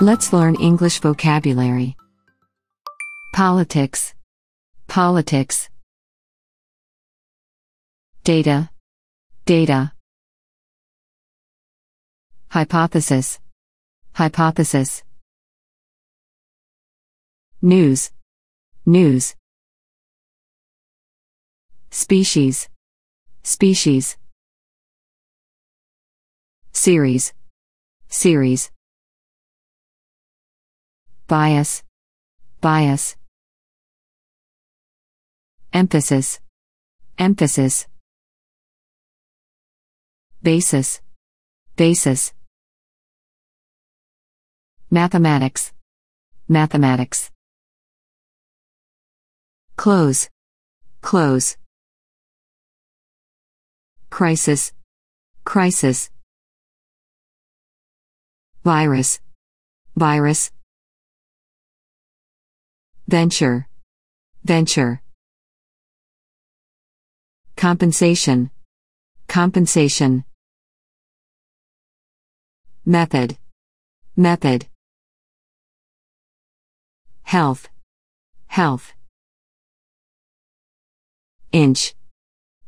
Let's learn English vocabulary. Politics. Politics. Data. Data. Hypothesis. Hypothesis. News. News. Species. Species. Series. Series. Bias. Bias. Emphasis. Emphasis. Basis. Basis. Mathematics. Mathematics. Close. Close. Crisis. Crisis. Virus. Virus. Venture. Venture. Compensation. Compensation. Method. Method. Health. Health. Inch.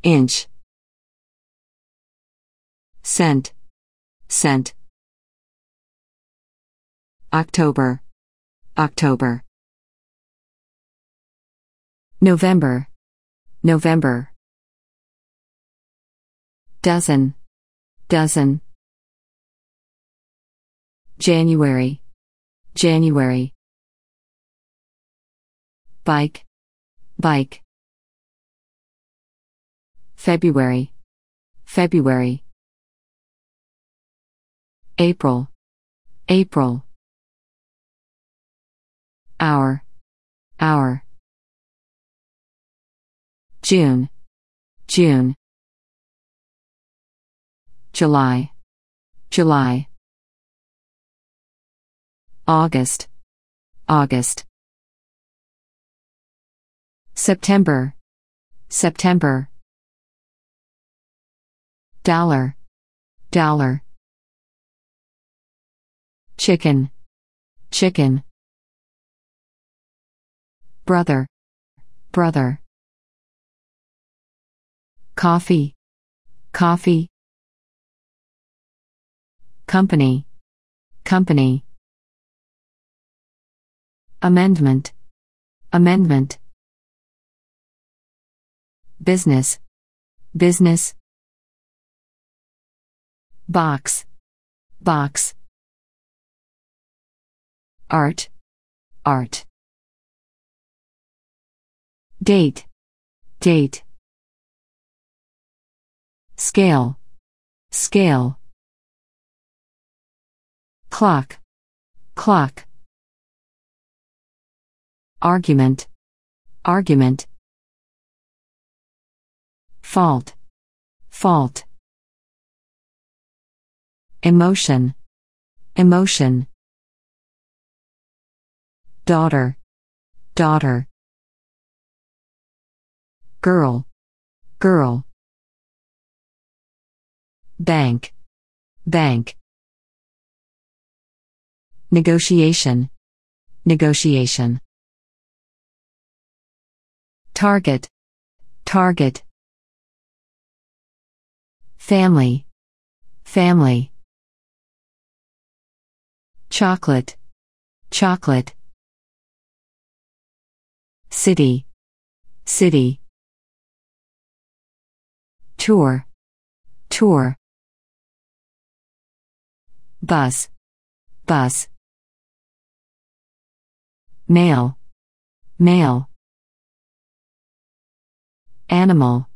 Inch. Cent. Cent. October. October. November. November. Dozen. Dozen. January. January. Bike. Bike. February. February. April. April. Hour. Hour. June. June. July. July. August. August. September. September. Dollar. Dollar. Chicken. Chicken. Brother. Brother. Coffee. Coffee. Company. Company. Amendment. Amendment. Business. Business. Box. Box. Art. Art. Date. Date. Scale. Scale. Clock. Clock. Argument. Argument. Fault. Fault. Emotion. Emotion. Daughter. Daughter. Girl. Girl. Bank. Bank. Negotiation. Negotiation. Target. Target. Family. Family. Chocolate. Chocolate. City. City. Tour. Tour. Bus. Bus. Male. Male. Animal.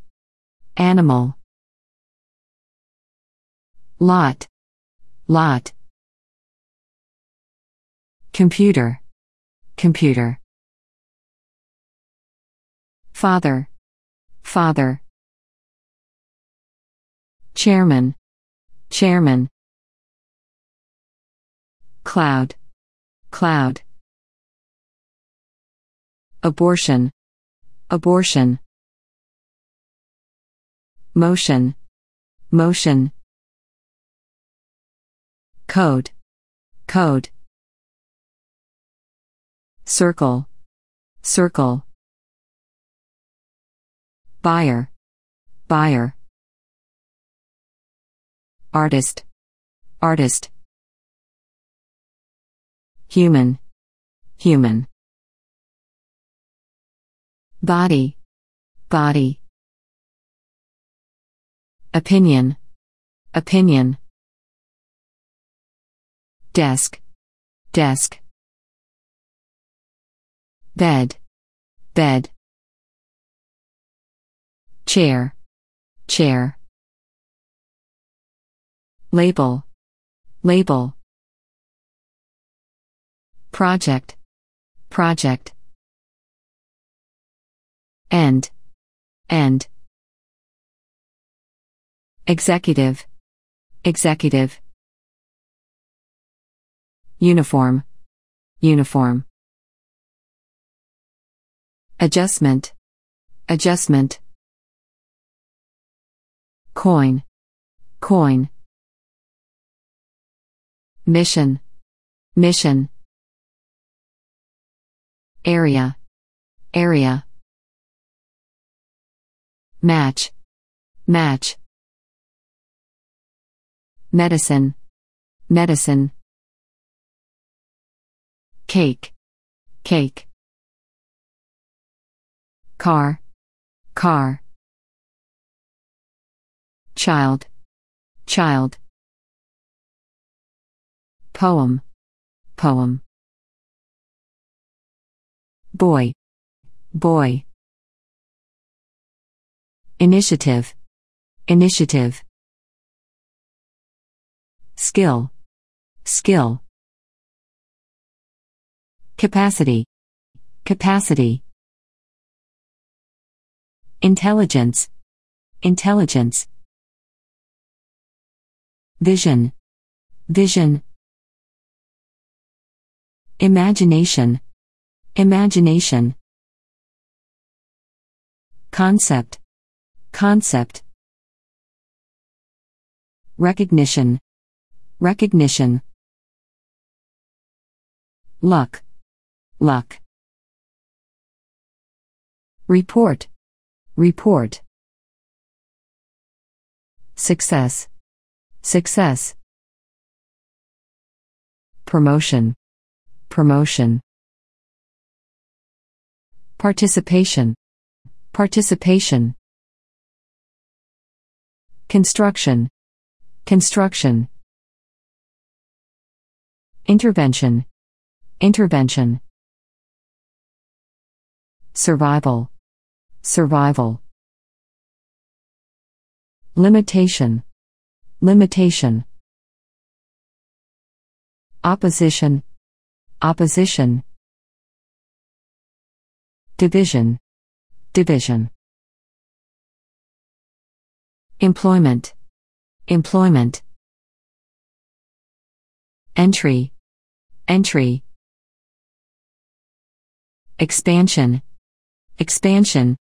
Animal. Lot. Lot. Computer. Computer. Father. Father. Chairman. Chairman. Cloud. Cloud. Abortion. Abortion. Motion. Motion. Code. Code. circle, circle. Buyer, buyer. Artist, artist. Human, human. Body, body. Opinion, opinion. Desk, desk. Bed, bed. Chair, chair. Label, label. Project, project. End, end. Executive, executive. Uniform, uniform. Adjustment, adjustment. Coin, coin. Mission, mission. Area, area. Match, match. Medicine, medicine. Cake, cake. Car, car. Child, child. Poem, poem. Boy, boy. Initiative, initiative. Skill, skill. Capacity, capacity. Intelligence, intelligence. Vision, vision. Imagination, imagination. Concept, concept. Recognition, recognition. Luck, luck. Report, report. Success, success. Promotion, promotion. Participation, participation. Construction, construction. Intervention, intervention. Survival, survival. Limitation, limitation. Opposition, opposition. Division, division. Employment, employment. Entry, entry. Expansion, expansion.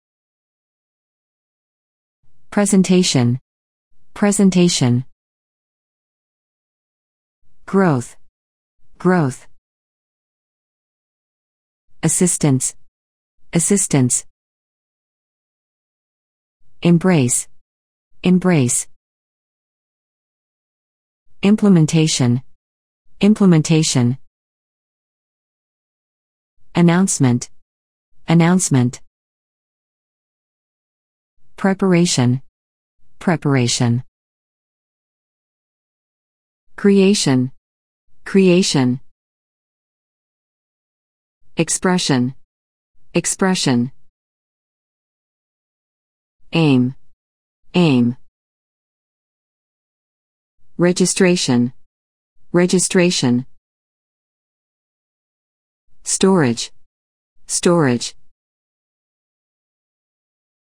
Presentation, presentation. Growth, growth. Assistance, assistance. Embrace, embrace. Implementation, implementation. Announcement, announcement. Preparation, preparation. Creation, creation. Expression, expression. Aim, aim. Registration, registration. Storage, storage.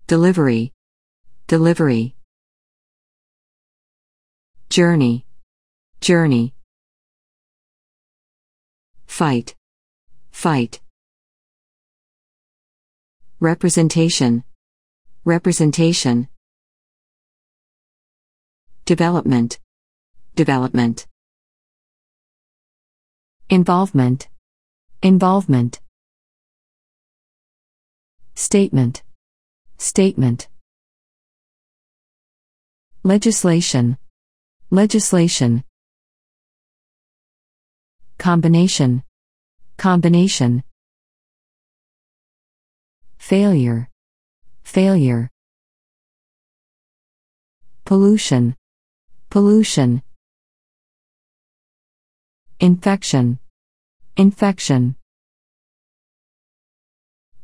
Delivery, delivery. Journey, journey. Fight, fight. Representation, representation. Development, development. Involvement, involvement. statement, statement. Legislation, legislation. Combination, combination. Failure, failure. Pollution, pollution. Infection, infection.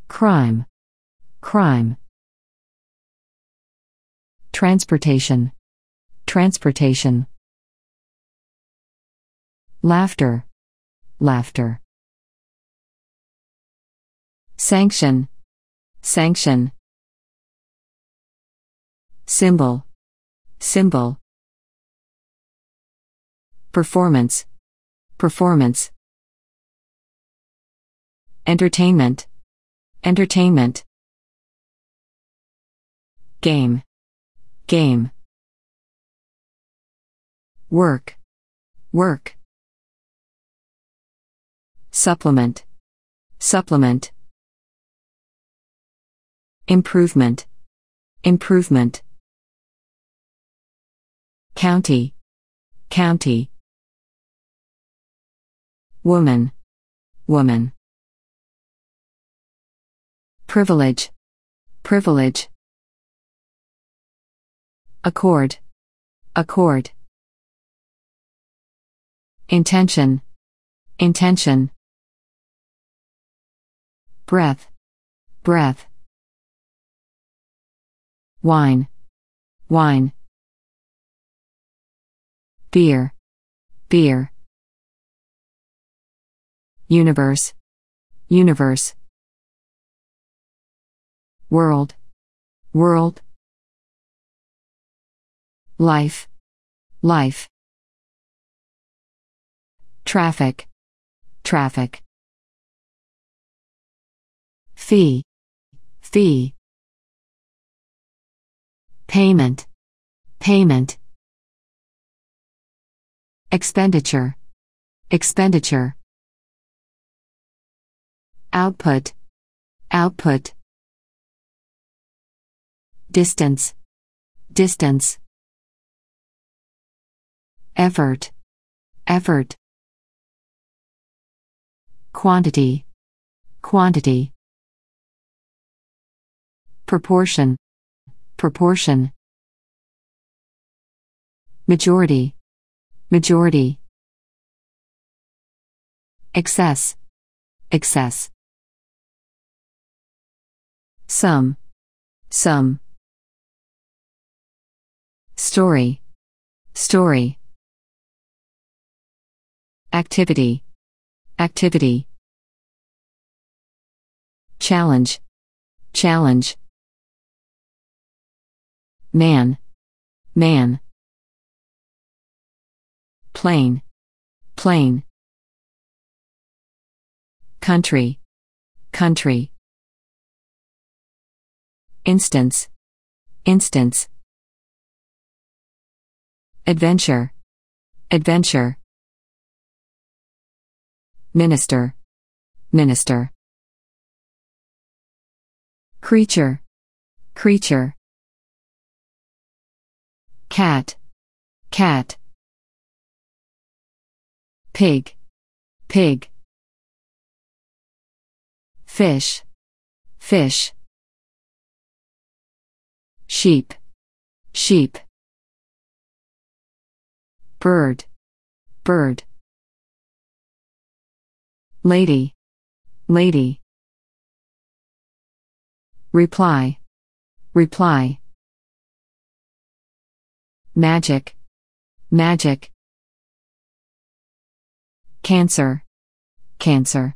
Crime, crime. Transportation, transportation. Laughter, laughter. Sanction, sanction. Symbol, symbol. Performance, performance. Entertainment, entertainment. Game, game. Work, work. Supplement, supplement. Improvement, improvement. County, county. Woman, woman. Privilege, privilege. Accord, accord. Intention, intention. Breath, breath. Wine, wine. Beer, beer. Universe, universe. World, world. Life, life. Traffic, traffic. Fee, fee. Payment, payment. Expenditure, expenditure. Output, output. Distance, distance. Effort, effort. Quantity, quantity. Proportion, proportion. Majority, majority. Excess, excess. Some, some. Story, story. Activity, activity. Challenge, challenge. Man, man. Plane, plane. Country, country. Instance, instance. Adventure, adventure. Minister, minister. Creature, creature. Cat, cat. Pig, pig. Fish, fish. Sheep, sheep. Bird, bird. Lady, lady. Reply, reply. Magic, magic. Cancer, cancer.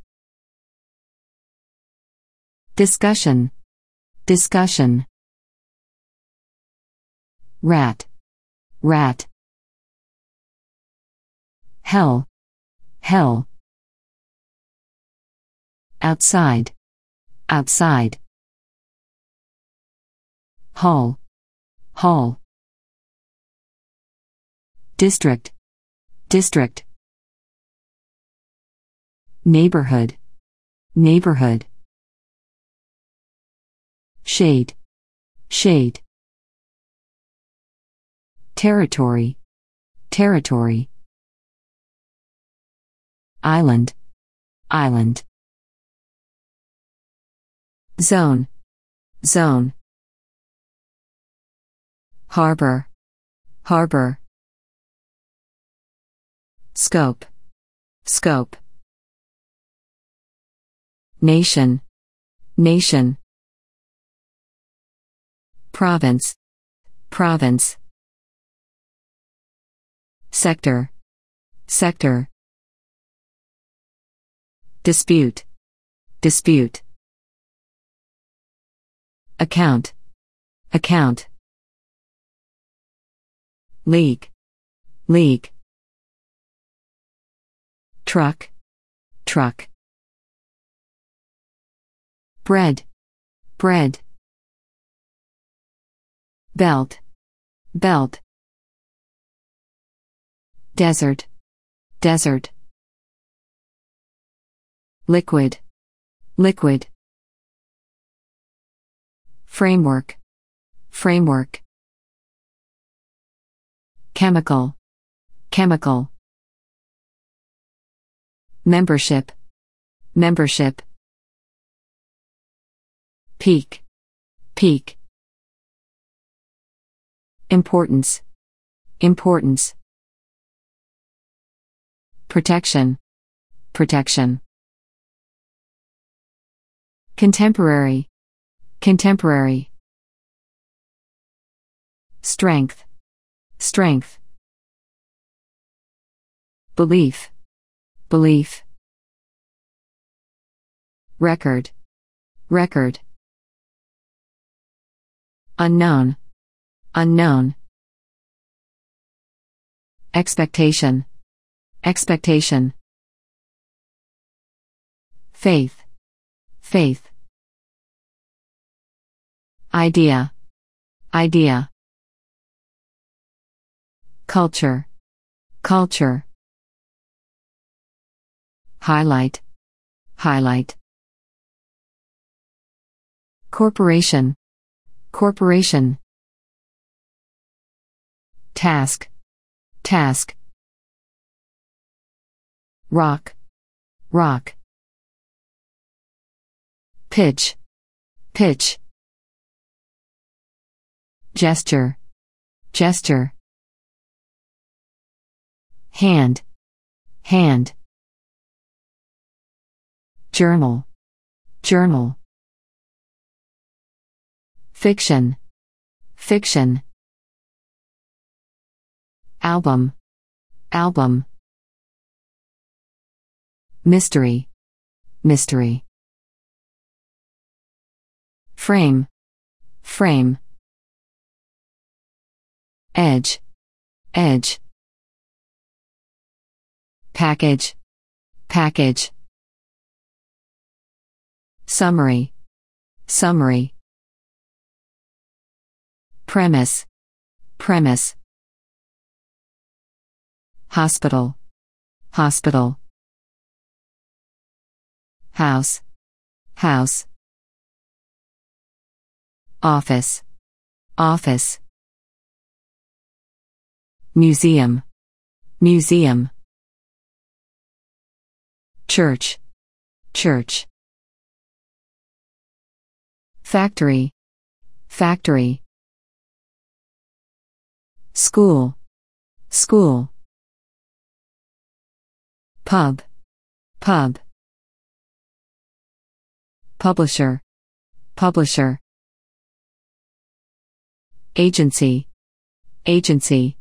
Discussion, discussion. Rat, rat. Hell, hell. Outside, outside. Hall, hall. District, district. Neighborhood, neighborhood. shade, shade. Territory, territory. Island, island. Zone, zone. Harbor, harbor. Scope, scope. Nation, nation. Province, province. Sector, sector. Dispute, dispute. Account, account. League, league. Truck, truck. Bread, bread. Belt, belt. Desert, desert. Liquid, liquid. Framework, framework. Chemical, chemical. Membership, membership. Peak, peak. Importance, importance. Protection, protection. Contemporary, contemporary. Strength, strength. Belief, belief. Record, record. Unknown, unknown. Expectation, expectation. Faith, faith. Idea, idea. Culture, culture. Highlight, highlight. Corporation, corporation. Task, task. Rock, rock. Pitch, pitch. Gesture, gesture. Hand, hand. Journal, journal. Fiction, fiction. Album, album. Mystery, mystery. Frame, frame. Edge, edge. Package, package. Summary, summary. Premise, premise. Hospital, hospital. House, house. Office, office. Museum, museum. Church, church. Factory, factory. School, school. Pub, pub. Publisher, publisher. Agency, agency.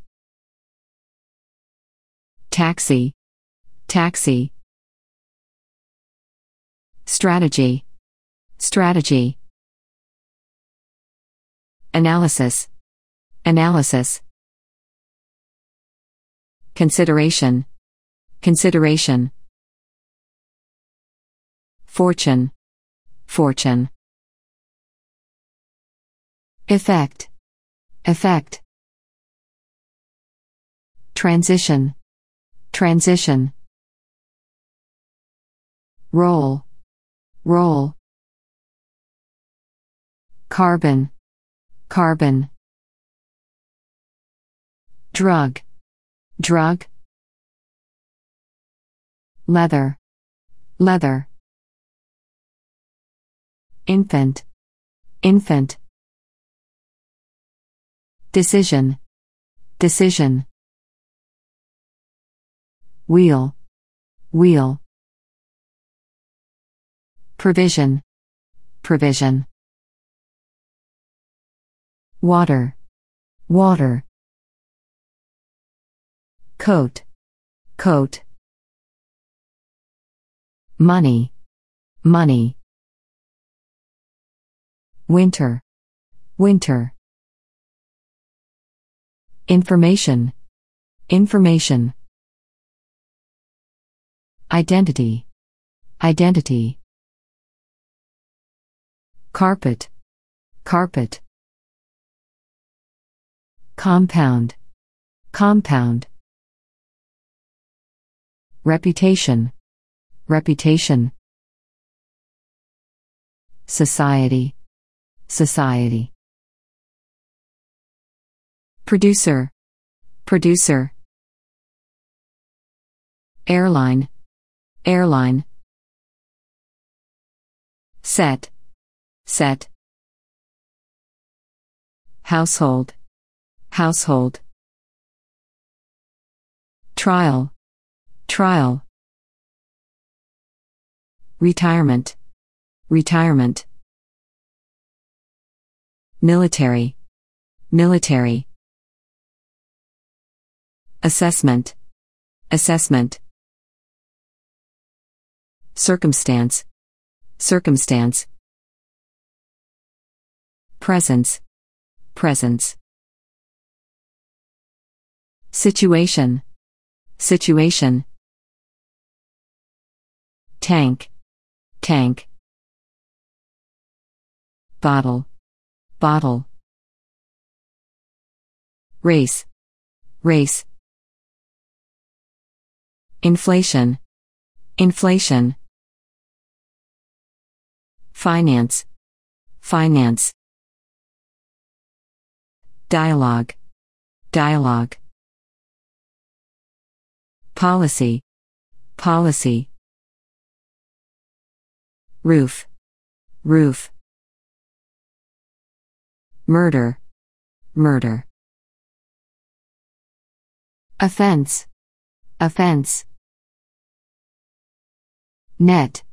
Taxi, taxi. Strategy, strategy. Analysis, analysis. Consideration, consideration. Fortune, fortune. Effect, effect. Transition, transition. Roll, roll. carbon, carbon. Drug, drug. Leather, leather. Infant, infant. Decision, decision. Wheel, wheel. Provision, provision. Water, water. Coat, coat. Money, money. Winter, winter. Information, information. Identity, identity. Carpet, carpet. Compound, compound. Reputation, reputation. Society, society. Producer, producer. Airline, airline. Set, set. Household, household. Trial, trial. Retirement, retirement. Military, military. Assessment, assessment. Circumstance, circumstance. Presence, presence. Situation, situation. Tank, tank. Bottle, bottle. Race, race. Inflation, inflation. Finance, finance. Dialogue, dialogue. Policy, policy. Roof, roof. Murder, murder. Offense, offense. Net,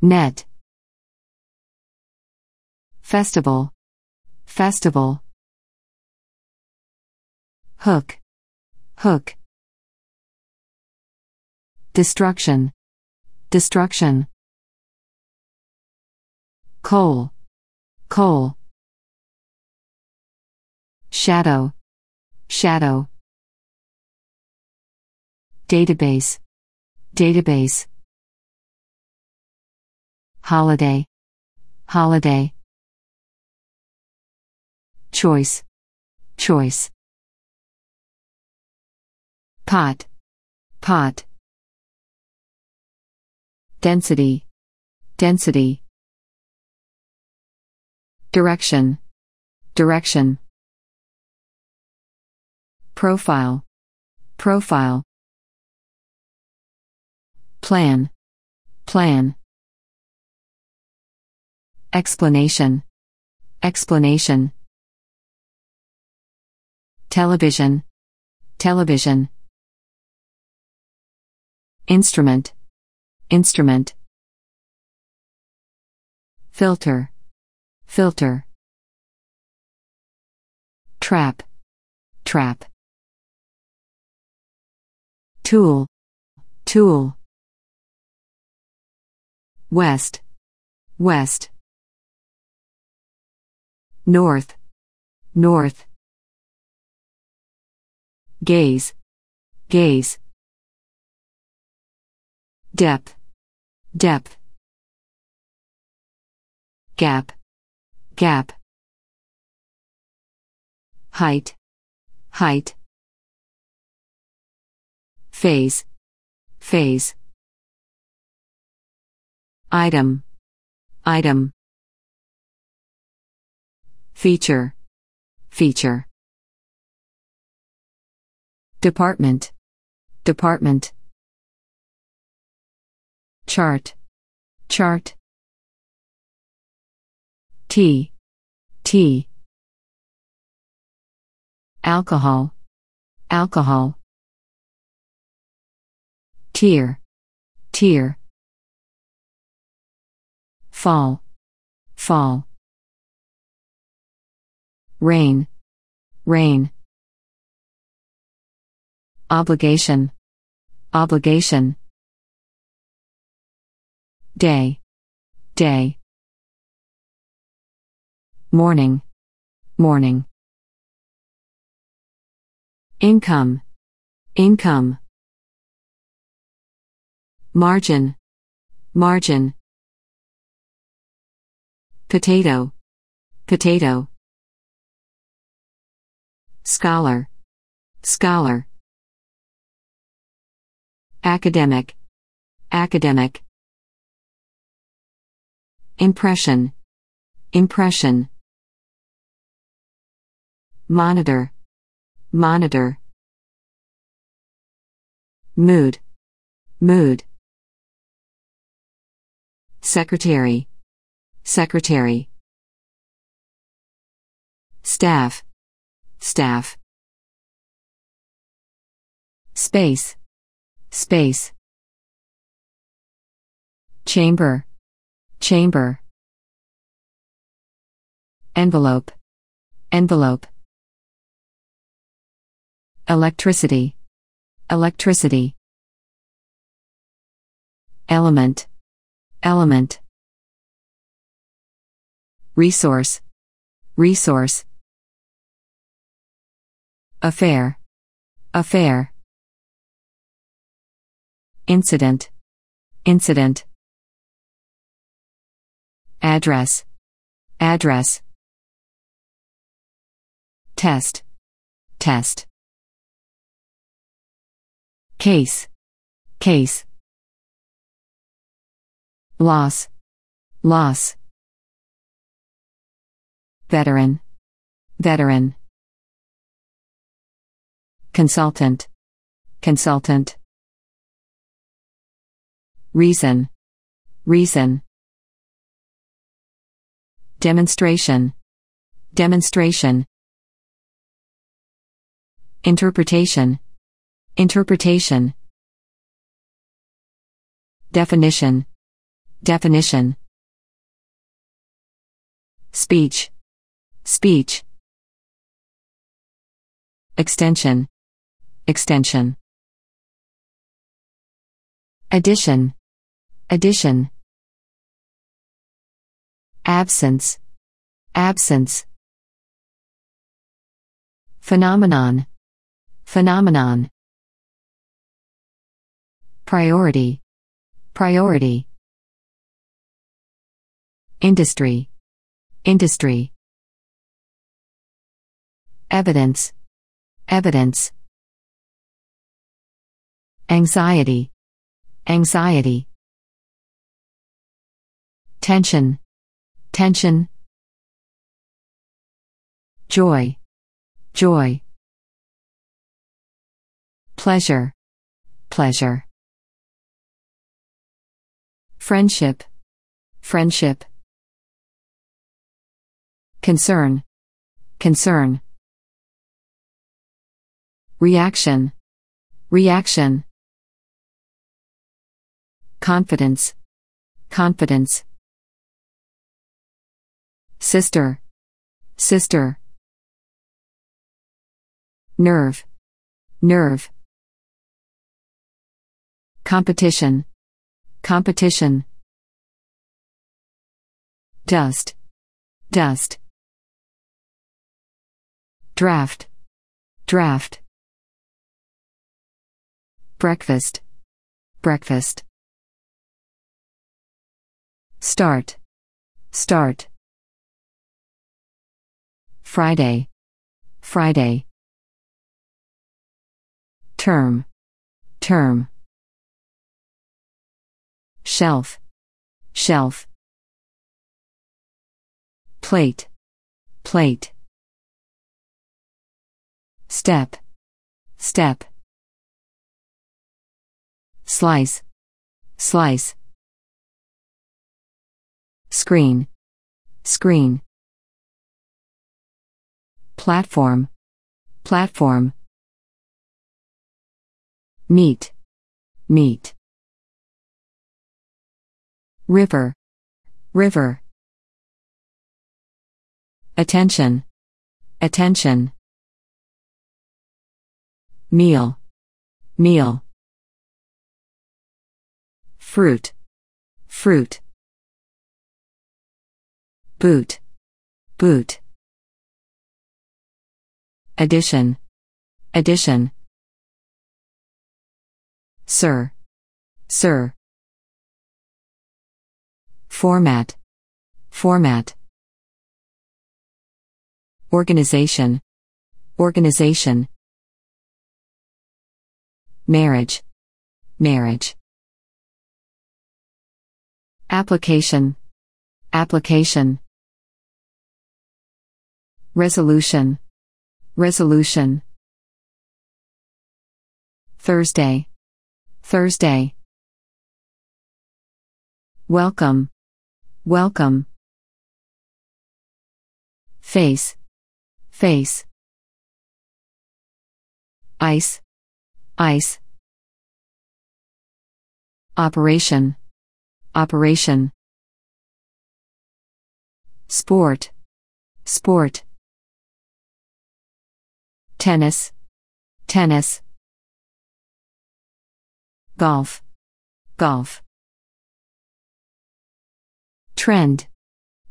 net. Festival, festival. Hook, hook. Destruction, destruction. Coal, coal. Shadow, shadow. Database, database. Holiday, holiday. Choice, choice. Pot, pot. Density, density. Direction, direction. Profile, profile. Plan, plan. Explanation, explanation. Television, television. Instrument, instrument. Filter, filter. Trap, trap. Tool, tool. West, west. North, north. Gaze, gaze. Depth, depth. Gap, gap. Height, height. Phase, phase. Item, item. feature, feature. Department, department. Chart, chart. Tea, tea. Alcohol, alcohol. Tier, tier. Fall, fall. Rain, rain. Obligation, obligation. Day, day. Morning, morning. Income, income. Margin, margin. Potato, potato. Scholar, scholar. Academic, academic. Impression, impression. Monitor, monitor. Mood, mood. Secretary, secretary. Staff, staff. Space, space. Chamber, chamber. Envelope, envelope. Electricity, electricity. Element, element. Resource, resource. Affair, affair. Incident, incident. Address, address. Test, test. Case, case. Loss, loss. Veteran, veteran. Consultant, consultant. Reason, reason. Demonstration, demonstration. Interpretation, interpretation. Definition, definition. Speech, speech. Extension, extension. Addition, addition. Absence, absence. Phenomenon, phenomenon. Priority, priority. Industry, industry. Evidence, evidence. Anxiety, anxiety. Tension, tension. Joy, joy. Pleasure, pleasure. Friendship, friendship. Concern, concern. Reaction, reaction. Confidence, confidence. Sister, sister. Nerve, nerve. Competition, competition. Dust, dust. Draft, draft. Breakfast, breakfast. Start, start. Friday, Friday. Term, term. Shelf, shelf. Plate, plate. Step, step. Slice, slice. Screen, screen. Platform, platform. Meet, meet. River, river. Attention, attention. Meal, meal. Fruit, fruit. Boot, boot. Addition, addition. Sir, sir. Format, format. Organization, organization. Marriage, marriage. Application, application. Resolution, resolution. Thursday, Thursday. Welcome, welcome. Face, face. Ice, ice. Operation, operation. Sport, sport. Tennis, tennis. Golf, golf. Trend,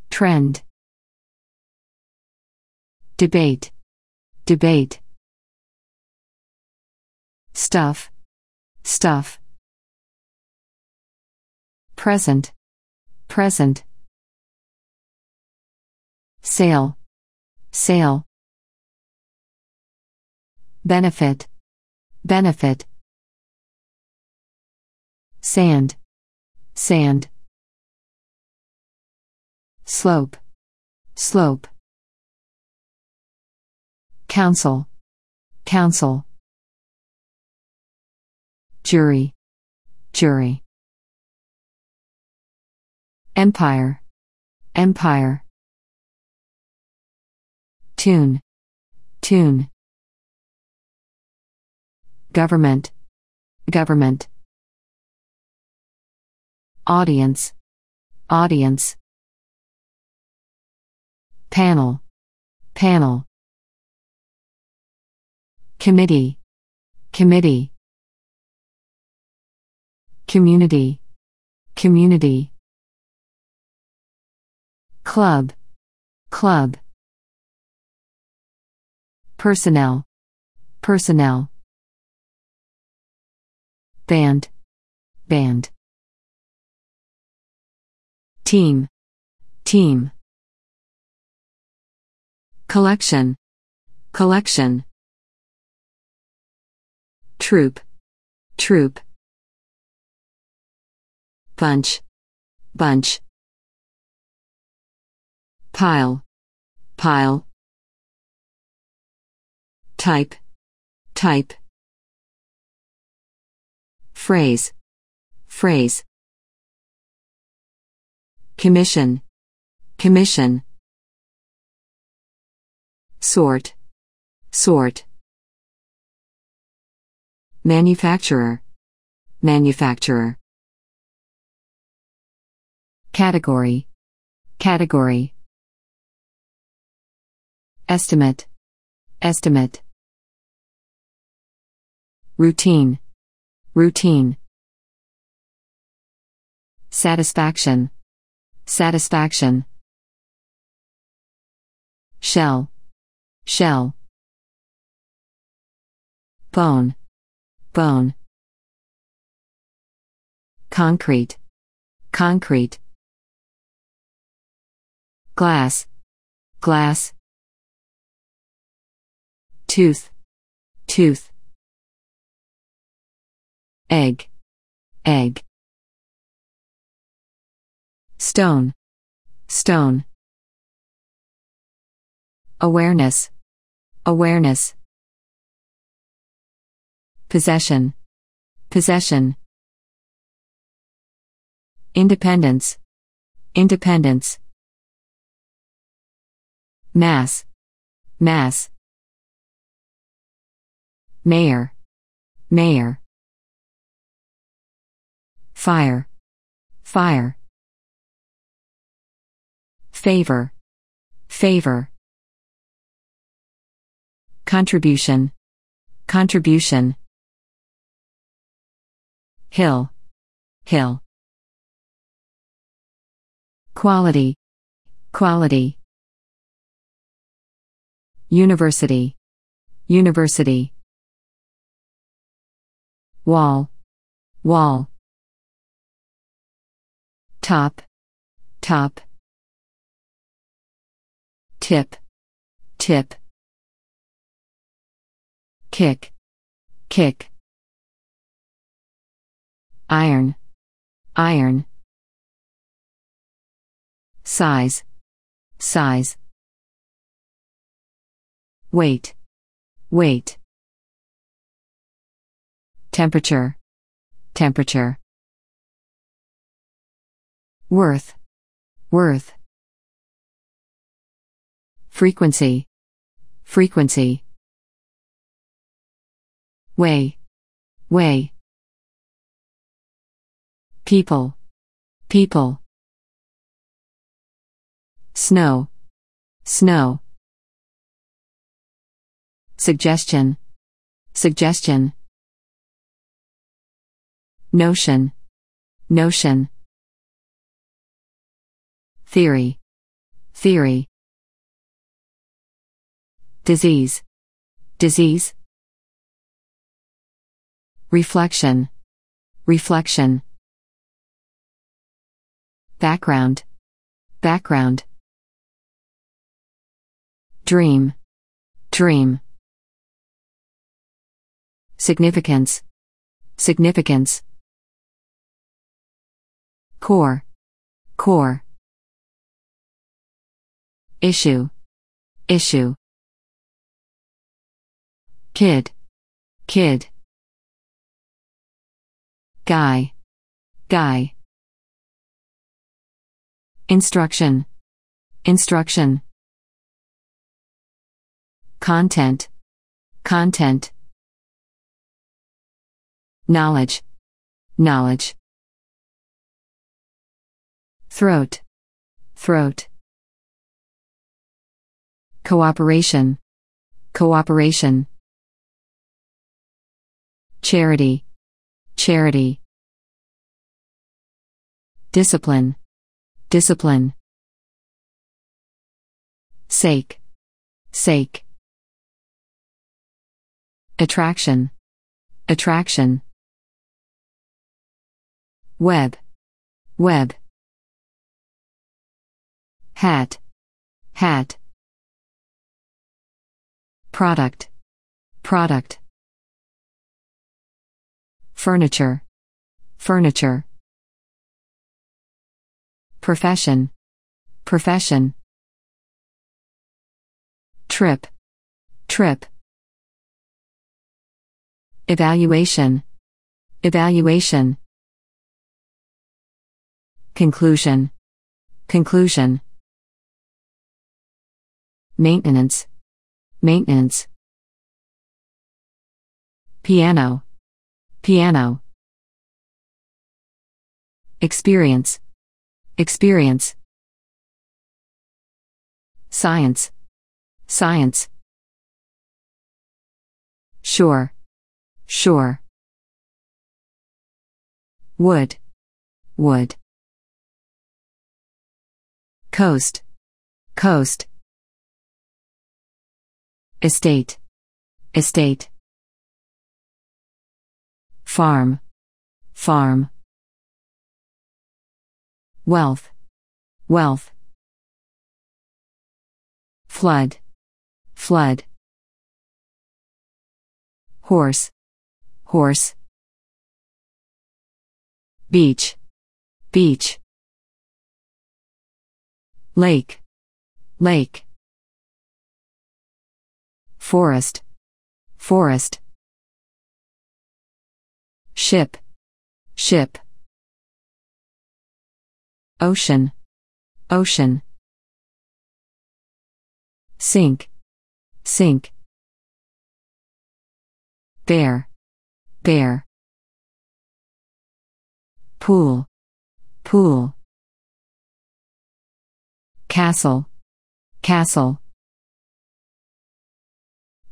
trend. Debate, debate. Stuff, stuff. Present, present. Sale, sale. Benefit, benefit. Sand, sand. Slope, slope. Council, council. Jury, jury. Empire, empire. Tune, tune. Government, government. Audience, audience. Panel, panel. Committee, committee. Community, community. Club, club. Personnel, personnel. Band, band. Team, team. Collection, collection. Troop, troop. Bunch, bunch. Pile, pile. Type, type. Phrase, phrase. Commission, commission. Sort, sort. Manufacturer, manufacturer. Category, category. Estimate, estimate. Routine, routine. Satisfaction, satisfaction. Shell, shell. Bone, bone. Concrete, concrete. Glass, glass. Tooth, tooth. Egg, egg. Stone, stone. Awareness. Awareness. Possession. Possession. Independence. Independence. Mass. Mass. Mayor. Mayor. Fire. Fire. Favor. Favor. Contribution. Contribution. Hill. Hill. Quality. Quality. University. University. Wall. Wall. Top. Top. Tip. Tip. Kick. Kick. Iron. Iron. Size. Size. Weight. Weight. Temperature. Temperature. Worth. Worth. Frequency. Frequency. Way. Way. People. People. Snow. Snow. Suggestion. Suggestion. Notion. Notion. Theory. Theory. Disease. Disease. Reflection. Reflection. Background. Background. Dream. Dream. Significance. Significance. Core. Core. Issue. Issue. Kid. Kid. Guy. Guy. Instruction. Instruction. Content. Content. Knowledge. Knowledge. Throat. Throat. Cooperation. Cooperation. Charity. Charity. Discipline. Discipline. Sake. Sake. Attraction. Attraction. Web. Web. Hat. Hat. Product. Product. Furniture. Furniture. Profession. Profession. Trip. Trip. Evaluation. Evaluation. Conclusion. Conclusion. Maintenance. Maintenance. Piano. Piano. Experience. Experience. Science. Science. Sure. Sure. Wood. Wood. Coast. Coast. Estate. Estate. Farm. Farm. Wealth. Wealth. Flood. Flood. Horse. Horse. Beach. Beach. Lake. Lake. Forest, forest. Ship, ship. Ocean, ocean. Sink, sink. Bear, bear. Pool, pool. Castle, castle.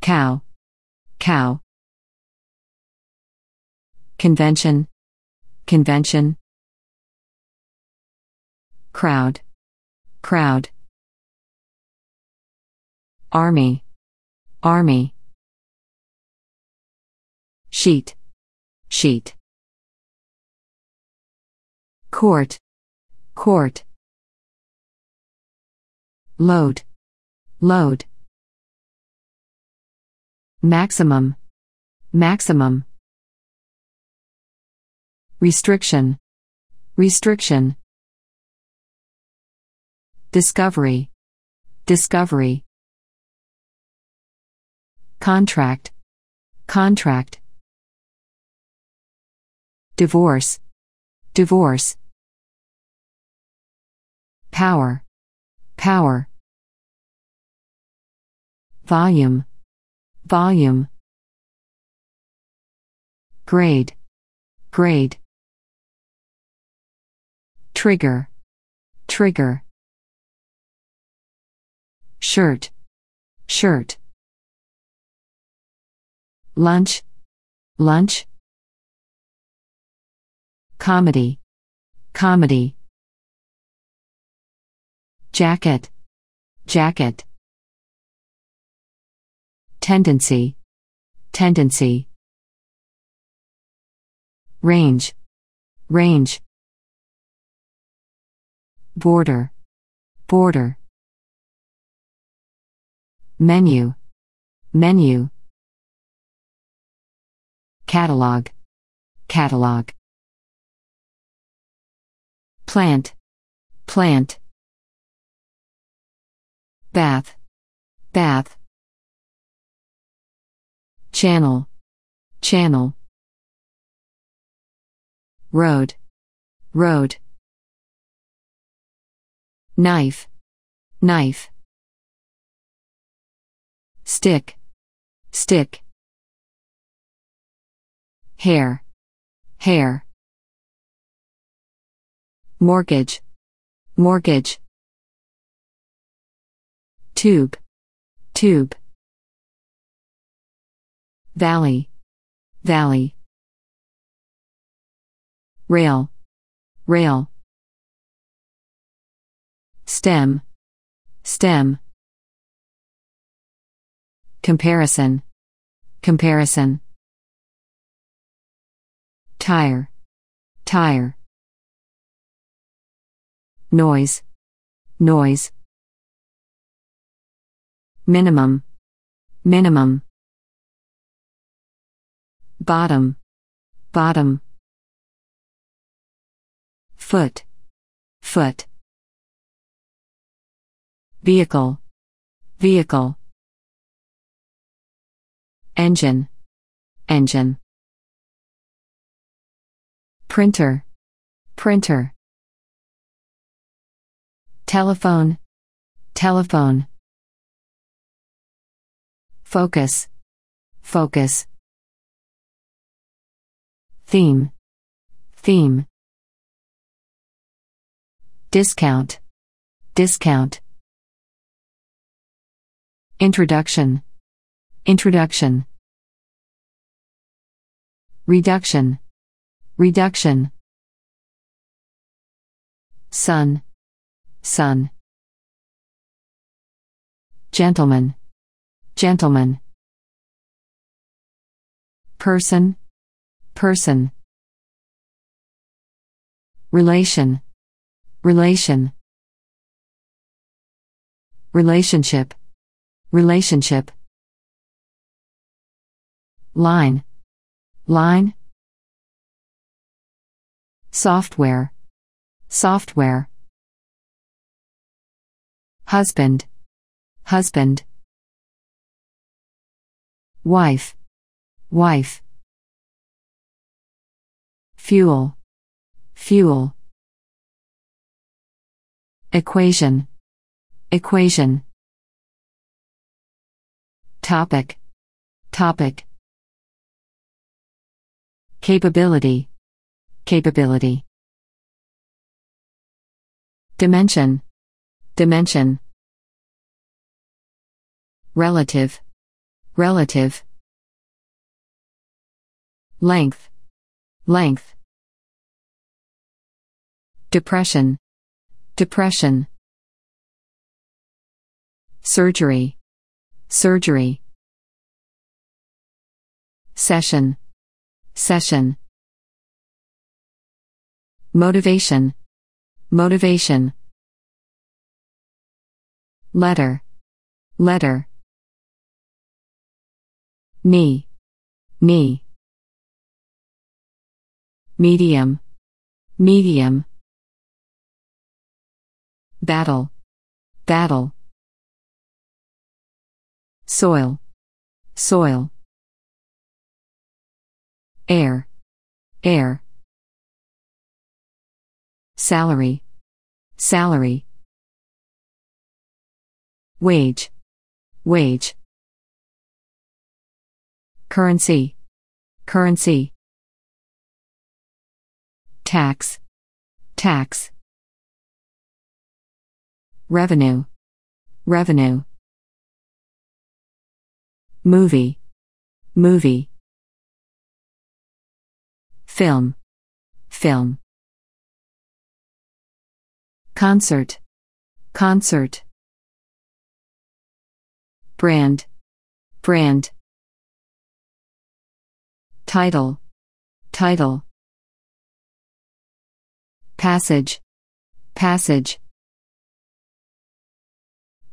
Cow, cow. Convention, convention. Crowd, crowd. Army, army. Sheet, sheet. Court, court. Load, load. Maximum, maximum. Restriction, restriction. Discovery, discovery. Contract, contract. Divorce, divorce. Power, power. Volume, volume. Grade, grade. Trigger, trigger. Shirt, shirt. Lunch, lunch. Comedy, comedy. Jacket, jacket. Tendency, tendency. Range, range. Border, border. Menu, menu. Catalog, catalog. Plant, plant. Bath, bath. Channel, channel. Road, road. Knife, knife. Stick, stick. Hair, hair. Mortgage, mortgage. Tube, tube. Valley, valley. Rail, rail. Stem, stem. Comparison, comparison. Tire, tire. Noise, noise. Minimum, minimum. Bottom, bottom. Foot, foot. Vehicle, vehicle. Engine, engine. Printer, printer. Telephone, telephone. Focus, focus. Theme, theme. Discount, discount. Introduction, introduction. Reduction, reduction. Sun, sun. Gentleman, gentleman. Person, person. Relation, relation. Relationship, relationship. Line, line. Software, software. Husband, husband. wife, wife. Fuel, fuel. Equation, equation. Topic, topic. Capability, capability. Dimension, dimension. Relative, relative. Length, length. Depression, depression. Surgery, surgery. Session, session. Motivation, motivation. Letter, letter. Knee, knee. Medium, medium. Battle, battle. Soil, soil. Air, air. Salary, salary. Wage, wage. Currency, currency. Tax, tax. Revenue, revenue. Movie, movie. Film, film. Concert, concert. Brand, brand. Title, title. Passage, passage.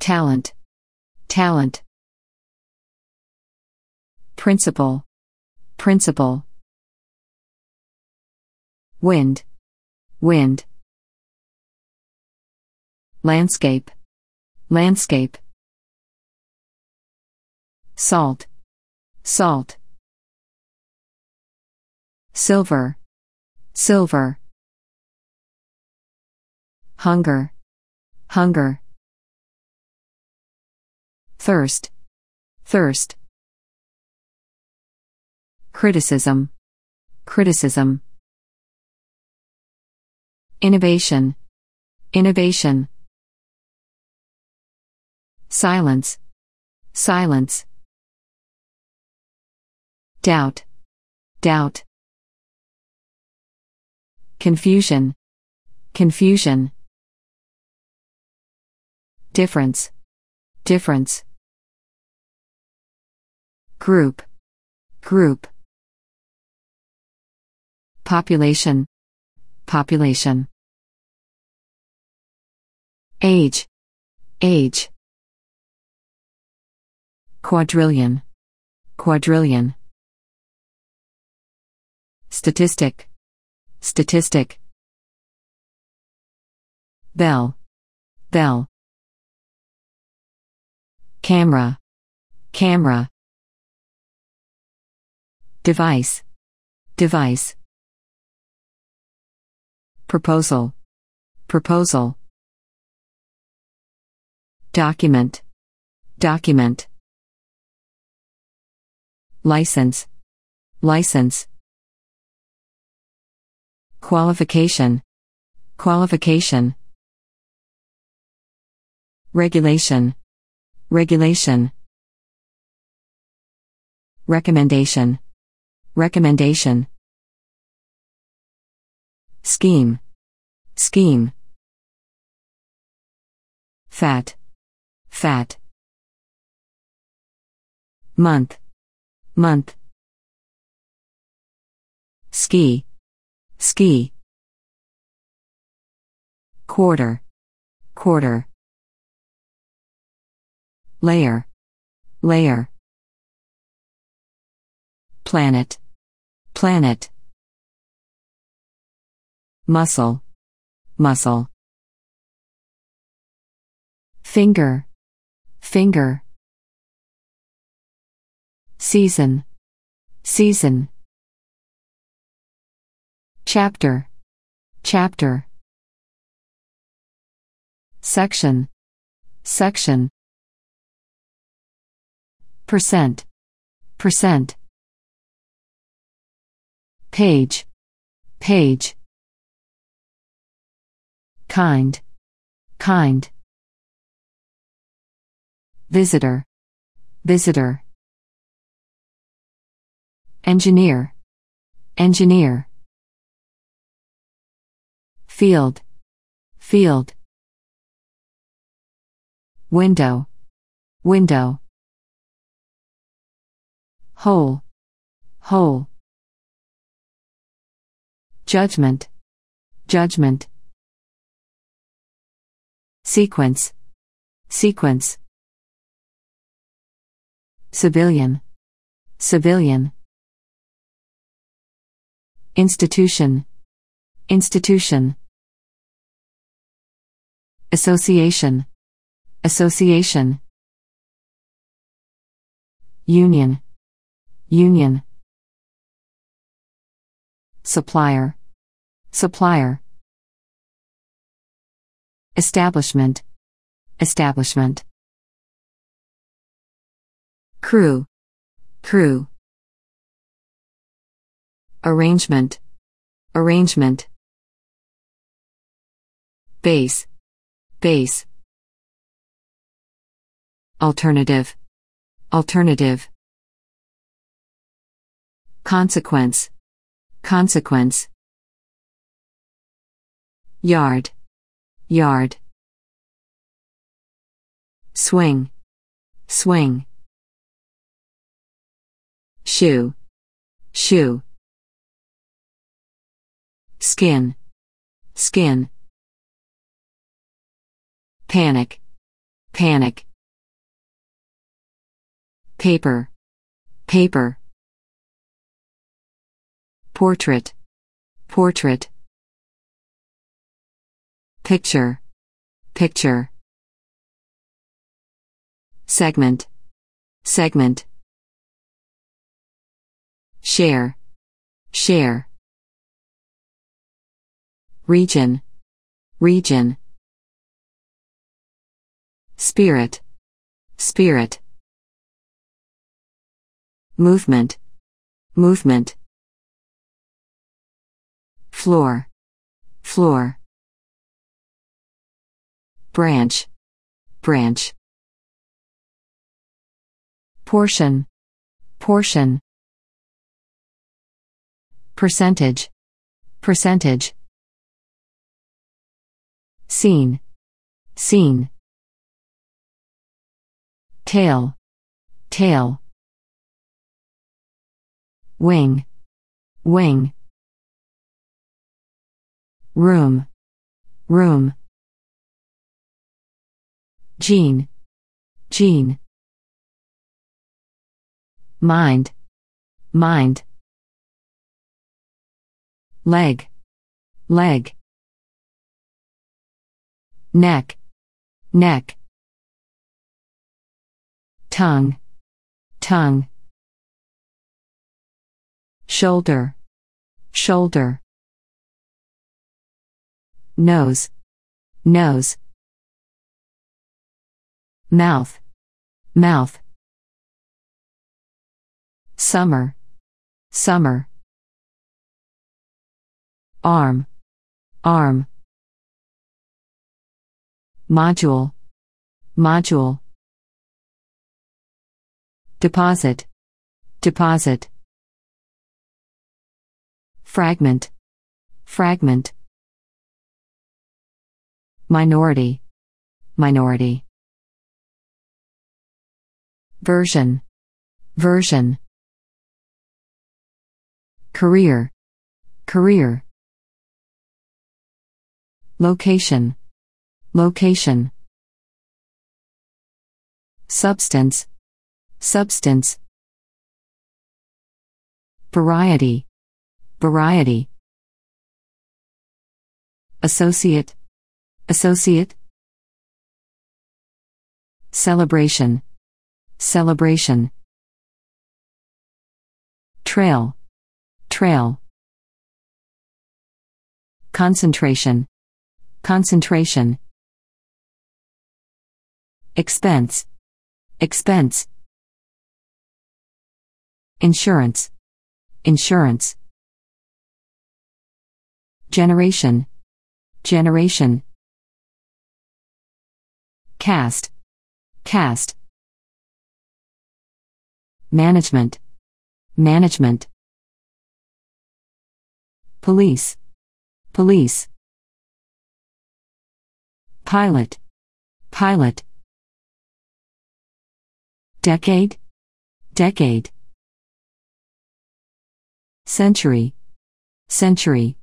Talent, talent. Principle, principle. Wind, wind. Landscape, landscape. Salt, salt. Silver, silver. Hunger, hunger. Thirst, thirst. Criticism, criticism. Innovation, innovation. Silence, silence. Doubt, doubt. Confusion, confusion. Difference, difference. Group, group. Population, population. Age, age. Quadrillion, quadrillion. Statistic, statistic. Bell, bell. Camera, camera. Device, device. Proposal, proposal. Document, document. License, license. Qualification, qualification. Regulation, regulation. Recommendation, recommendation. Scheme, scheme. Fat, fat. Month, month. Ski, ski. Quarter, quarter. Layer, layer. Planet, planet. Muscle, muscle. Finger, finger. season, season. Chapter, chapter. Section, section. Percent, percent. Page, page. Kind, kind. Visitor, visitor. Engineer, engineer. Field, field. Window, window. Hole, hole. Judgment, judgment. Sequence, sequence. Civilian, civilian. Institution, institution. Association, association. Union, union. Supplier, supplier. Establishment, establishment. Crew, crew. Arrangement, arrangement. Base, base. Alternative, alternative. Consequence, consequence. Yard, yard. Swing, swing. Shoe, shoe. Skin, skin. Panic, panic. Paper, paper. Portrait, portrait. Picture, picture. Segment, segment. Share, share. Region, region. Spirit, spirit. Movement, movement. Floor, floor. Branch, branch. Portion, portion. Percentage, percentage. Scene, scene. Tail, tail. Wing, wing. Room, room. Gene, gene. Mind, mind. Leg, leg. Neck, neck. Tongue, tongue. Shoulder, shoulder. Nose, nose. Mouth, mouth. Summer, summer. Arm, arm. Module, module. Deposit, deposit. Fragment, fragment. Minority, minority. Version, version. Career, career. Location, location. Substance, substance. Variety, variety. Associate, associate. Celebration, celebration. trail, trail. Concentration, concentration. Expense, expense. Insurance, insurance. Generation, generation. Cast, cast. Management, management. Police, police. Pilot, pilot. Decade, decade. Century, century.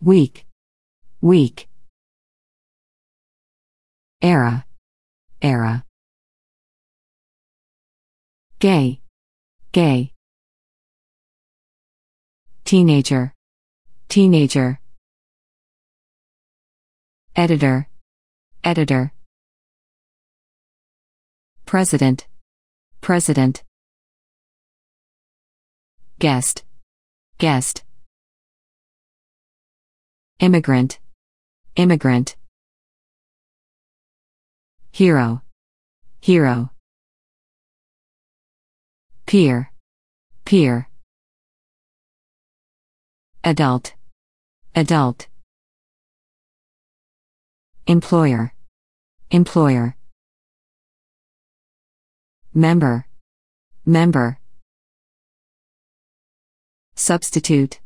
Week, week. Era, era. Gay, gay. Teenager, teenager. Editor, editor. President, president. Guest, guest. Immigrant, immigrant. Hero, hero. Peer, peer. Adult, adult. Employer, employer. Member, member. Substitute,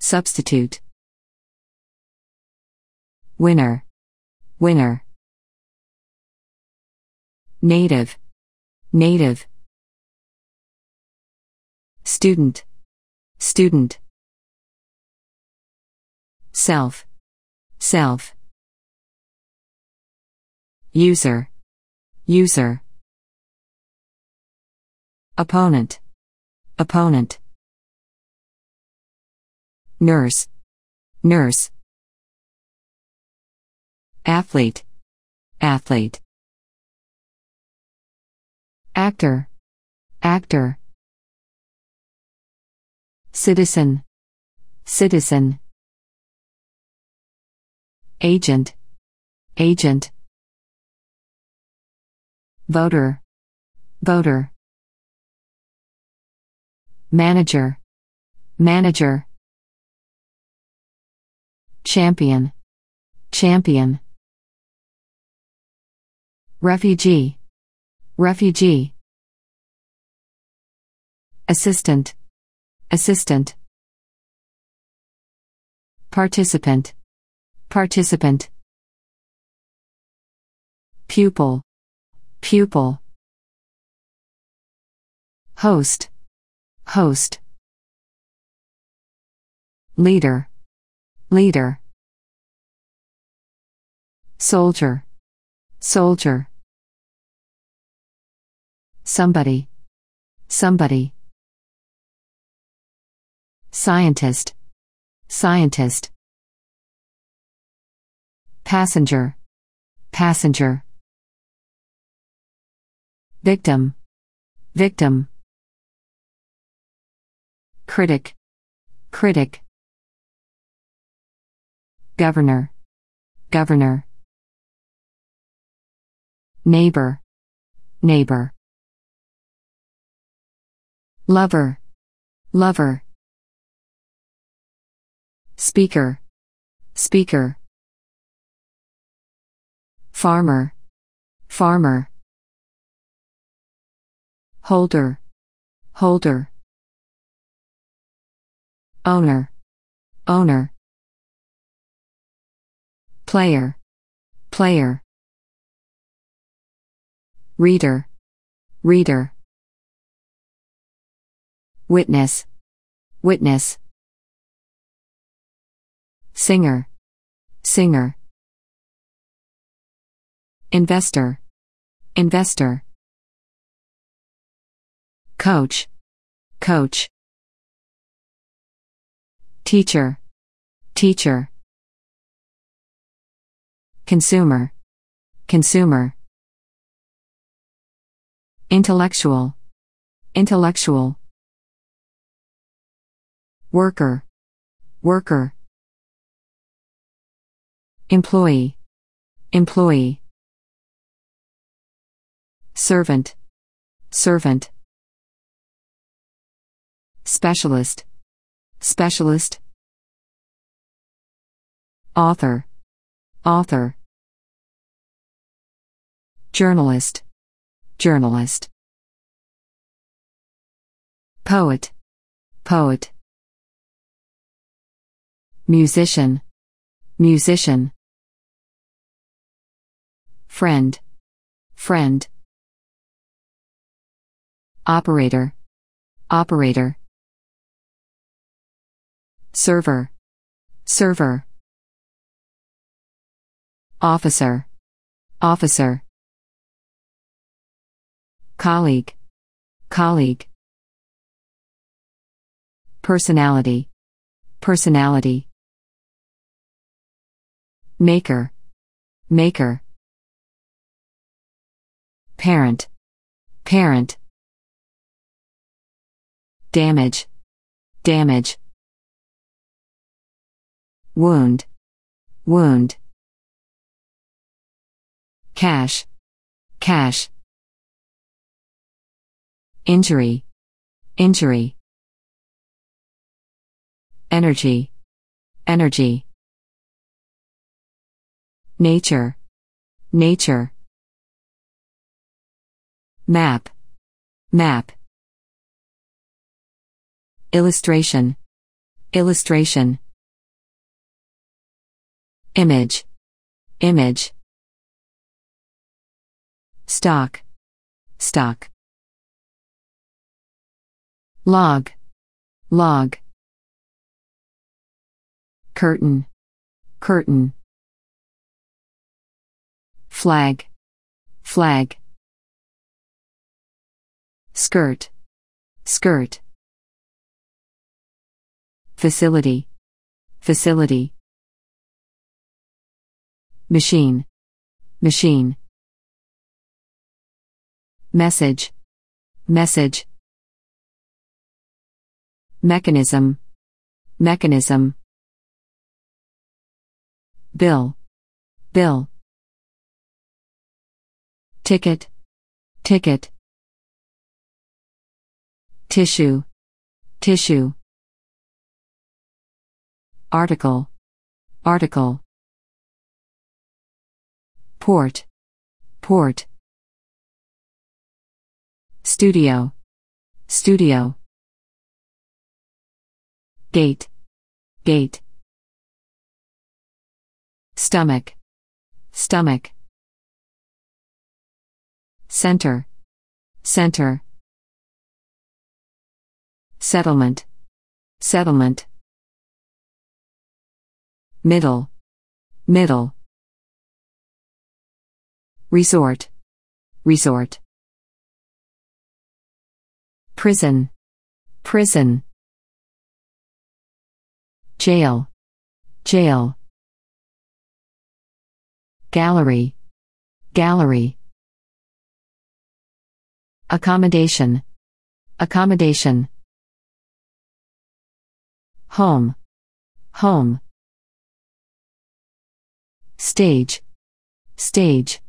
substitute. Winner, winner. Native, native. Student, student. Self, self. User, user. Opponent, opponent. Nurse, nurse. Athlete, athlete. Actor, actor. Citizen, citizen. Agent, agent. Voter, voter. Manager, manager. Champion, champion. Refugee, refugee. Assistant, assistant. Participant, participant. Pupil, pupil. Host, host. Leader, leader. Soldier, soldier. Somebody, somebody. Scientist, scientist. Passenger, passenger. Victim, victim. Critic, critic. Governor, governor. Neighbor, neighbor. Lover, lover. Speaker, speaker. Farmer, farmer. Holder, holder. Owner, owner. Player, player. Reader, reader. Witness, witness. Singer, singer. Investor, investor. Coach, coach. Teacher, teacher. Consumer, consumer. Intellectual, intellectual. Worker, worker. Employee, employee. Servant, servant. Specialist, specialist. Author, author. Journalist, journalist. Poet, poet. Musician, musician. Friend, friend. Operator, operator. Server, server. Officer, officer. Colleague, colleague. Personality, personality. Maker, maker. Parent, parent. Damage, damage. Wound, wound. Cash, cash. Injury, injury. Energy, energy. Nature, nature. Map, map. Illustration, illustration. Image, image. Stock, stock. Log, log. Curtain, curtain. Flag, flag. Skirt, skirt. Facility, facility. Machine, machine. Message, message. Mechanism, mechanism. Bill, bill. Ticket, ticket. Tissue, tissue. Article, article. Port, port. Studio, studio. Gate, gate. Stomach, stomach. Center, center. Settlement, settlement. Middle, middle. Resort, resort. Prison, prison. Jail, jail. Gallery, gallery. Accommodation, accommodation. Home, home. Stage, stage.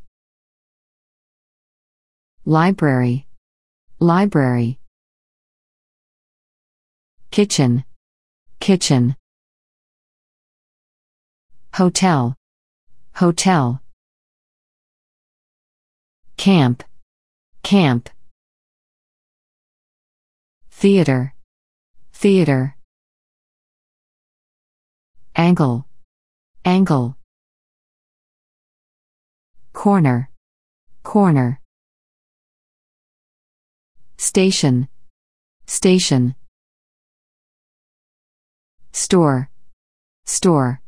Library, library. Kitchen, kitchen. Hotel, hotel. Camp, camp. Theater, theater. Angle, angle. Corner, corner. Station, station. Store, store.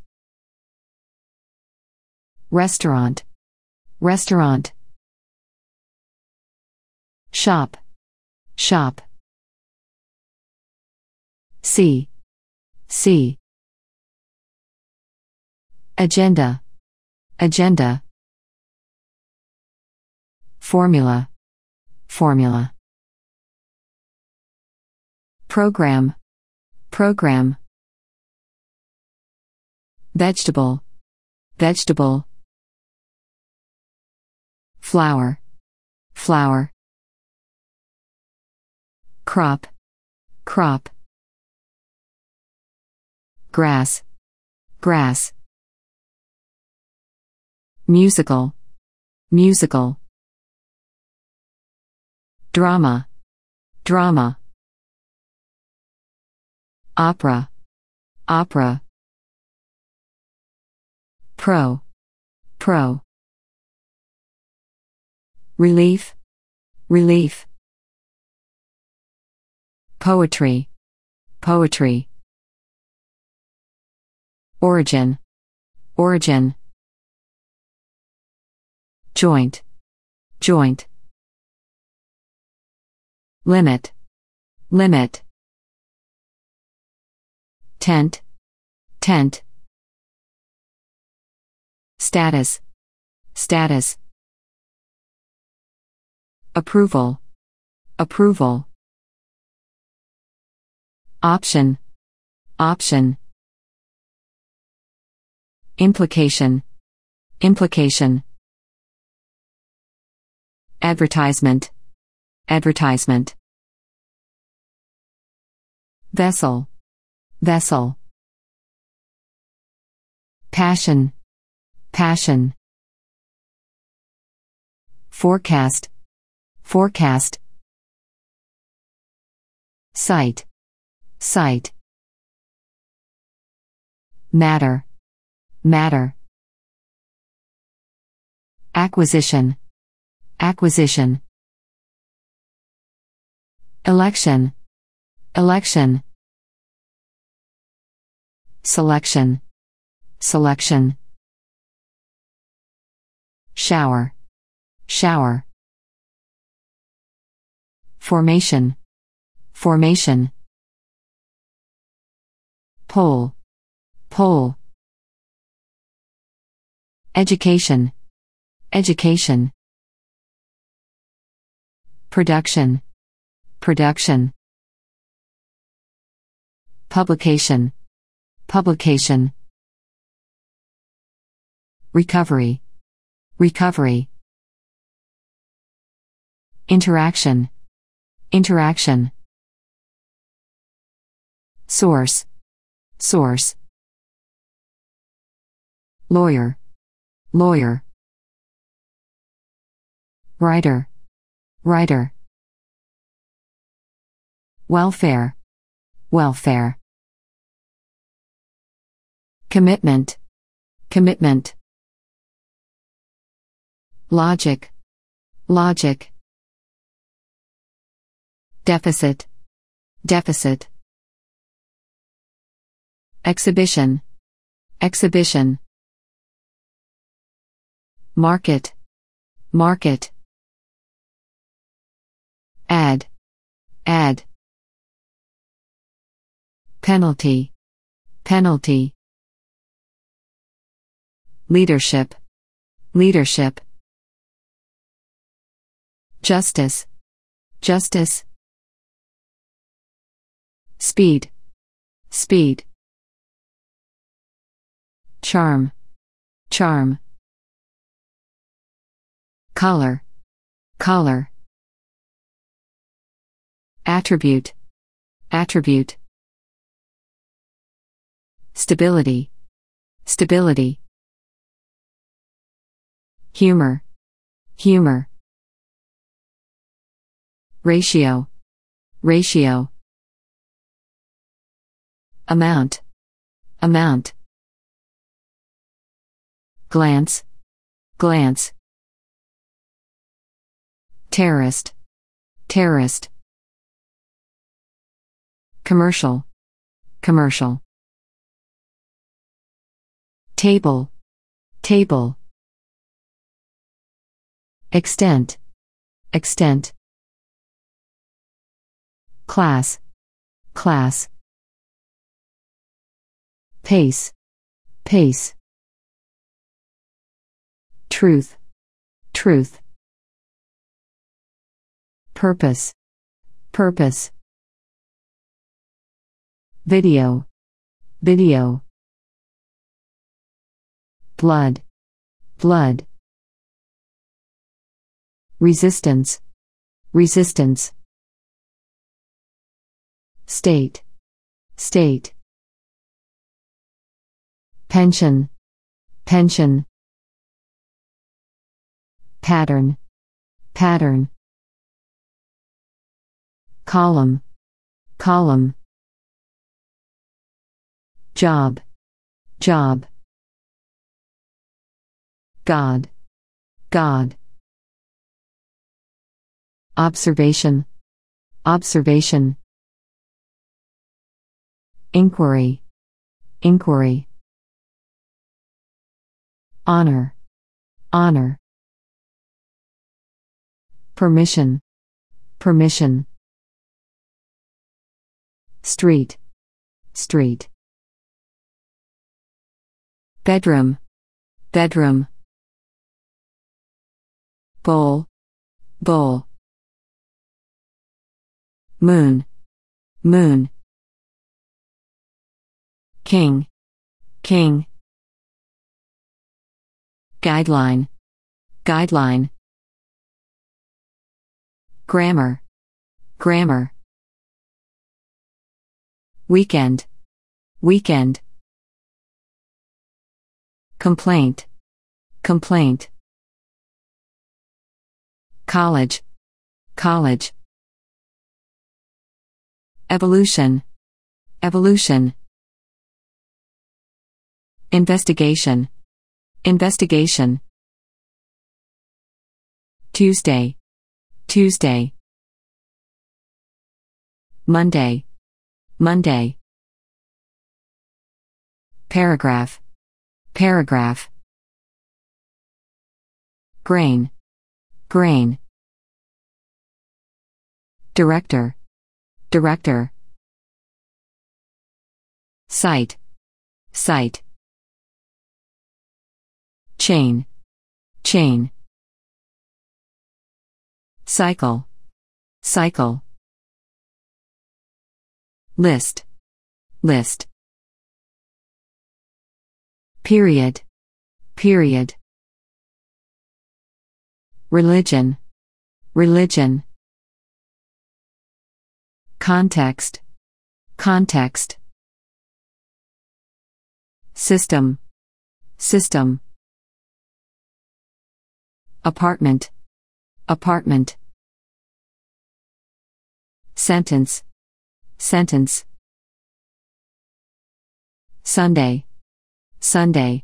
Restaurant, restaurant. Shop, shop. See, C. Agenda, agenda. Formula, formula. program, program. Vegetable, vegetable. Flower, flower. Crop, crop. Grass, grass. Musical, musical. Drama, drama. Opera, opera. Pro, pro. Relief, relief. Poetry, poetry. Origin, origin. Joint, joint. Limit, limit. Tent, tent. Status, status. Approval, approval. Option, option. Implication, implication. Advertisement, advertisement. Vessel, vessel. Passion, passion. Forecast, forecast. Site, site. Matter, matter. Acquisition, acquisition. Election, election. Selection, selection. Shower, shower. Formation, formation. Pole, pole. Education, education. Production, production. Publication, publication. Recovery, recovery. Interaction, interaction. Source, source. Lawyer, lawyer. Writer, writer. Welfare, welfare. Commitment, commitment. Logic, logic. Deficit, deficit. Exhibition, exhibition. Market, market. Add, add. Penalty, penalty. Leadership, leadership. Justice, justice. Speed, speed. Charm, charm. Color, color. Attribute, attribute. Stability, stability. Humor, humor. Ratio, ratio. Amount, amount. Glance, glance. Terrorist, terrorist. Commercial, commercial. Table, table. Extent, extent. Class, class. Pace, pace. Truth, truth. Purpose, purpose. video, video. Blood, blood. Resistance, resistance. State, state. Pension, pension. Pattern, pattern. Column, column. Job, job. God, God. Observation, observation. Inquiry, inquiry. Honor, honor. Permission, permission. Street, street. Bedroom, bedroom. Bowl, bowl. Moon, moon. King, king. Guideline, guideline. Grammar, grammar. Weekend, weekend. Complaint, complaint. College, college. Evolution, evolution. Investigation, investigation. Tuesday, Tuesday. Monday, Monday. Paragraph, paragraph. Grain, grain. Director, director. Site, site. Chain, chain. Cycle, cycle. List, list. Period, period. Religion, religion. Context, context. System, system. Apartment, apartment. Sentence, sentence. Sunday, Sunday.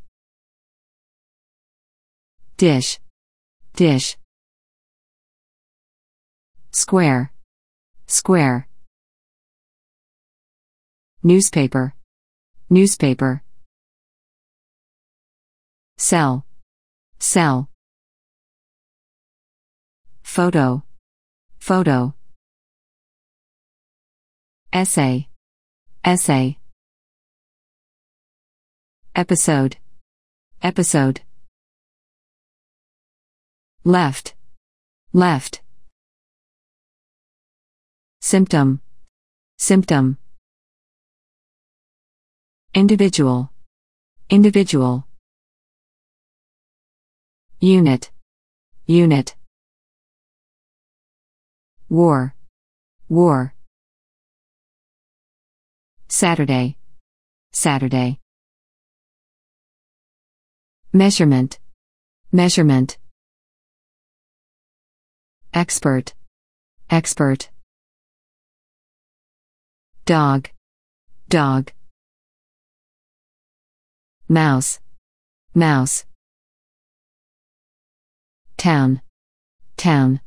Dish, dish. Square, square. Newspaper, newspaper. Cell, cell. Photo, photo. Essay, essay. Episode, episode. Left, left. Symptom, symptom. Individual, individual. Unit, unit. War, war. Saturday, Saturday. Measurement, measurement. Expert, expert. Dog, dog. Mouse, mouse. Town, town.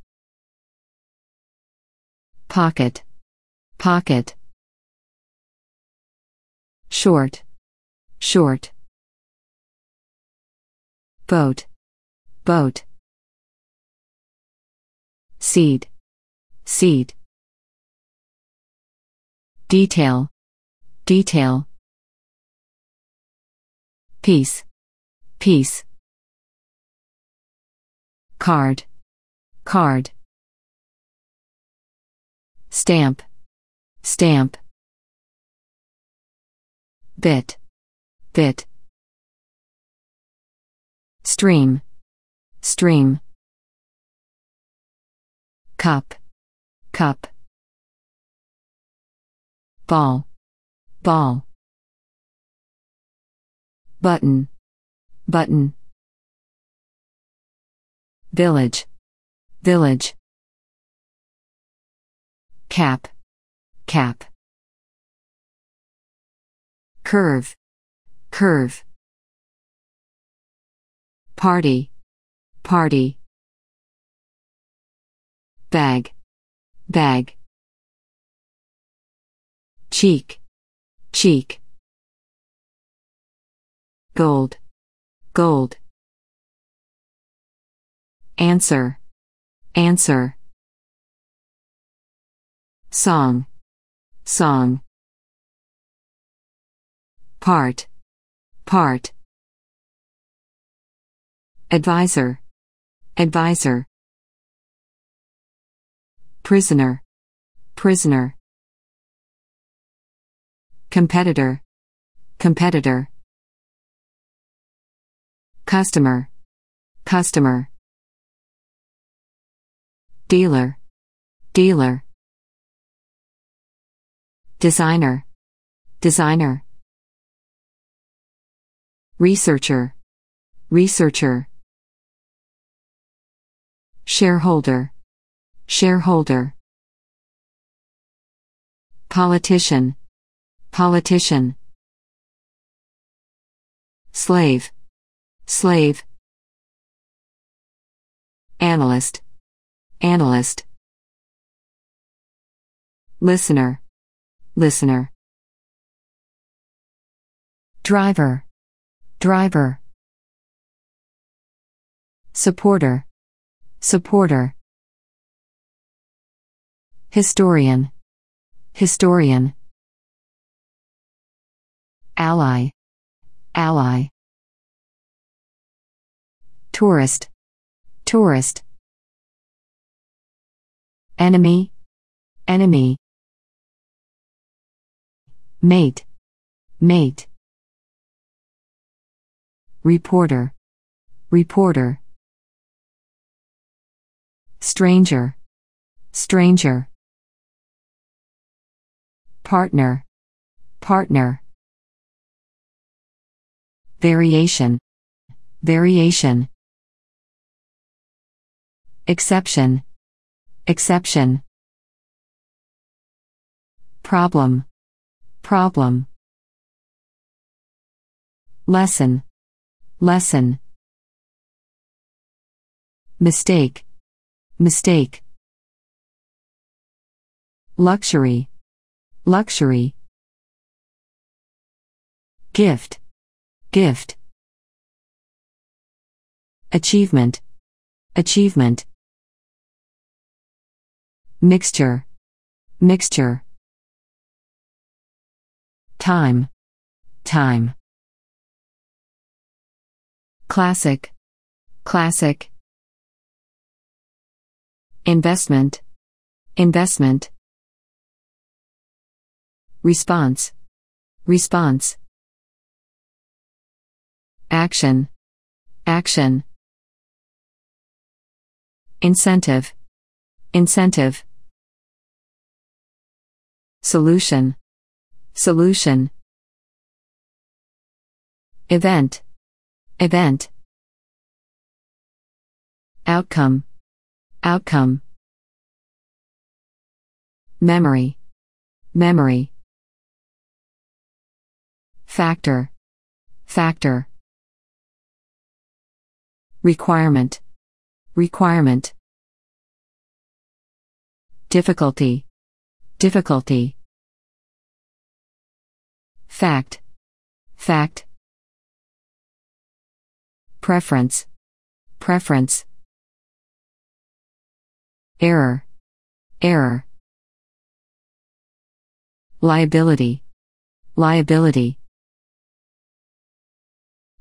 Pocket, pocket. Short, short. Boat, boat. Seed, seed. Detail, detail. Piece, piece. Card, card. Stamp, stamp. Bit, bit. Stream, stream. Cup, cup. Ball, ball. Button, button. Village, village. Cap, cap. Curve, curve. Party, party. Bag, bag. Cheek, cheek. Gold, gold. Answer, answer. Song, song. Part, part. Advisor, advisor. Prisoner, prisoner. Competitor, competitor. Customer, customer. Dealer, dealer. Designer, designer. Researcher, researcher. Shareholder, shareholder. Politician, politician. Slave, slave. Analyst, analyst. Listener, listener. Driver, driver. Supporter, supporter. Historian, historian. Ally, ally. Tourist, tourist. Enemy, enemy. Mate, mate. Reporter, reporter. Stranger, stranger. Partner, partner. Variation, variation. Exception, exception. Problem, problem. Lesson, lesson. Mistake, mistake. Luxury, luxury. Gift, gift. Achievement, achievement. Mixture, mixture. Time, time. Classic, classic. Investment, investment. Response, response. Action, action. Incentive, incentive. Solution, solution. Event, event. Outcome, outcome. Memory, memory. Factor, factor. Requirement, requirement. Difficulty, difficulty. Fact, fact. Preference, preference. Error, error. Liability, liability.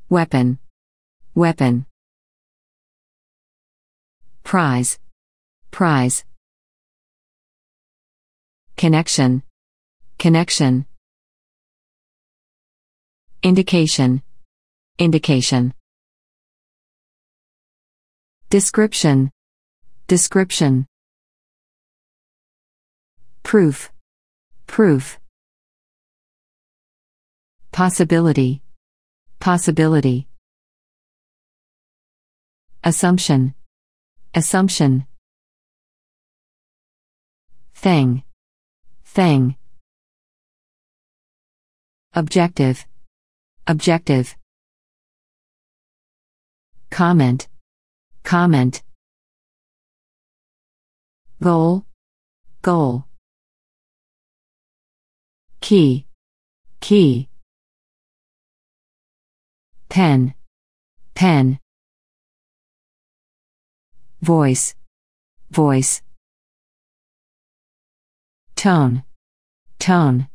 Weapon, weapon. Prize, prize. Connection, connection. indication, indication. Description, description. Proof, proof. Possibility, possibility. Assumption, assumption. Thing, thing. Objective, objective. Comment, comment. Goal, goal. Key, key. Pen, pen. Voice, voice. Tone, tone.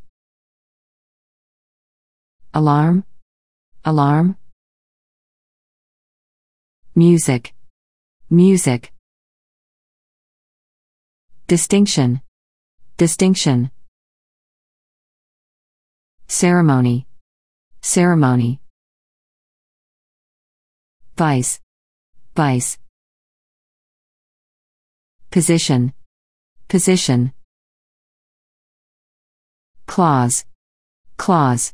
Alarm, alarm. Music, music. Distinction, distinction. Ceremony, ceremony. Vice, vice. Position, position. Clause, clause.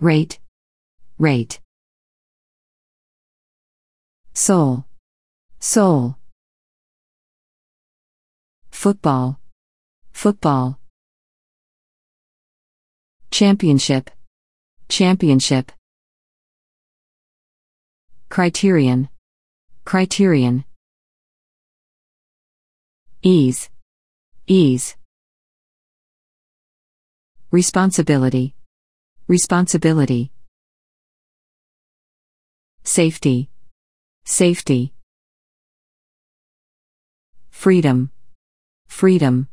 Rate, rate. Soul, soul. Football, football. Championship, championship. Criterion, criterion. Ease, ease. Responsibility, responsibility. Safety, safety. Freedom, freedom.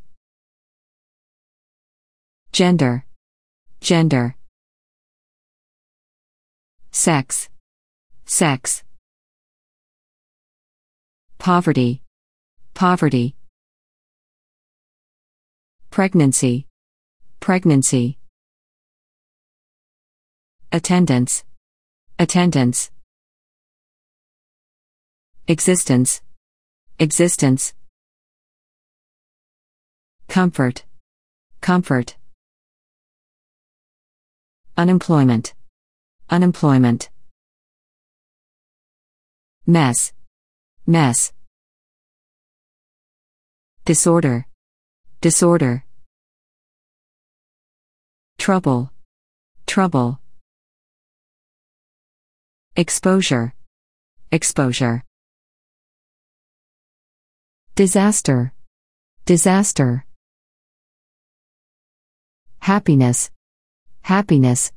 Gender, gender. Sex, sex. Poverty, poverty. Pregnancy, pregnancy. Attendance, attendance. Existence, existence. Comfort, comfort. Unemployment, unemployment. Mess, mess. Disorder, disorder. Trouble, trouble. Exposure, exposure. Disaster, disaster. Happiness, happiness.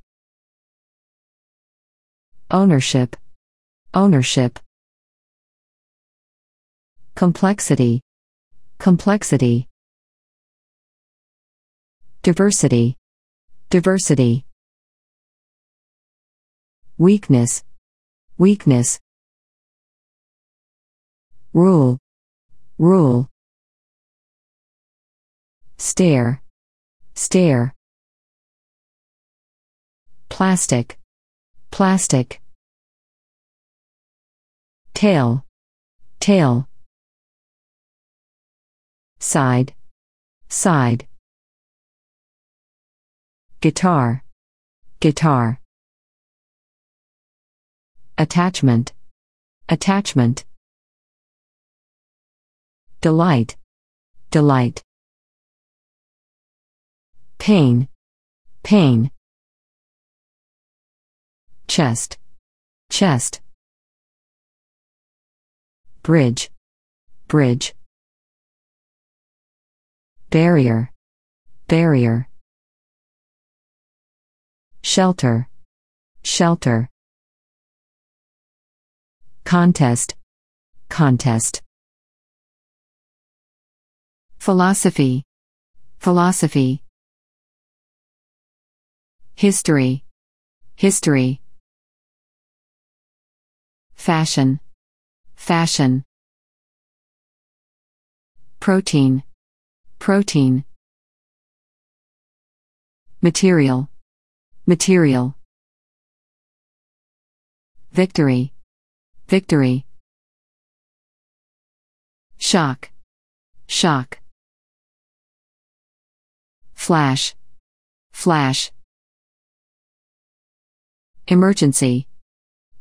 Ownership, ownership. Complexity, complexity. Diversity, diversity. Weakness, weakness. Rule, rule. Stare, stare. Plastic, plastic. Tail, tail. Side, side. Guitar, guitar. Attachment, attachment. Delight, delight. Pain, pain. Chest, chest. Bridge, bridge. Barrier, barrier. Shelter, shelter. Contest, contest. Philosophy, philosophy. History, history. Fashion, fashion. Protein, protein. Material, material. Victory, victory. Shock, shock. Flash, flash. Emergency,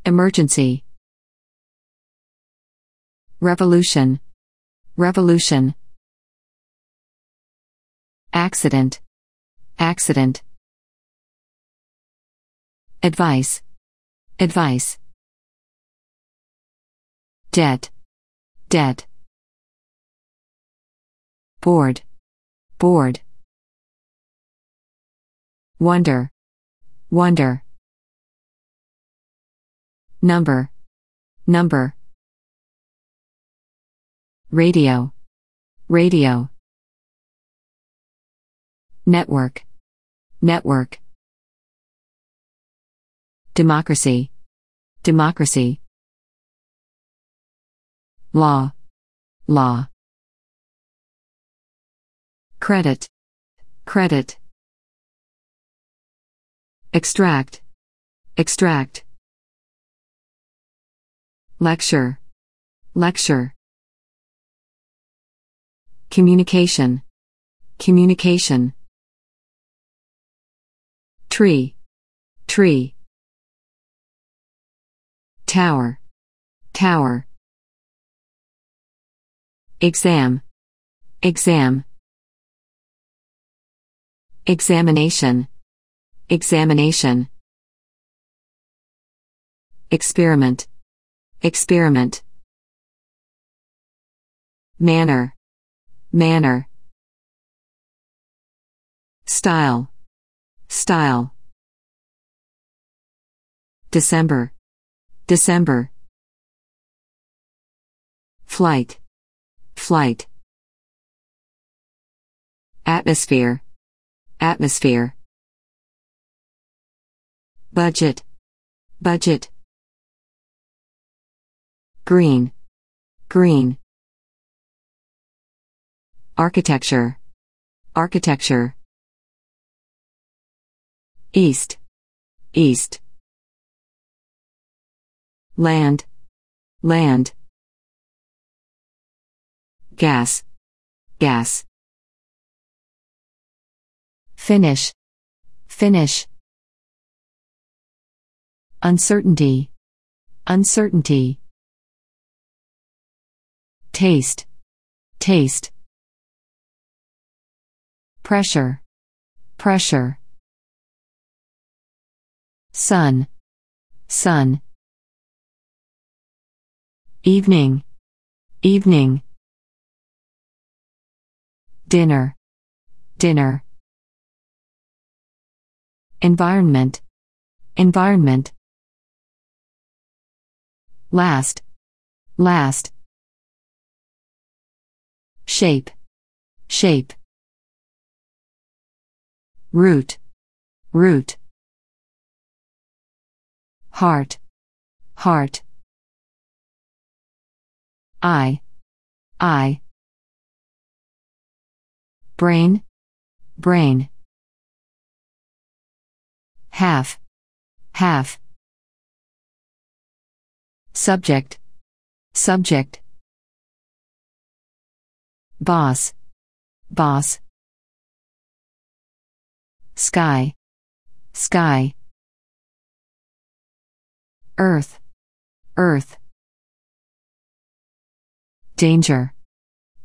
emergency. Revolution, revolution. Accident, accident. Advice, advice. Debt, debt. Board, board. Wonder, wonder. Number, number. Radio, radio. Network, network. Democracy, democracy. Law, law. Credit, credit. Extract, extract. Lecture, lecture. Communication, communication. Tree, tree. Tower, tower. Exam, exam. Examination, examination. Experiment, experiment. Manner, manner. Style, style. December, December. Flight, flight. Atmosphere, atmosphere. Budget, budget. Green, green. Architecture, architecture. East, east. Land, land. Gas, gas. Finish, finish. Uncertainty, uncertainty. Taste, taste. Pressure, pressure. Sun, sun. Evening, evening. Dinner, dinner. Environment, environment. Last, last. Shape, shape. Root, root. Heart, heart. Eye, eye. Brain, brain. Half, half. Subject, subject. Boss, boss. Sky, sky. Earth, earth. Danger,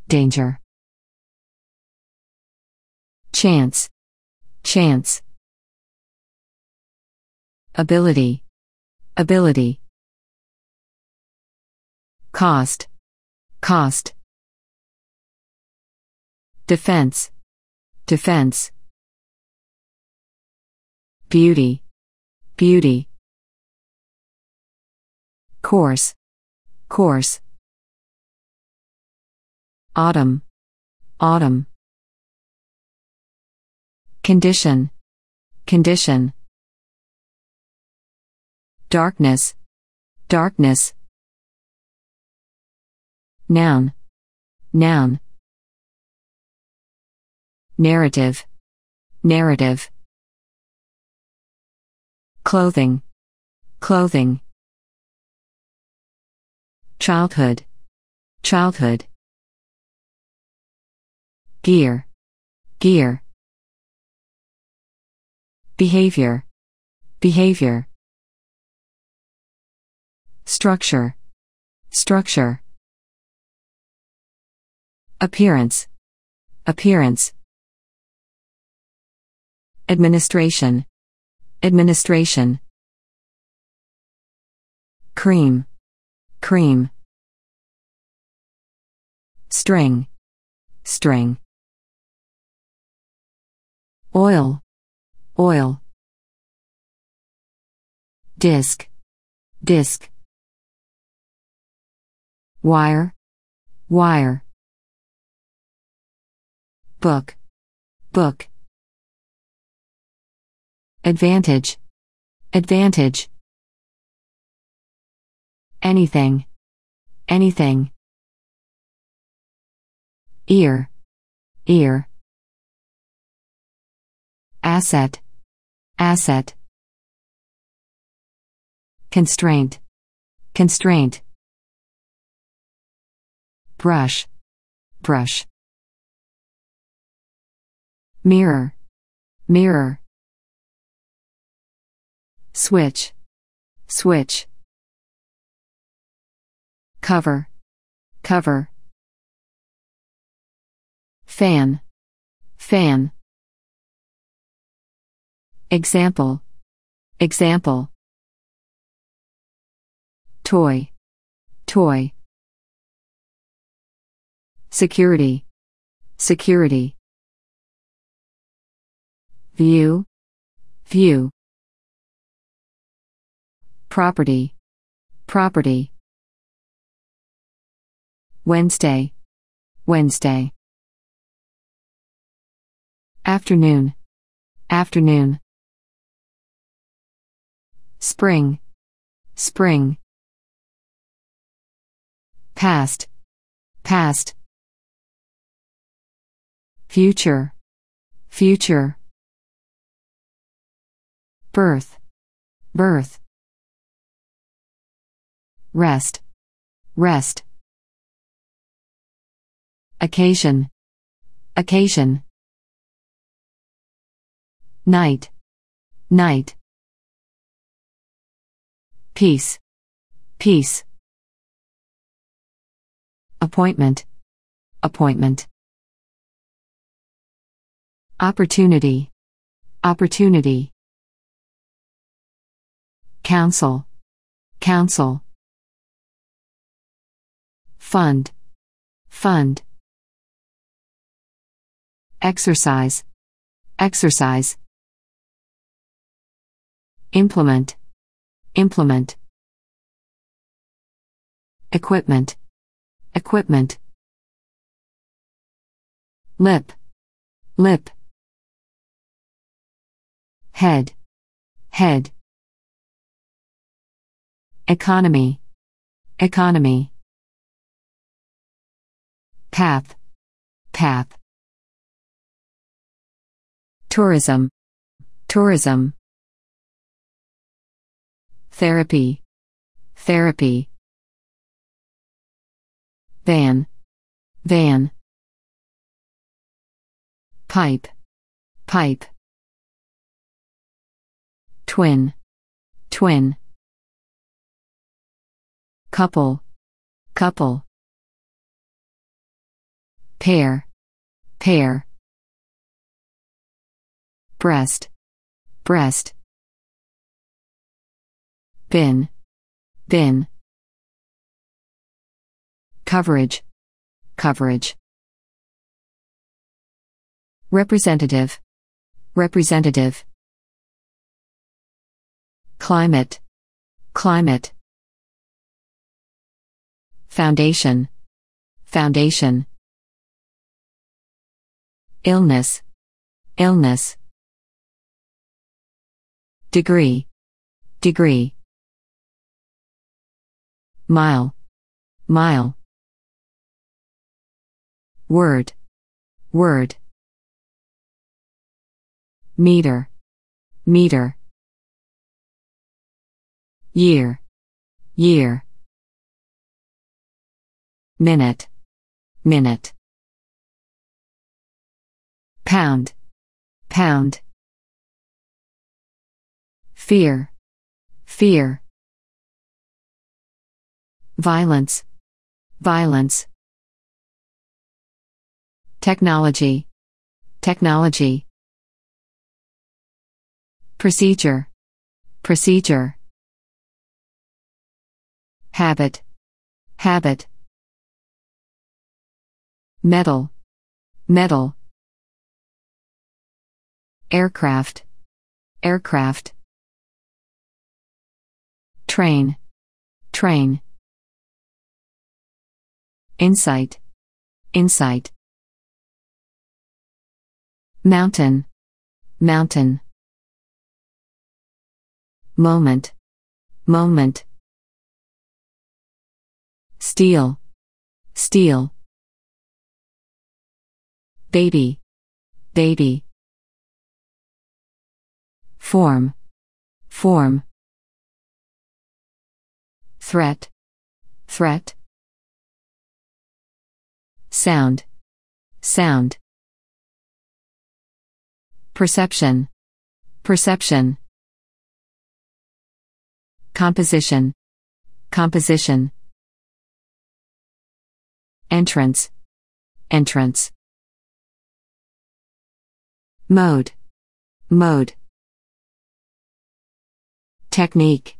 danger. Chance, chance. Ability, ability. Cost, cost. Defense, defense. Beauty, beauty. Course, course. Autumn, autumn. Condition, condition. Darkness, darkness. Noun, noun. Narrative, narrative. clothing, clothing. Childhood, childhood. Gear, gear. Behavior, behavior. Structure, structure. Appearance, appearance. Administration, administration. Cream, cream. String, string. Oil, oil. Disc, disc. Wire, wire. Book, book. Advantage, advantage. Anything, anything. Ear, ear. Asset, asset. Constraint, constraint. Brush, brush. Mirror, mirror. Switch, switch. Cover, cover. Fan, fan. Example, example. Toy, toy. Security, security. View, view. Property, property. Wednesday, Wednesday. Afternoon, afternoon. Spring, spring. Past, past. Future, future. Birth, birth. Rest, rest. Occasion, occasion. Night, night. Peace, peace. Appointment, appointment. Opportunity, opportunity. Council, council. Fund, fund. Exercise, exercise. Implement, implement. Equipment, equipment. Lip, lip. Head, head. Economy, economy. Path, path. Tourism, tourism. Therapy, therapy. Van, van. Pipe, pipe. Twin, twin. Couple, couple. Pair, pair. Breast, breast. Bin, bin. Coverage, coverage. Representative, representative. Climate, climate. Foundation, foundation. Illness, illness. Degree, degree. Mile, mile. Word, word. Meter, meter. year, year. Minute, minute. Pound, pound. Fear, fear. Violence, violence. Technology, technology. Procedure, procedure. Habit, habit. Metal, metal. Aircraft, aircraft. Train, train. Insight, insight. Mountain, mountain. Moment, moment. Steel, steel. Baby, baby. Form, form. Threat, threat. Sound, sound. Perception, perception. Composition, composition. Entrance, entrance. Mode, mode. Technique,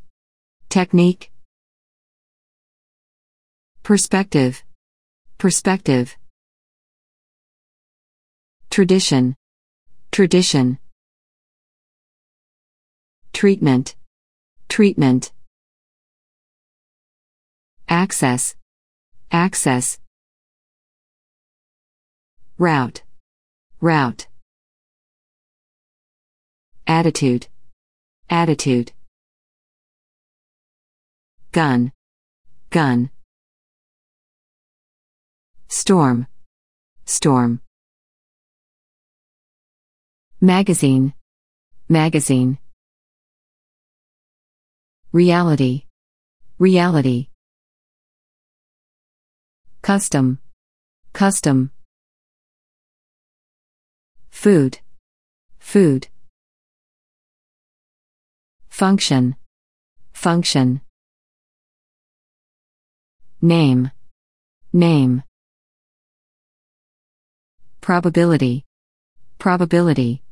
technique. Perspective, perspective. Tradition, tradition. Treatment, treatment. Access, access. Route, route. Attitude, attitude. Gun, gun. Storm, storm. Magazine, magazine. Reality, reality. Custom, custom. Food, food. Function, function. Name, name. Probability, probability.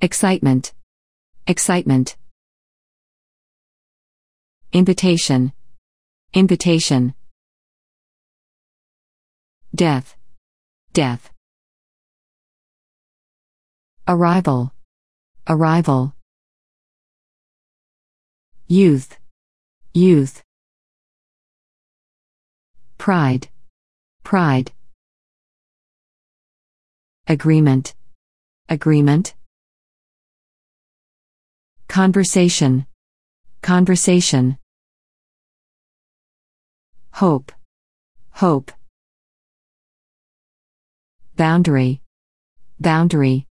Excitement, excitement. Invitation, invitation. Death, death. Arrival, arrival. Youth, youth. Pride, pride. Agreement, agreement. Conversation, conversation. Hope, hope. Boundary, boundary.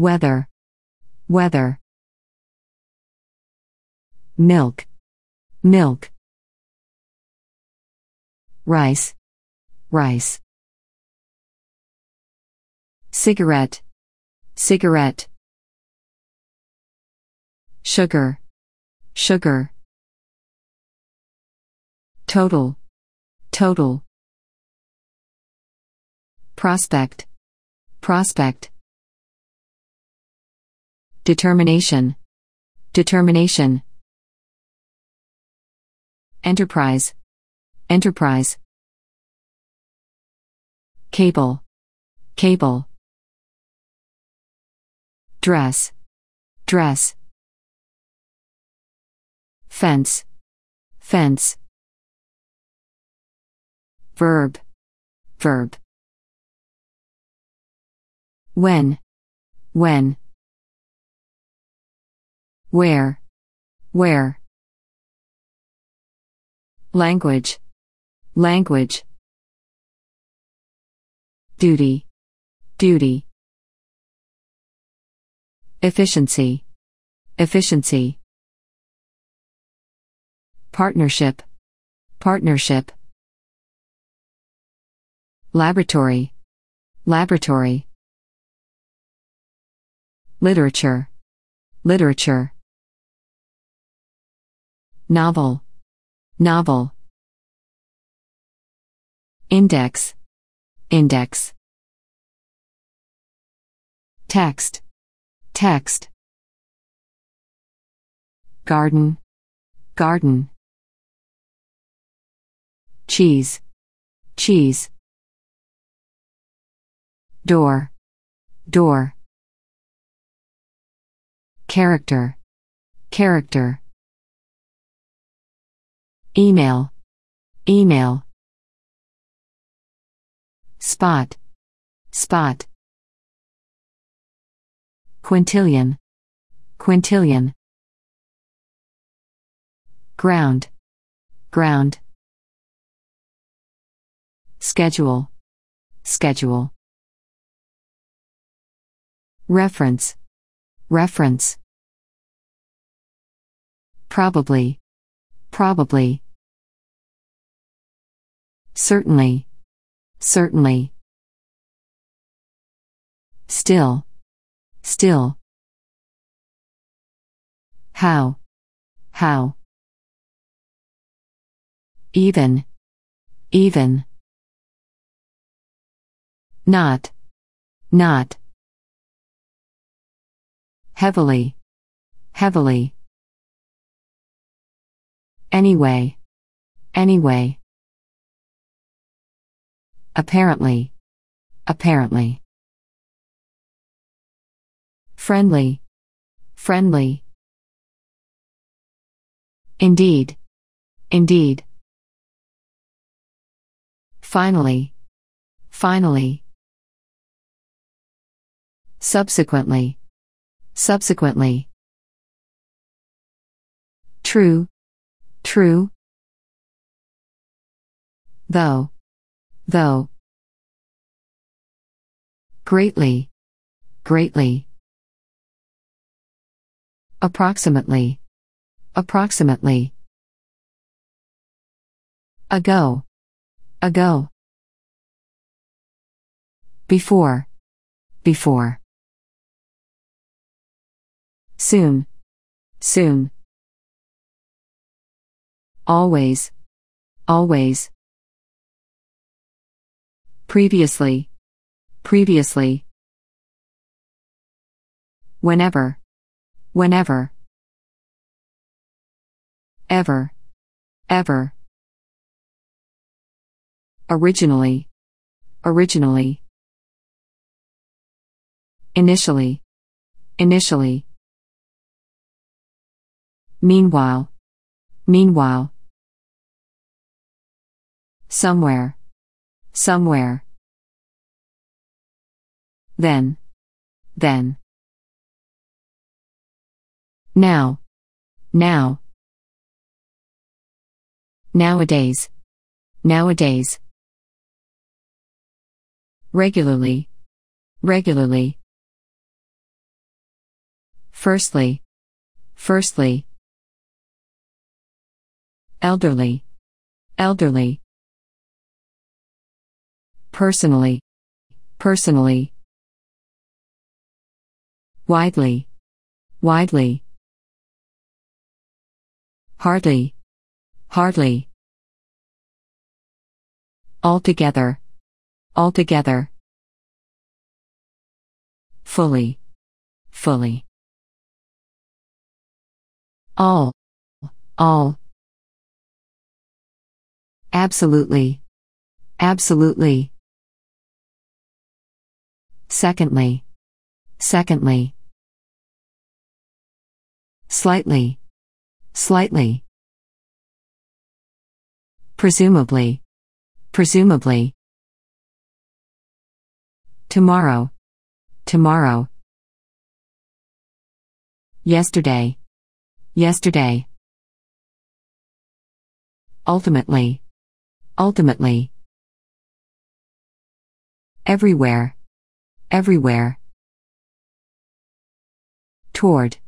Weather, weather. Milk, milk. Rice, rice. Cigarette, cigarette. Sugar, sugar. Total, total. Prospect, prospect. Determination, determination. Enterprise, enterprise. Cable, cable. Dress, dress. Fence, fence. Verb, verb. When, when. Where, where. Language, language. Duty, duty. Efficiency. Efficiency. Partnership. Partnership. Laboratory. Laboratory. Literature. Literature. Novel. Novel. Index. Index. Text. Text. Garden. Garden. Cheese. Cheese. Door. Door. Character. Character. Email. Email. Spot. Spot. Quintillion. Quintillion. Ground. Ground. Schedule. Schedule. Reference. Reference. Probably. Probably. Certainly. Certainly. Still. Still. How. How. Even. Even. Not. Not. Heavily. Heavily. Anyway. Anyway. Apparently. Apparently. Friendly. Friendly. Indeed. Indeed. Finally. Finally. Subsequently. Subsequently. True. True. Though. Though. Greatly. Greatly. Approximately. Approximately. Ago. Ago. Before. Before. Soon. Soon. Always. Always. Previously. Previously. Whenever. Whenever. Ever. Ever. Originally. Originally. Initially. Initially. Meanwhile. Meanwhile. Somewhere. Somewhere. Then. Then. Now. Now. Nowadays. Nowadays. Regularly. Regularly. Firstly. Firstly. Elderly. Elderly. Personally. Personally. Widely. Widely. Hardly. Hardly. Altogether. Altogether. Fully. Fully. All. All. Absolutely. Absolutely. Secondly. Secondly. Slightly. Slightly. Presumably. Presumably. Tomorrow. Tomorrow. Yesterday. Yesterday. Ultimately. Ultimately. Everywhere. Everywhere. toward,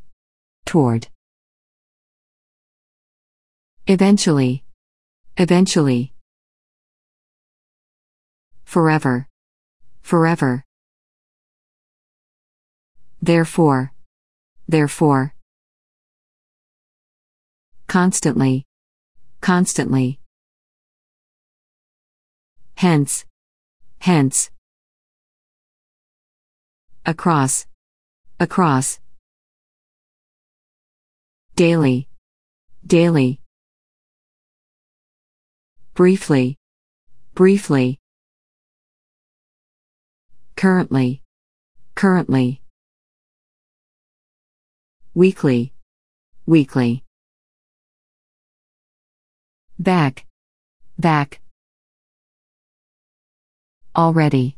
toward. Eventually, eventually. Forever, forever. Therefore, therefore. Constantly, constantly. Hence, hence. Across, across. Daily, daily. Briefly, briefly. Currently, currently. Weekly, weekly. Back, back. Already,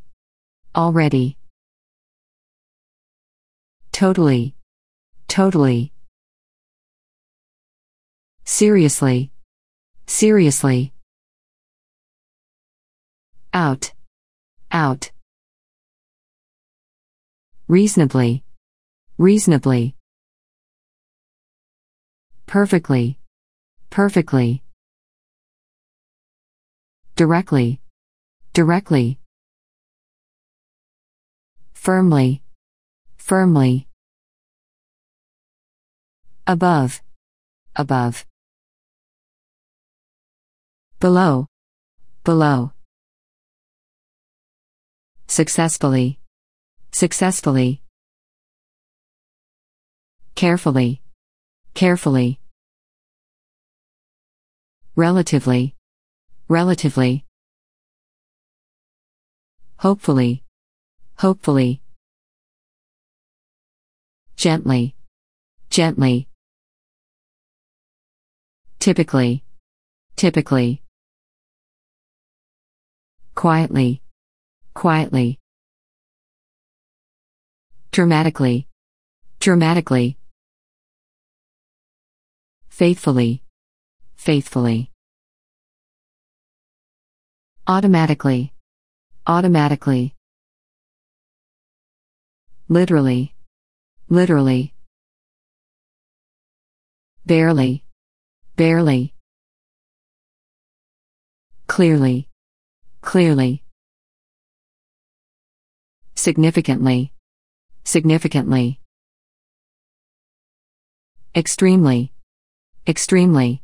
already. Totally, totally. Seriously, seriously. Out, out. Reasonably, reasonably. Perfectly, perfectly. Directly, directly. Firmly, firmly. Above, above. Below, below. Successfully, successfully. Carefully, carefully. Relatively, relatively. Hopefully, hopefully. Gently, gently. Typically, typically. Quietly, quietly. Dramatically, dramatically. Faithfully, faithfully. Automatically, automatically. Literally, literally. Barely, barely. Clearly, clearly. Significantly, significantly. Extremely, extremely.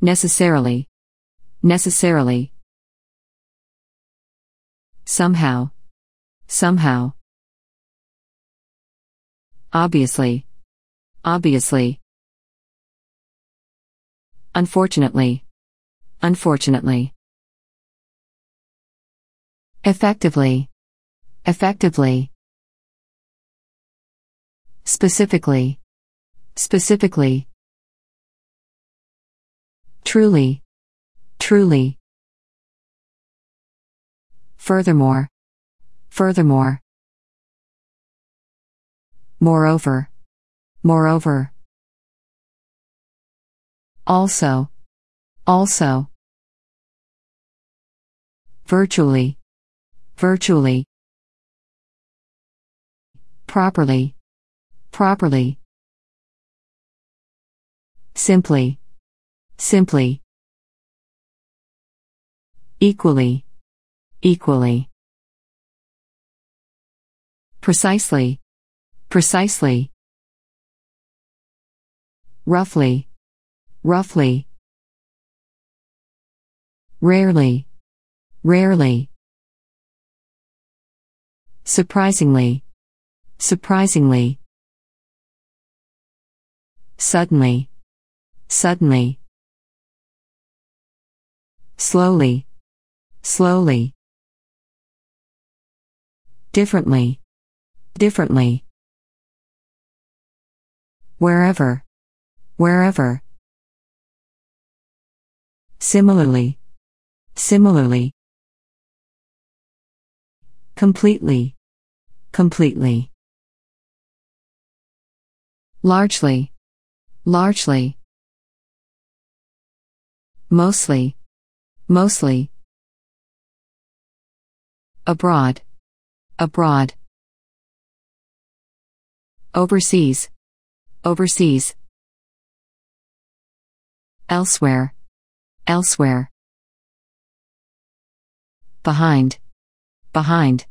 Necessarily, necessarily. Somehow, somehow. Obviously, obviously. Unfortunately, unfortunately. Effectively, effectively. Specifically, specifically. Truly, truly. Furthermore, furthermore. Moreover, moreover. Also, also. Virtually, virtually. Properly, properly. Simply, simply. Equally, equally. Precisely, precisely. Roughly, roughly. Rarely, rarely. Surprisingly, surprisingly. Suddenly, suddenly. Slowly, slowly. Differently, differently. Wherever, wherever. Similarly, similarly. Completely, completely. Largely, largely. Mostly, mostly. Abroad, abroad. overseas, overseas. Elsewhere, elsewhere. Behind, behind.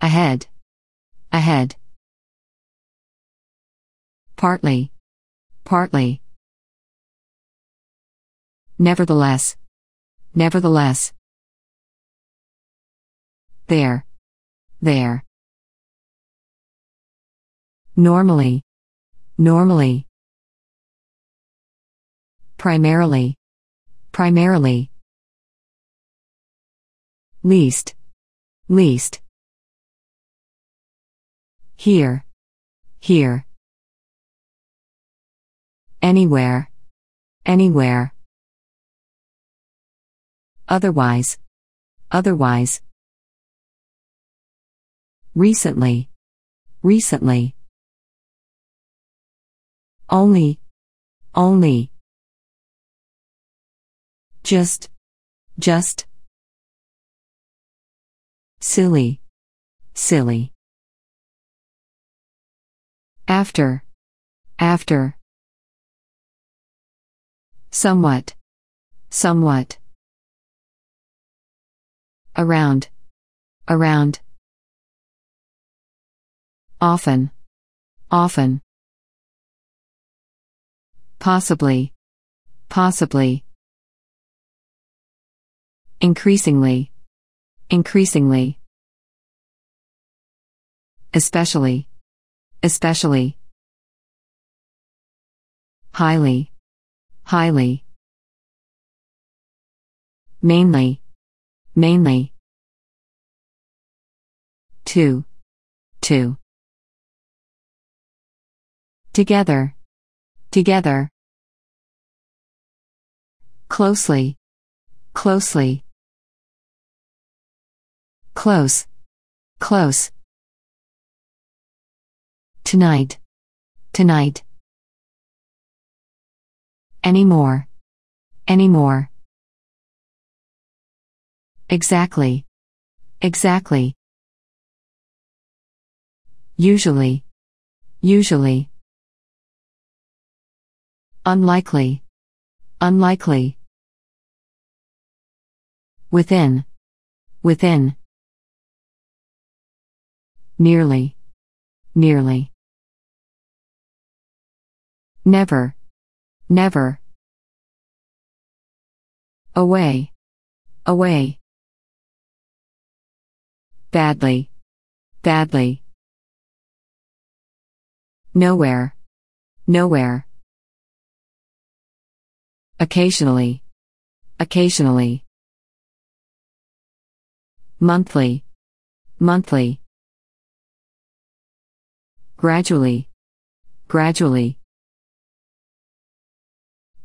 Ahead, ahead. Partly, partly. Nevertheless, nevertheless. There, there. Normally, normally. Primarily, primarily. Least, least. Here, here. Anywhere, anywhere. Otherwise, otherwise. Recently, recently. Only, only. Just, just. Silly, silly. After, after. Somewhat, somewhat. Around, around. Often, often. Possibly, possibly. Increasingly, increasingly. Especially, especially. Highly, highly. Mainly, mainly. Too, too. Together, together. Closely, closely. Close, close. Tonight, tonight. Anymore, anymore. Exactly, exactly. Usually, usually. Unlikely, unlikely. Within, within. Nearly, nearly. Never, never. Away, away. Badly, badly. Nowhere, nowhere. Occasionally, occasionally. Monthly, monthly. Gradually, gradually.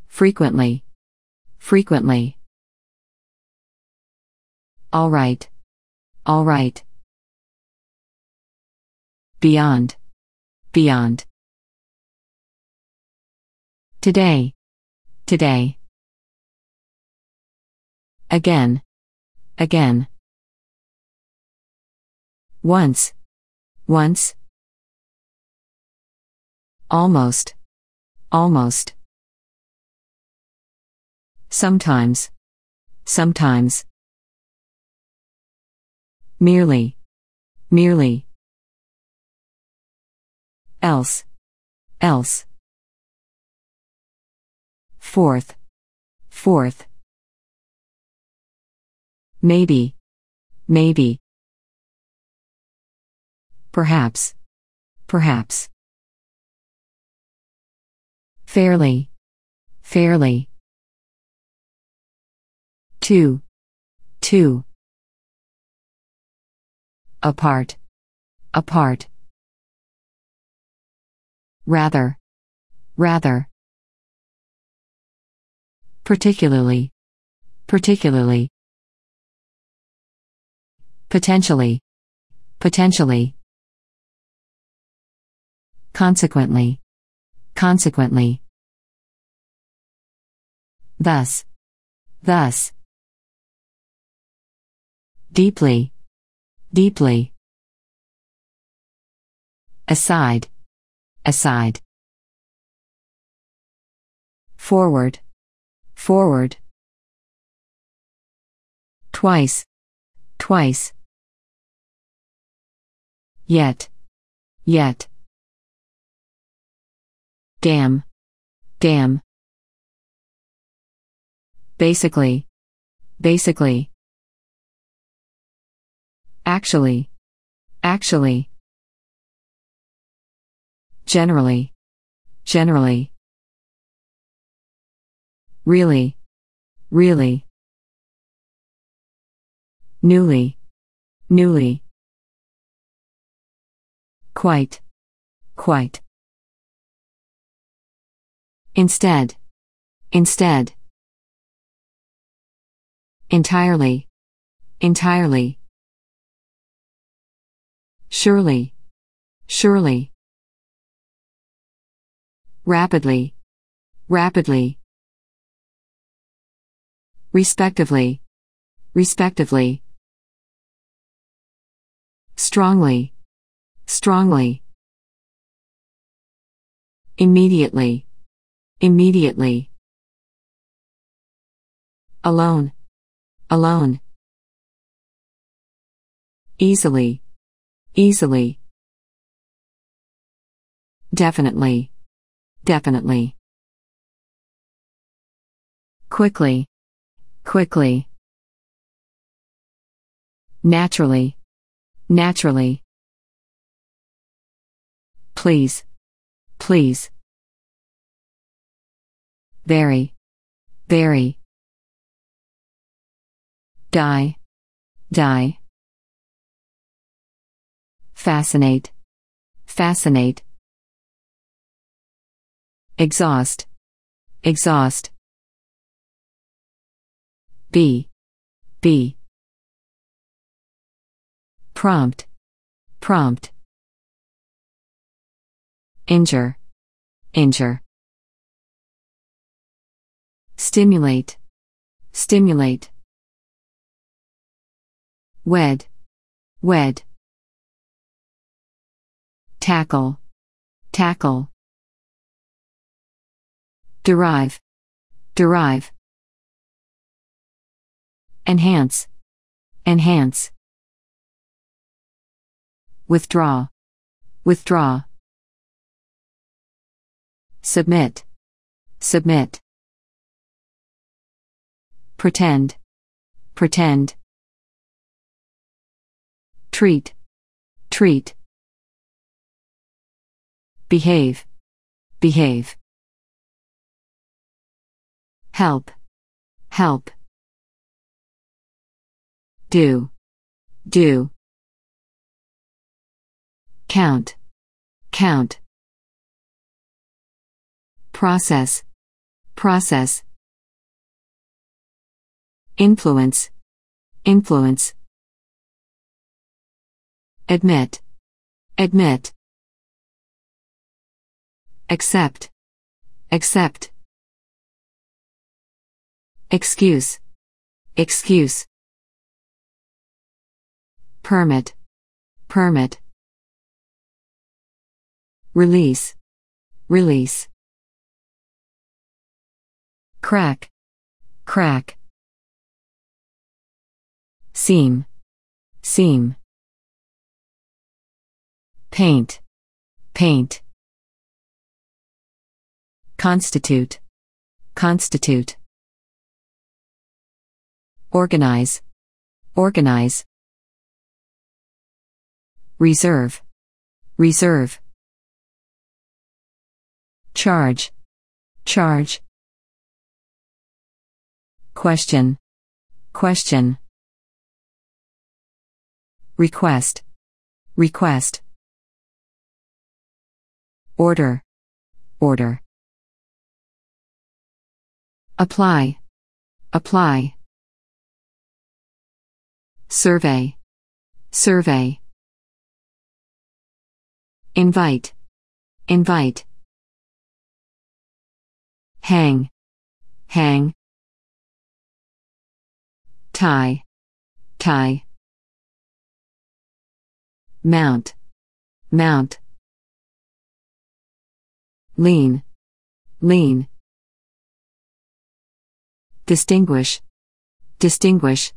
Frequently, frequently. All right, all right. Beyond, beyond. Today, today. Again, again. Once, once. Almost, almost. Sometimes, sometimes. Merely, merely. Else, else. Forth, forth. Maybe, maybe. Perhaps, perhaps. Fairly, fairly. Too, too. Apart, apart. Rather, rather. Particularly, particularly. Potentially, potentially. Consequently, consequently. Thus, thus. Deeply, deeply. aside, aside. Forward, forward. Twice, twice. Yet, yet. Damn, damn. Basically, basically. Actually, actually. Generally, generally. Really, really. Newly, newly. Quite, quite. Instead, instead. Entirely, entirely. Surely, surely. Rapidly, rapidly. Respectively, respectively. Strongly, strongly. Immediately, immediately. Alone, alone. Easily, easily. Definitely, definitely. Quickly, quickly. Naturally, naturally. Please, please. Very, very. Die, die. Fascinate, fascinate. Exhaust, exhaust. Be, be. Prompt, prompt. Injure, injure. Stimulate, stimulate. Wed, wed. Tackle, tackle. Derive, derive. Enhance, enhance. Withdraw, withdraw. Submit, submit. Pretend, pretend. Treat, treat. Behave, behave. Help, help. Do, do. Count, count. Process, process. Influence, influence. Admit, admit. Accept, accept. Excuse, excuse. Permit, permit. Release, release. Crack, crack. Seem, seem. Paint, paint. Constitute, constitute. Organize, organize. Reserve, reserve. Charge, charge. Question, question. Request, request. Order, order. Apply, apply. Survey, survey. Invite, invite. Hang, hang. Tie, tie. Mount, mount. lean, lean. Distinguish, distinguish.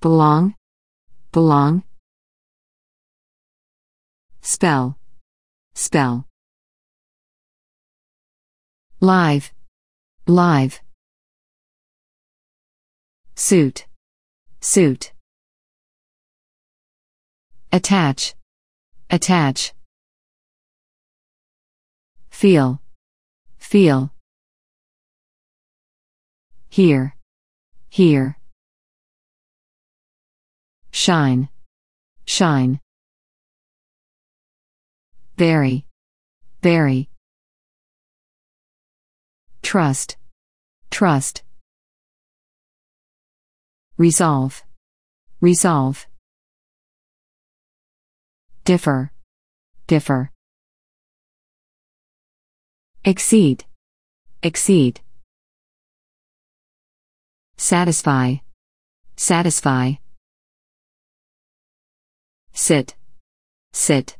Belong, belong. Spell, spell. Live, live. Suit, suit. Attach, attach. Feel, feel. Hear, hear. Shine, shine. Very, very. Trust, trust. Resolve, resolve. Differ, differ. Exceed, exceed. Satisfy, satisfy. Sit, sit.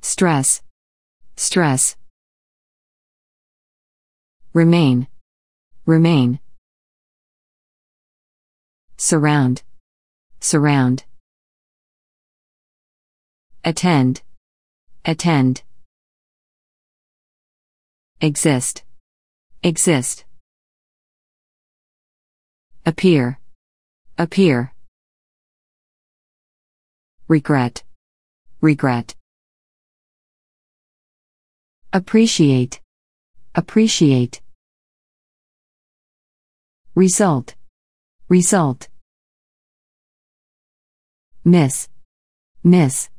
Stress, stress. Remain, remain. Surround, surround. Attend, attend. Exist, exist. Appear, appear. Regret, regret. Appreciate, appreciate. Result, result. Miss, miss.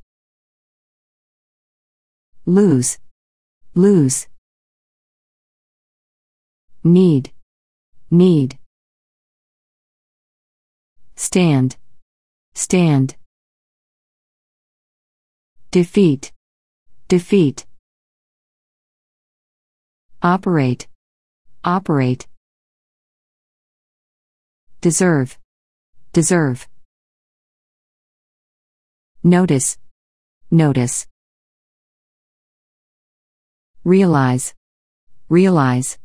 Lose, lose. Need, need. Stand, stand. Defeat, defeat. Operate, operate. Deserve, deserve. Notice, notice. Realize, realize.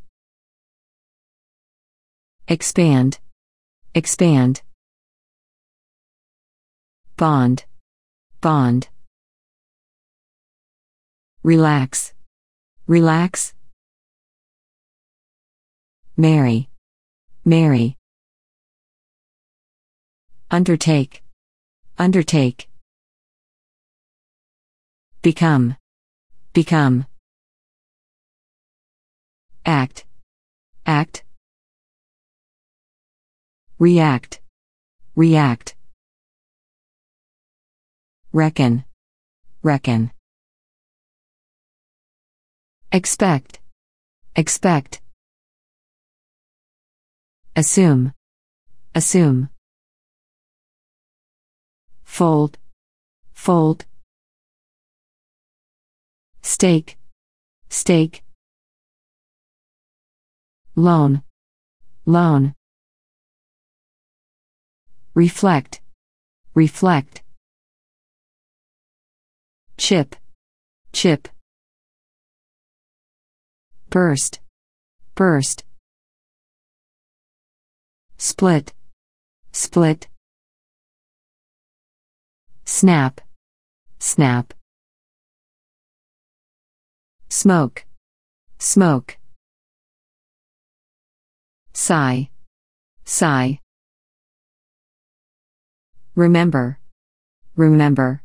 Expand, expand. Bond, bond. Relax, relax. Marry, marry. Undertake, undertake. Become, become. Act, act. React, react. Reckon, reckon. Expect, expect. Assume, assume. Fold, fold. Stake, stake. Loan, loan. Reflect, reflect. Chip, chip. Burst, burst. Split, split. Snap, snap. Smoke, smoke. Sigh, sigh. Remember, remember.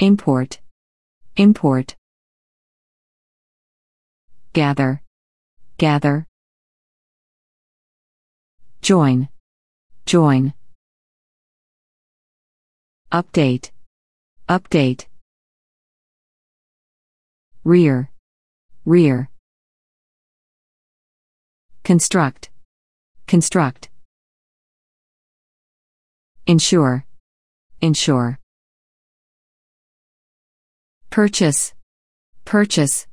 Import, import. Gather, gather. Join, join. Update, update. Rear, rear. Construct, construct. Insure, insure. Purchase, purchase.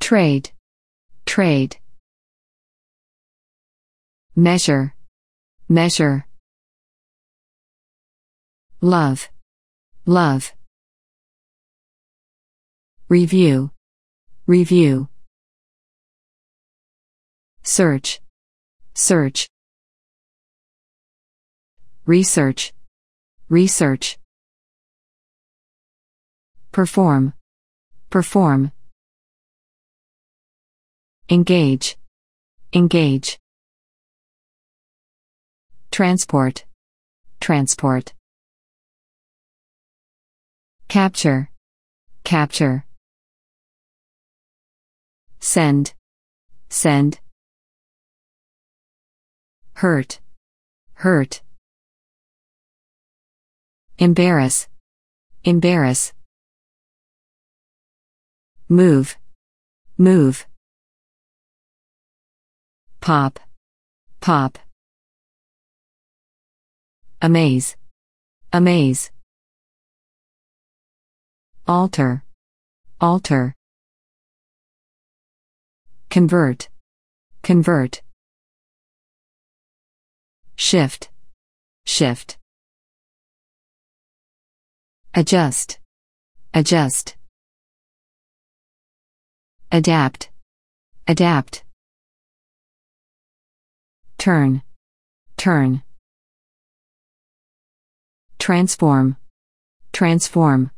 Trade, trade. Measure, measure. love, love. Review, review. Search, search. Research, research. Perform, perform. Engage, engage. Transport, transport. Capture, capture. Send, send. Hurt, hurt. Embarrass, embarrass. Move, move. Pop, pop. Amaze, amaze. Alter, alter. Convert, convert. Shift, shift. Adjust, adjust. Adapt, adapt. Turn, turn. Transform, transform.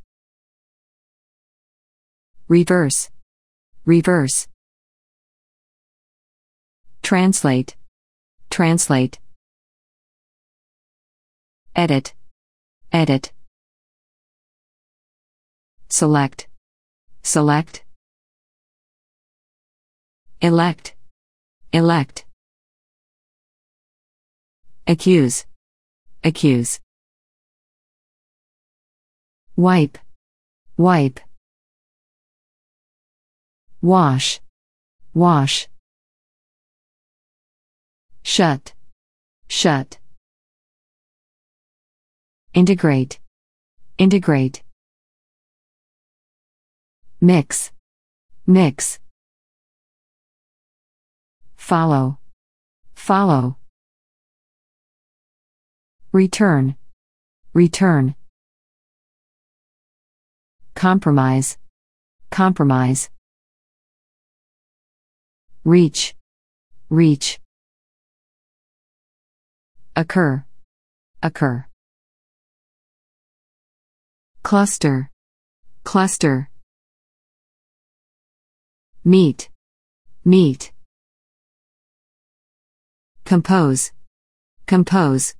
Reverse, reverse. Translate, translate. Edit, edit. Select, select. Elect, elect. Accuse, accuse. Wipe, wipe. Wash, wash. Shut, shut. Integrate, integrate. Mix, mix. Follow, follow. Return, return. Compromise, compromise. Reach, reach. Occur, occur. Cluster, cluster. Meet, meet. Compose, compose.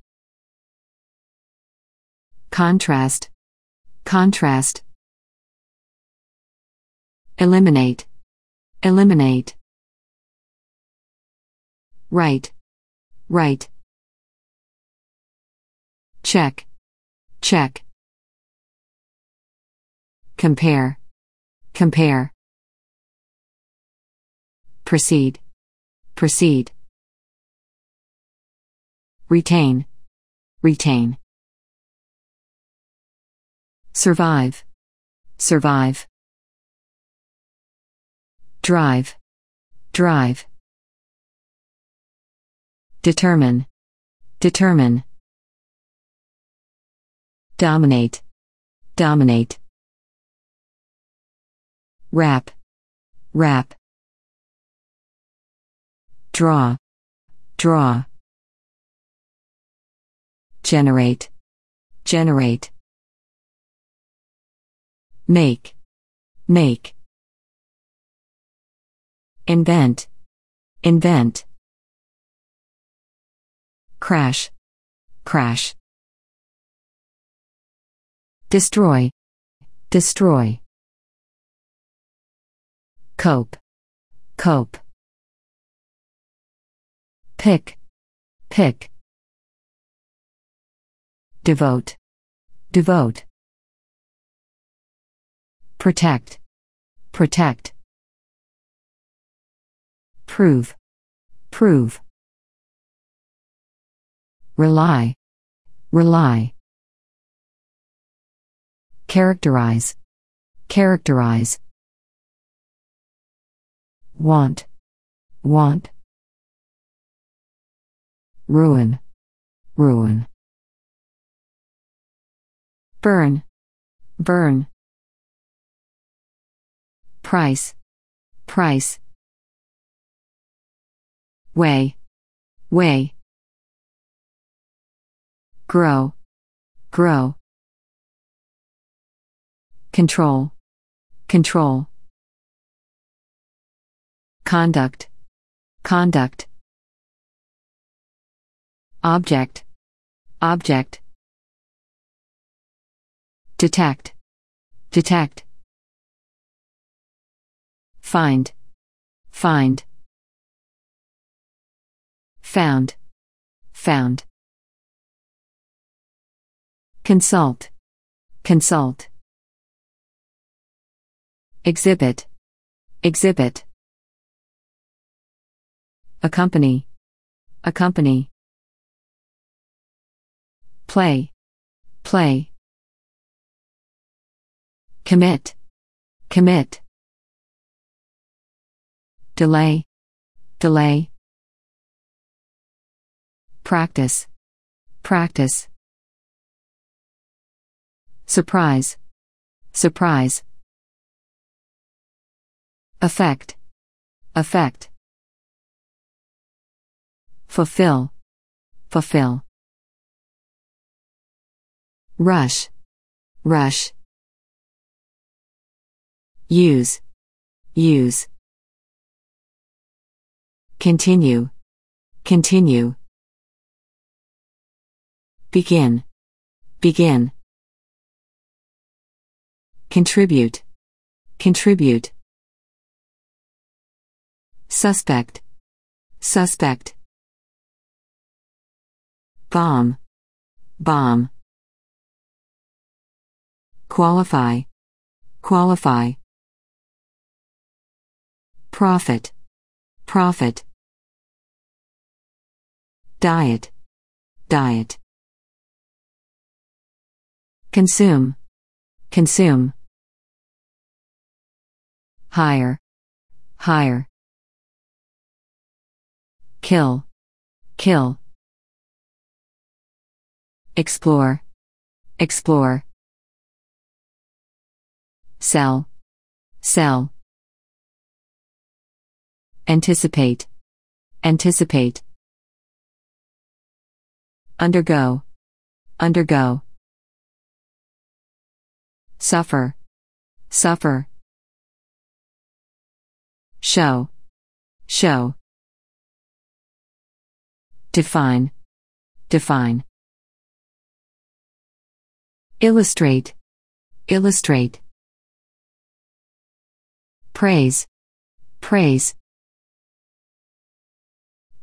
Contrast, contrast. Eliminate, eliminate. Write, write. Check, check. Compare, compare. Proceed, proceed. Retain, retain. Survive, survive. Drive, drive. Determine, determine. Dominate, dominate. Wrap, wrap. Draw, draw. Generate, generate. Make, make. Invent, invent. Crash, crash. Destroy, destroy. Cope, cope. Pick, pick. Devote, devote. Protect, protect. Prove, prove. Rely, rely. Characterize, characterize. Want, want. Ruin, ruin. burn, burn. Price, price. Weigh, weigh. Grow, grow. Control, control. Conduct, conduct. Object, object. Detect, detect. Find, find. Found, found. Consult, consult. Exhibit, exhibit. Accompany, accompany. Play, play. Commit, commit. Delay, delay. Practice, practice. Surprise, surprise. Effect, effect. Fulfill, fulfill. Rush, rush. Use, use. Continue, continue. Begin, begin. Contribute, contribute. Suspect, suspect. Bomb, bomb. Qualify, qualify. Profit, profit. Diet, diet. Consume, consume. Hire, hire. Kill, kill. Explore, explore. Sell, sell. Anticipate, anticipate. Undergo, undergo. Suffer, suffer. Show, show. Define, define. Illustrate, illustrate. Praise, praise.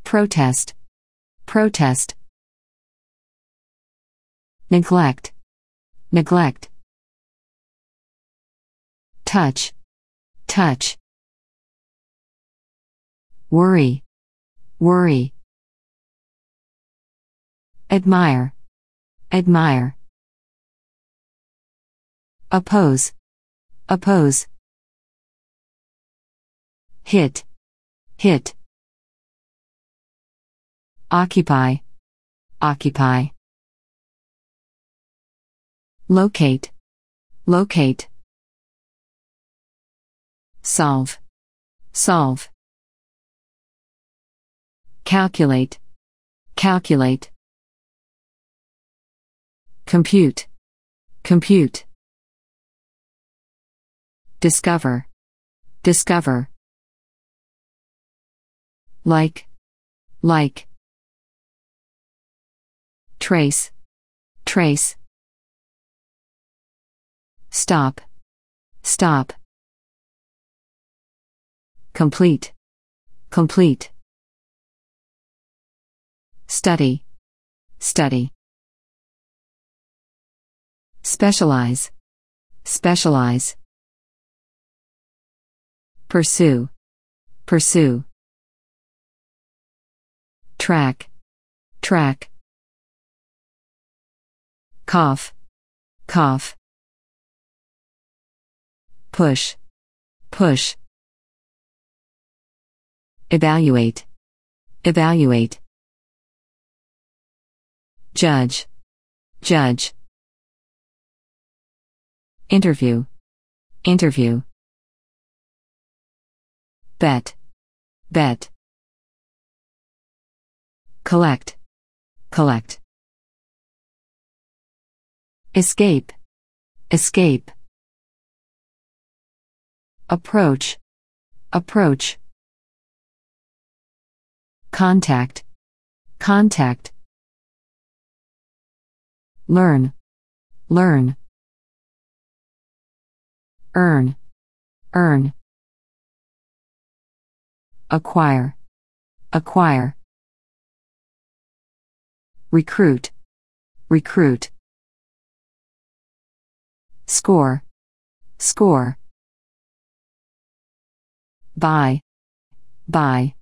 Protest, protest. Neglect, neglect. Touch, touch. Worry, worry. Admire, admire. Oppose, oppose. Hit, hit. Occupy, occupy. Locate, locate. Solve, solve. Calculate, calculate. Compute, compute. Discover, discover. Like, like. Trace, trace. Stop, stop. Complete, complete. Study, study. Specialize, specialize. Pursue, pursue. Track, track. Cough, cough. Push, push. Evaluate, evaluate. Judge, judge. interview, interview. Bet, bet. Collect, collect. Escape, escape. Approach, approach. Contact, contact. Learn, learn. Earn, earn. Acquire, acquire. Recruit, recruit. Score, score. Buy, buy.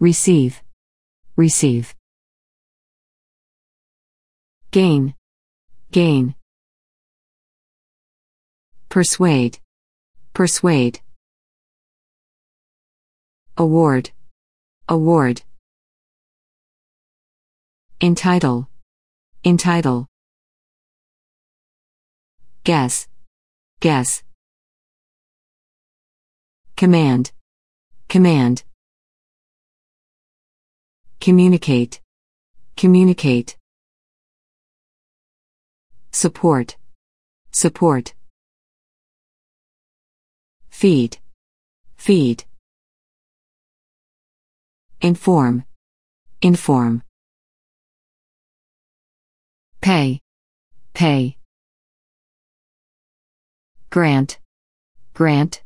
Receive, receive. Gain, gain. Persuade, persuade. Award, award. Entitle, entitle. Guess, guess. Command, command. Communicate, communicate. Support, support. Feed, feed. Inform, inform. Pay, pay. Grant, grant.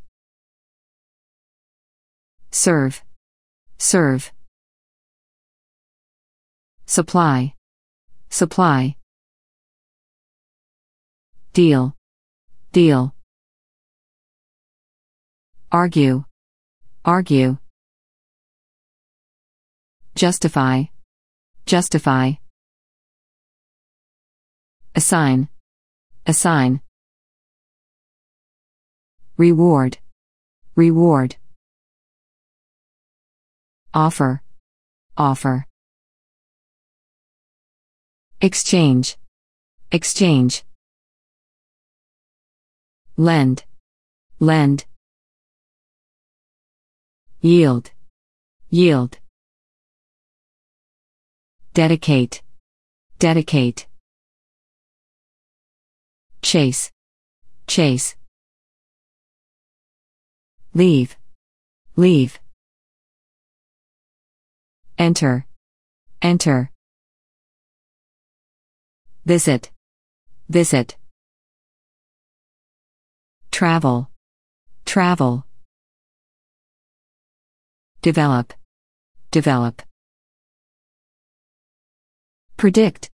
Serve, serve. Supply, supply. Deal, deal. Argue, argue. Justify, justify. Assign, assign. Reward, reward. Offer, offer. Exchange, exchange. Lend, lend. Yield, yield. Dedicate, dedicate. Chase, chase. Leave, leave. Enter, enter. Visit, visit. Travel, travel. Develop, develop. Predict,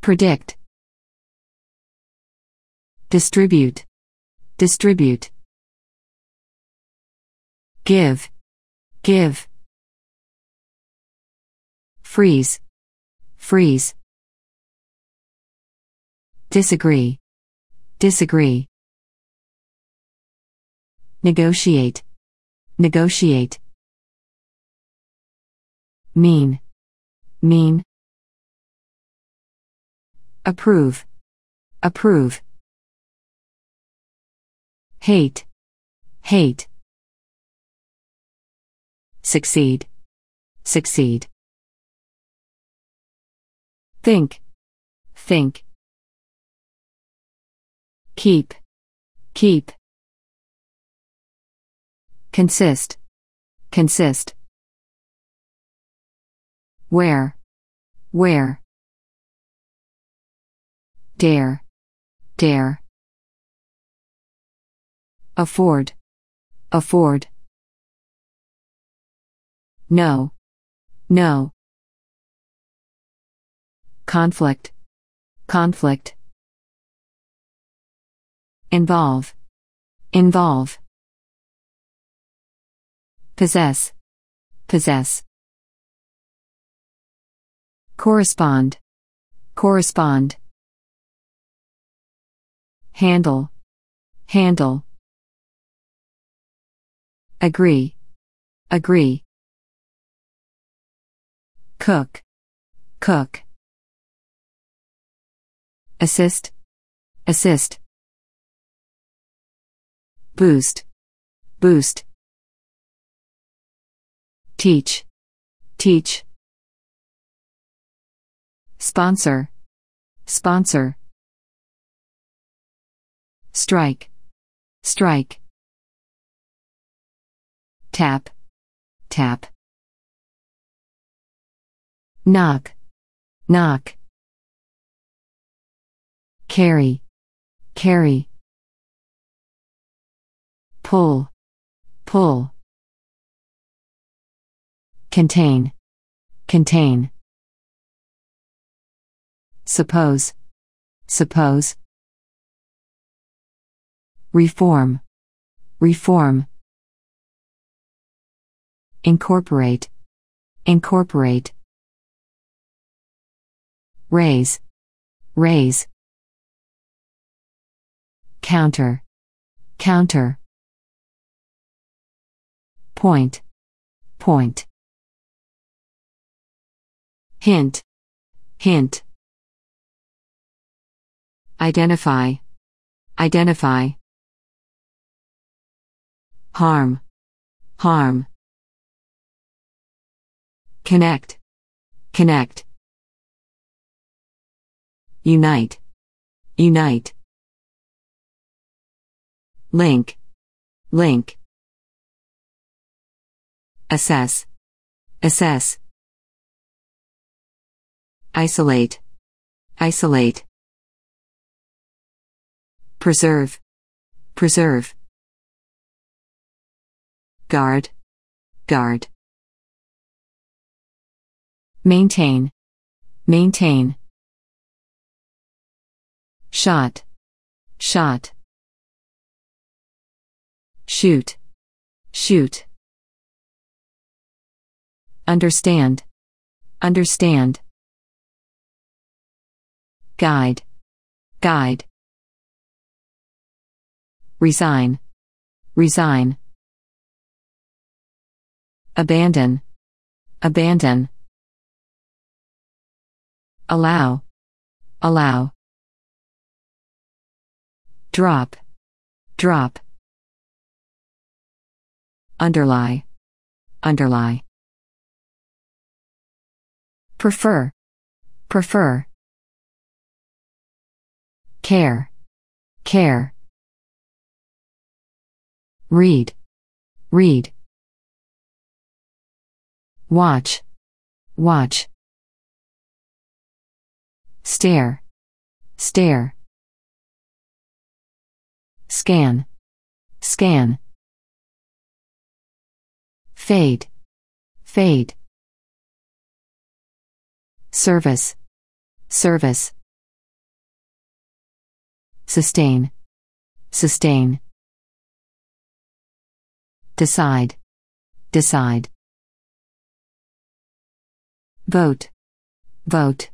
predict. Distribute, distribute. Give, give. Freeze, freeze. Disagree, disagree. Negotiate, negotiate. Mean, mean. Approve, approve. Hate, hate. Succeed, succeed. Think, think. Keep, keep. Consist, consist. Wear, wear. Dare, dare. Afford, afford. Know, know. Conflict, conflict. Involve, involve. Possess, possess. Correspond, correspond. Handle, handle. Agree, agree. Cook, cook. Assist, assist. Boost, boost. Teach, teach. Sponsor, sponsor. Strike, strike. Tap, tap. Knock, knock. Carry, carry. Pull, pull. Contain, contain. Suppose, suppose. Reform, reform. Incorporate, incorporate. Raise, raise. Counter, counter. Point, point. Hint, hint. Identify, identify. Harm, harm. Connect, connect. Unite, unite. Link, link. Assess, assess. Isolate, isolate. Preserve, preserve. Guard, guard. Maintain, maintain. Shot, shot. Shoot, shoot. Understand, understand. Guide, guide. Resign, resign. Abandon, abandon. Allow, allow. Drop, drop. Underlie, underlie. Prefer, prefer. Care, care. Read, read. Watch, watch. Stare, stare. Scan, scan. Fade, fade. Service, service. Sustain, sustain. Decide, decide. Vote, vote.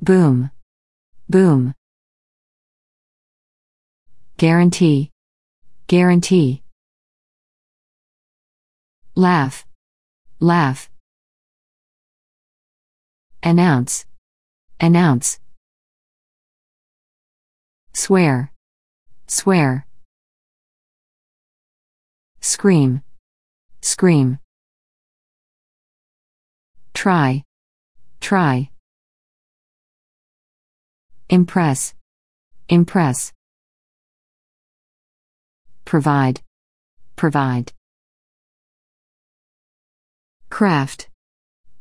Boom, boom. Guarantee, guarantee. Laugh, laugh. Announce, announce. Swear, swear. Scream, scream. Try, try. Impress, impress. Provide, provide. Craft,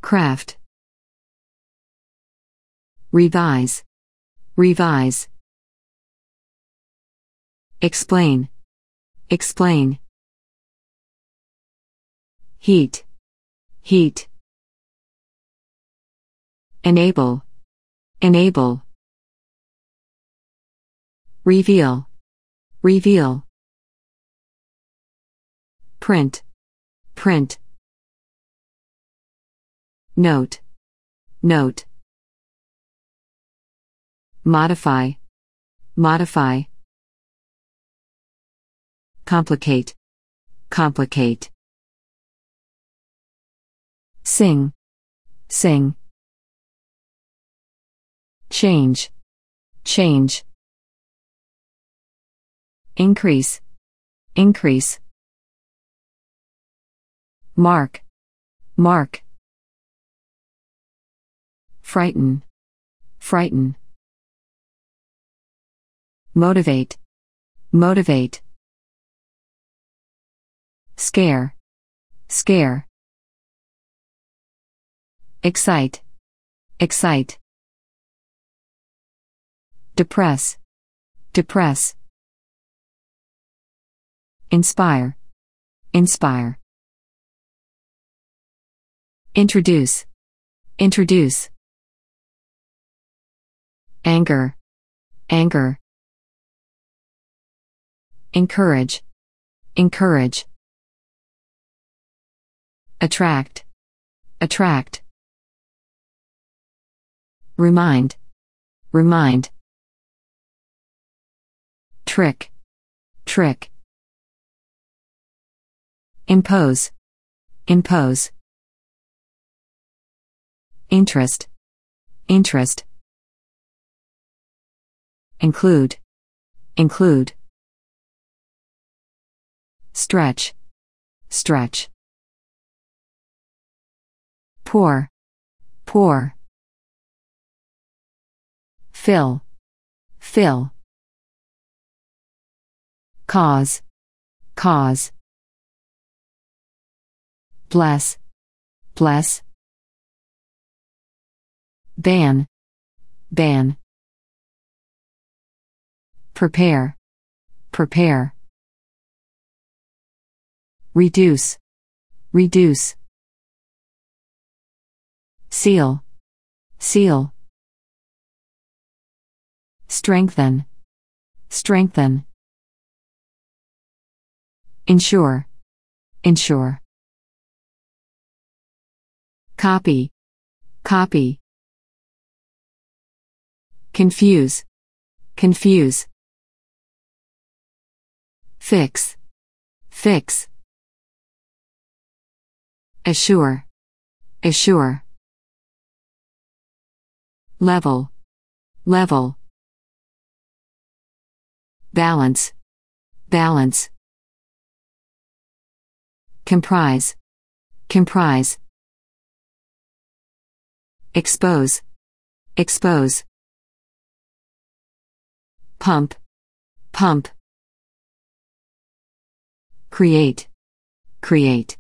craft. Revise, revise. Explain, explain. Heat, heat. Enable, enable. Reveal, reveal. Print, print. Note, note. Modify, modify. Complicate, complicate. Sing, sing. Change, change. Increase, increase. Mark, mark. Frighten, frighten. Motivate, motivate. Scare, scare. Excite, excite. Depress, depress. Inspire, inspire. Introduce, introduce. Anger, anger. Encourage, encourage. Attract, attract. Remind, remind. Trick, trick. Impose, impose. Interest, interest. Include, include. Stretch, stretch. Pour, pour. Fill, fill. Cause, cause. Bless, bless. Ban, ban. Prepare, prepare. Reduce, reduce. Seal, seal. Strengthen, strengthen. Ensure, ensure. Copy, copy. Confuse, confuse. Fix, fix. Assure, assure. Level, level. Balance, balance. Comprise, comprise. Expose, expose. Pump, pump. Create, create.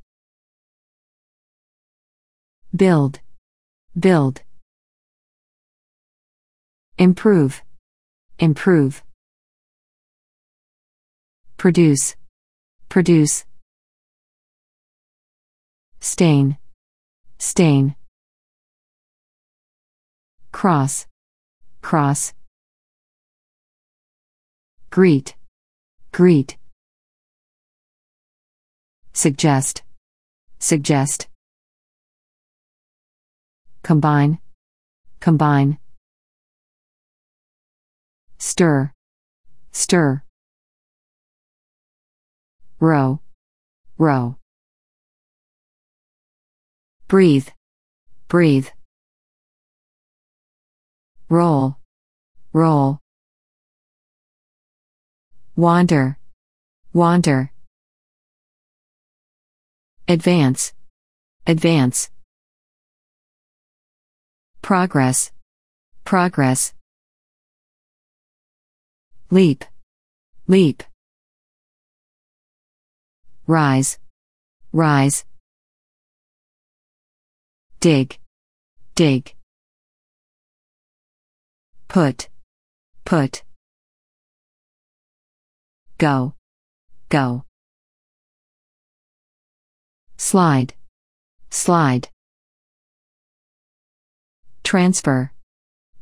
Build, build. Improve, improve. Produce, produce. Stain, stain. Cross, cross. Greet, greet. Suggest, suggest. Combine, combine. Stir, stir. Row, row. Breathe, breathe. Roll, roll. Wander, wander. Advance, advance. Progress, progress. Leap, leap. Rise, rise. Dig, dig. Put, put. Go, go. Slide, slide. Transfer,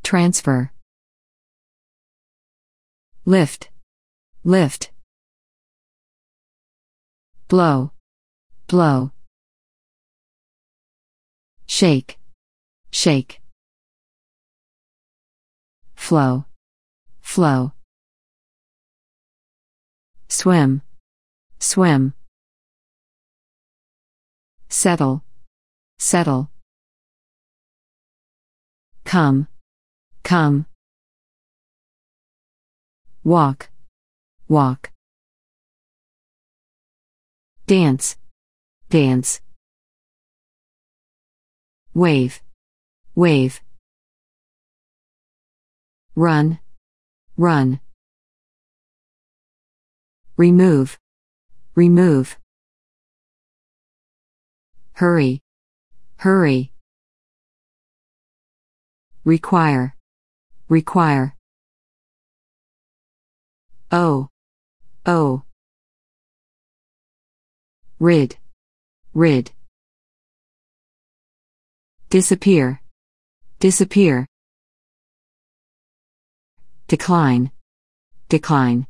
transfer. Lift, lift. Blow, blow. Shake, shake. Flow, flow. Swim, swim. Settle, settle. Come, come. walk, walk. Dance, dance. Wave, wave. Run, run. Remove, remove. Hurry, hurry. Require, require. Oh, oh. Rid, rid. Disappear, disappear. Decline, decline.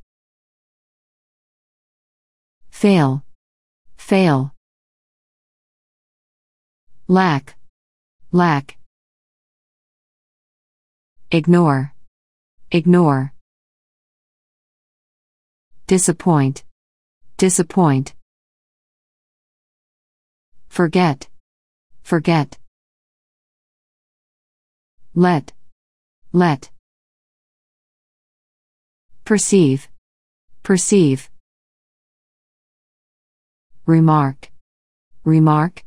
Fail, fail. Lack, lack. Ignore, ignore. Disappoint, disappoint. Forget, forget. Let, let. Perceive, perceive. Remark, remark.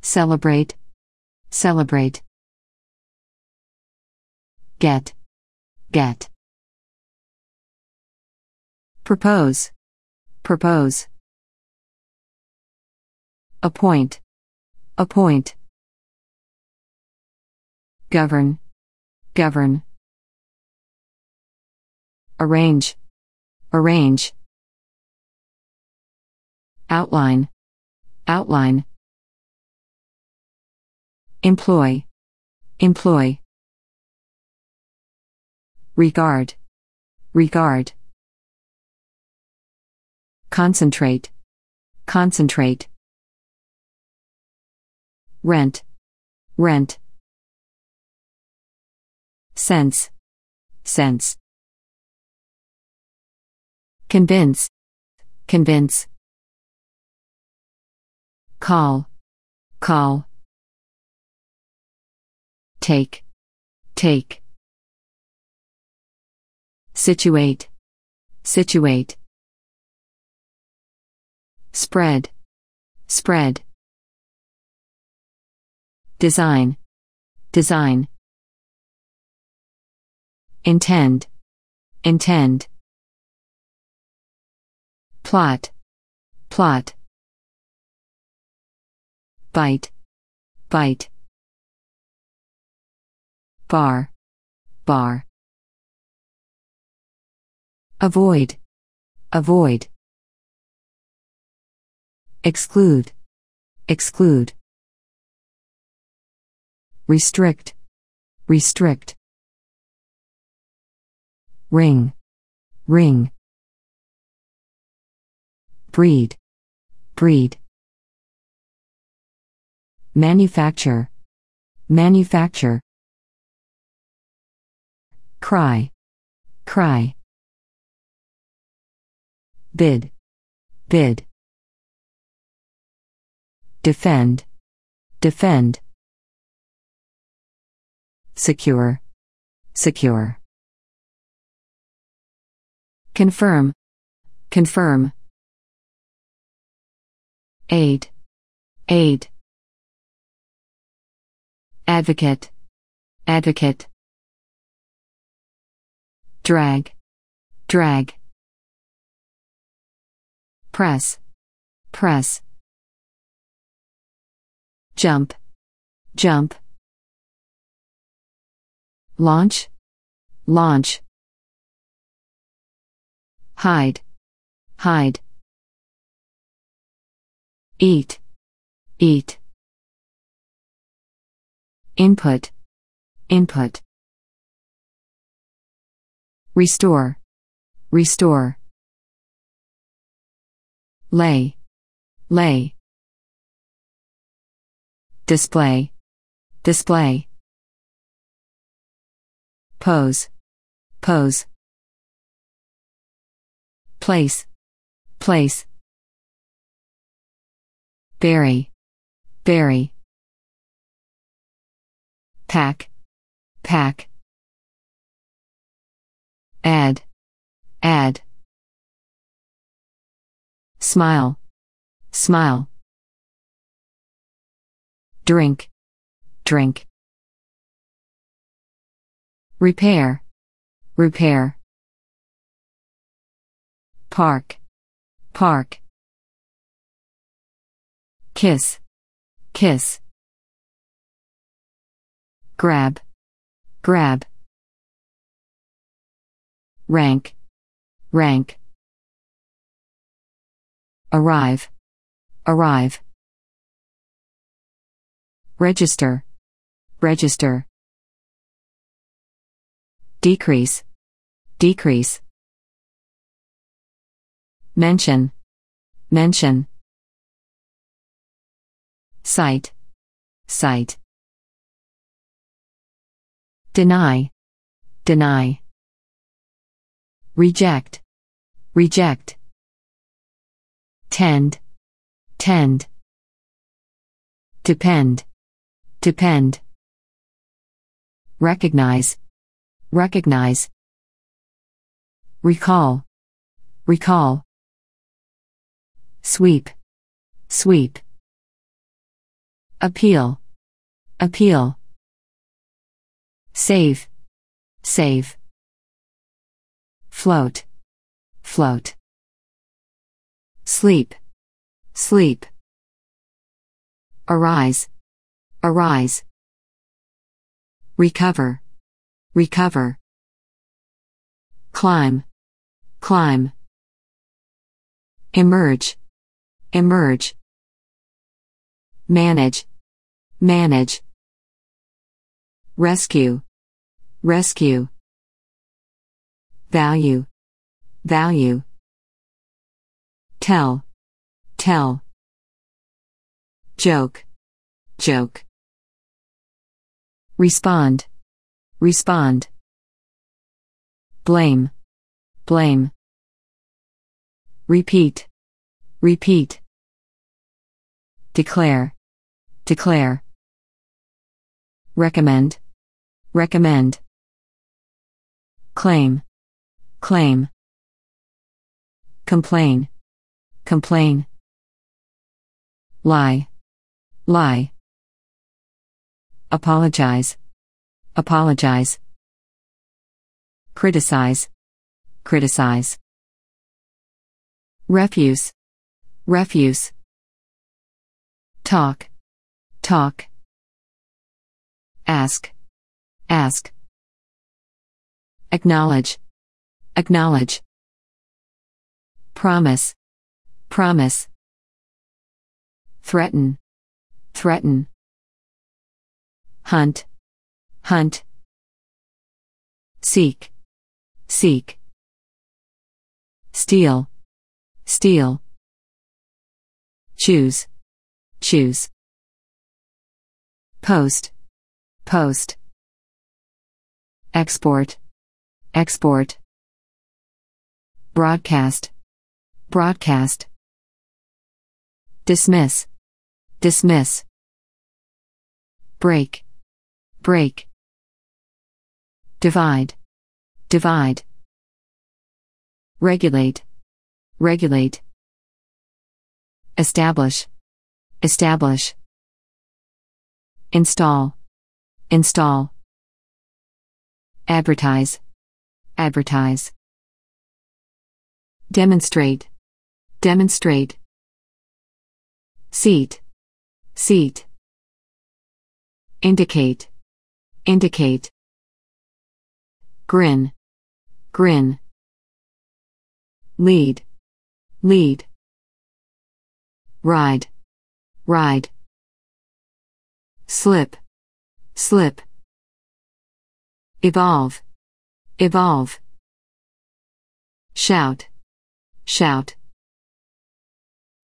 Celebrate, celebrate. Get, get. Propose, propose. Appoint, appoint. Govern, govern. Arrange, arrange. Outline, outline. Employ, employ. Regard, regard. Concentrate, concentrate. Rent, rent. Sense, sense. Convince, convince. Call, call. Take, take. Situate, situate. Spread, spread. Design, design. Intend, intend. Plot, plot. Bite, bite. Bar, bar. Avoid, avoid. Exclude, exclude. Restrict, restrict. Ring, ring. Breed, breed. Manufacture, manufacture. Cry, cry. Bid, bid. Defend, defend. Secure, secure. Confirm, confirm. Aid, aid. Advocate, advocate. Drag, drag. Press, press. Jump, jump. Launch, launch. Hide, hide. Eat, eat. Input, input. Restore, restore. Lay, lay. Display, display. Pose, pose. Place, place. Bury, bury. Pack, pack. add, add. Smile, smile. Drink, drink. Repair, repair. Park, park. Kiss, kiss. Grab, grab. Rank, rank. Arrive, arrive. Register, register. Decrease, decrease. Mention, mention. Cite, cite. Deny, deny. Reject, reject. Tend, tend. Depend, depend. Recognize, recognize. Recall, recall. Sweep, sweep. Appeal, appeal. Save, save. Float, float. Sleep, sleep. Arise, arise. Recover, recover. Climb, climb. Emerge, emerge. Manage, manage. Rescue, rescue. Value, value. Tell, tell. Joke, joke. Respond, respond. Blame, blame. Repeat, repeat. Declare, declare. Recommend, recommend. Claim, claim. Complain, complain. Lie, lie. Apologize, apologize. Criticize, criticize. Refuse, refuse. Talk, talk. Ask, ask. Acknowledge, acknowledge. Promise, promise. Threaten, threaten. Hunt, hunt. Seek, seek. Steal, steal. Choose, choose. Post, post. Export, export. Broadcast, broadcast. Dismiss, dismiss. Break, break. Divide, divide. Regulate, regulate. Establish, establish. Install, install. Advertise, advertise. Demonstrate, demonstrate. Seat, seat. Indicate, indicate. Grin, grin. Lead, lead. Ride, ride. Slip, slip. Evolve, evolve. Shout, shout.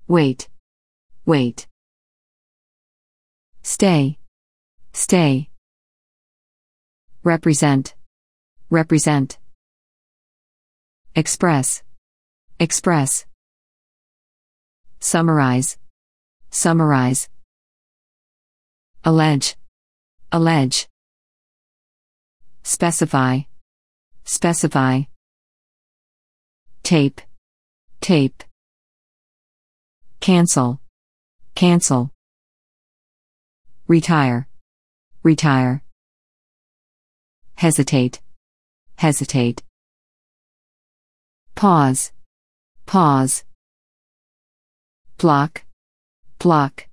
Wait, wait. Stay, stay. Represent, represent. Express, express. Summarize, summarize. Allege, allege. Specify, specify. tape, tape. Cancel, cancel. Retire, retire. Hesitate, hesitate. Pause, pause. Block, block.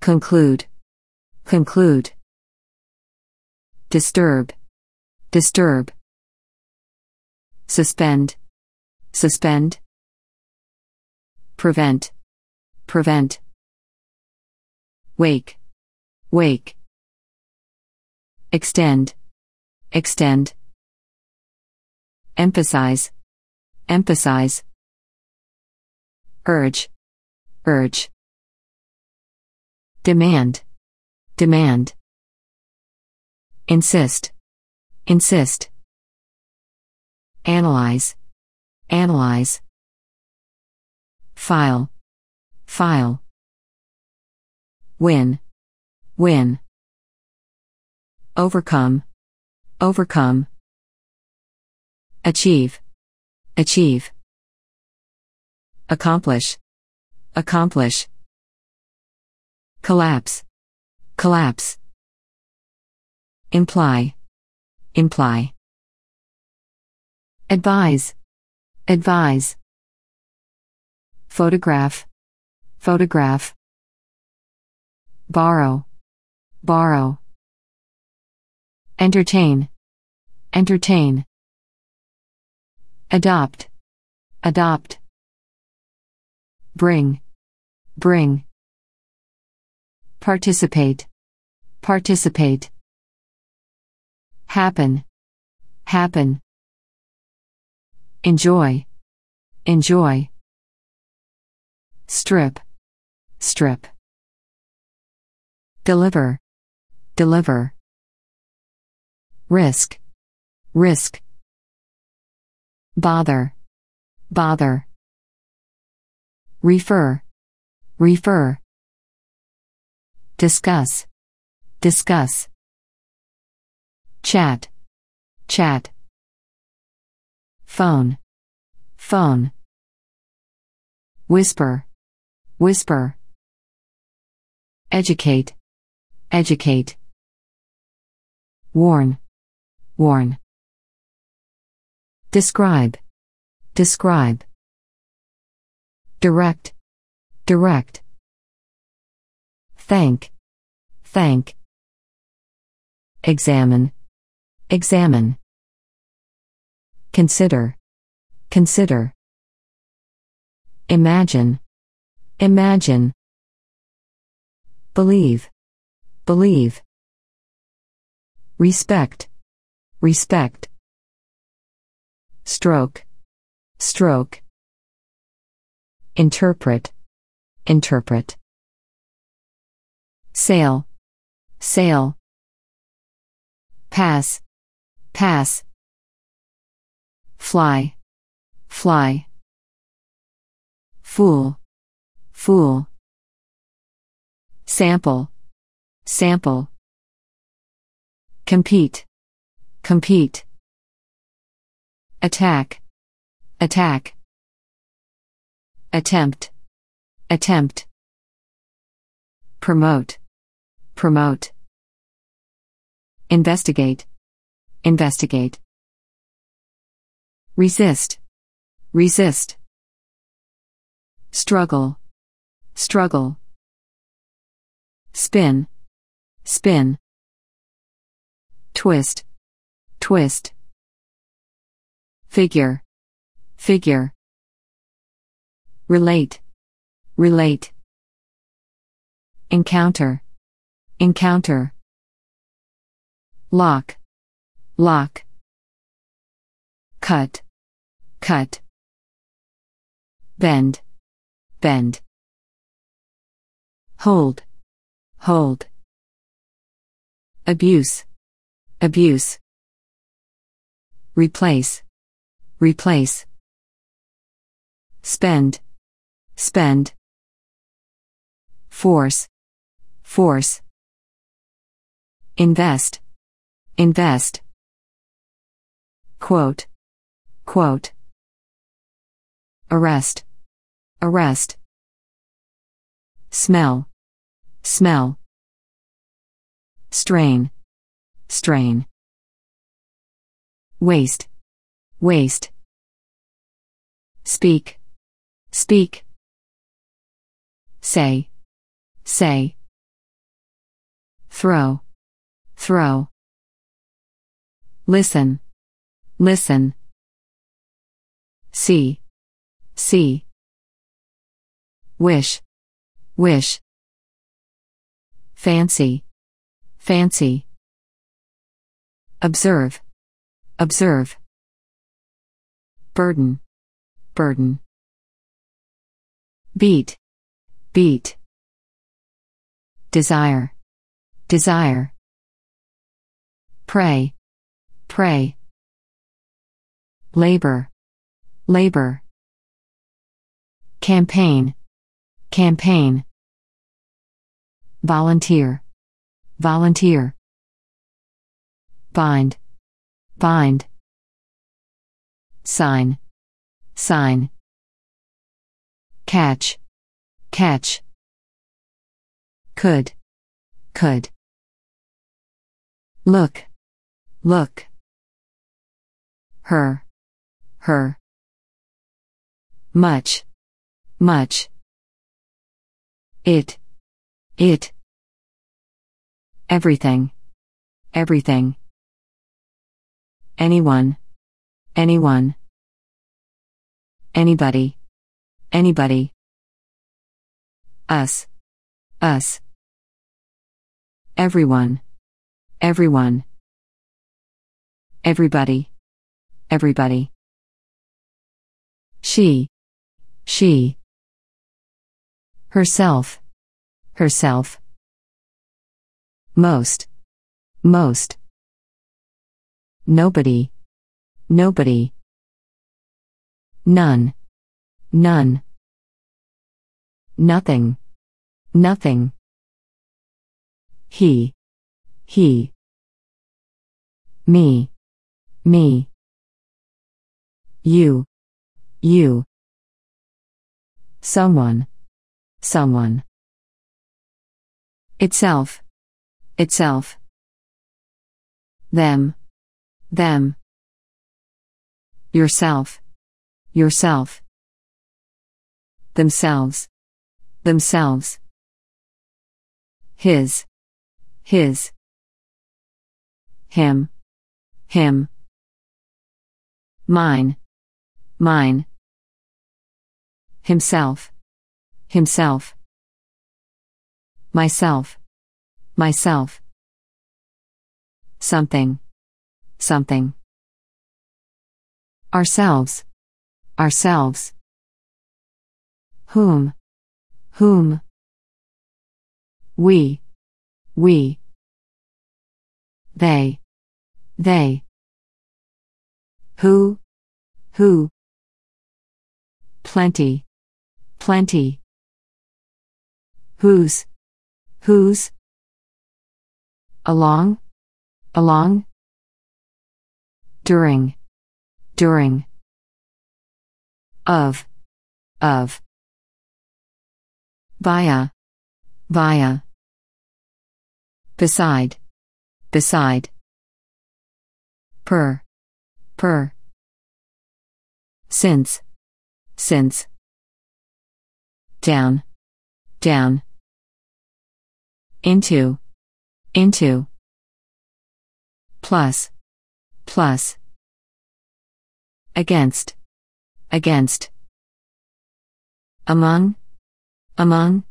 Conclude, conclude. Disturb, disturb. Suspend, suspend. Prevent, prevent. Wake, wake. Extend, extend. Emphasize, emphasize. Urge, urge. Demand, demand. Insist, insist. Analyze, analyze. File, file. Win, win. Overcome, overcome. Achieve, achieve. Accomplish, accomplish. Collapse, collapse. Imply, imply. Advise, advise. Photograph, photograph. Borrow, borrow. Entertain, entertain. Adopt, adopt. Bring, bring. Participate, participate. Happen, happen. Enjoy, enjoy. Strip, strip. Deliver, deliver. Risk, risk. Bother, bother. Refer, refer. Discuss, discuss. Chat, chat. Phone, phone. Whisper, whisper. Educate, educate. Warn, warn. Describe, describe. Direct, direct. Thank, thank. Examine, examine. Consider, consider. Imagine, imagine. Believe, believe. Respect, respect. Stroke, stroke. Interpret, interpret. Sail, sail. Pass, pass. Fly, fly. Fool, fool. Sample, sample. Compete, compete. Attack, attack. Attempt, attempt. Promote, promote. Investigate, investigate. Resist, resist. Struggle, struggle. Spin, spin. Twist, twist. Figure, figure. Relate, relate. Encounter, encounter. Lock, lock. Cut, cut. Bend, bend. Hold, hold. Abuse, abuse. Replace, replace. Spend, spend. Force, force. Invest, invest. Quote, quote. arrest, arrest. Smell, smell. Strain, strain. Waste, waste. Speak, speak. Say, say. Throw, throw. Listen, listen. See, see. Wish, wish. Fancy, fancy. Observe, observe. Burden, burden. Beat, beat. Desire, desire. Pray, pray. Labor, labor. Campaign, campaign. Volunteer, volunteer. Bind, bind. Sign, sign. Catch, catch. Could, could. Look, look. Her, her. Much, much. It, it. Everything, everything. Anyone, anyone. Anybody, anybody. Us, us. Everyone, everyone. Everybody, everybody. She, she. Herself, herself. Most, most. Nobody, nobody. None, none. Nothing, nothing. He, he. Me, me. You, you. Someone, someone. Itself, itself. Them, them. Yourself, yourself. Themselves, themselves. His, his. Him, him. Mine, mine. Himself, himself. Myself, myself. Something, something. Ourselves, ourselves. Whom, whom. We, we. They, they. Who, who. Plenty, plenty. Whose, whose. Along, along. During, during. Of, of. Via, via. Beside, beside. Per, per. Since, since. Down, down. Into, into. Plus, plus. Against, against. Among, among.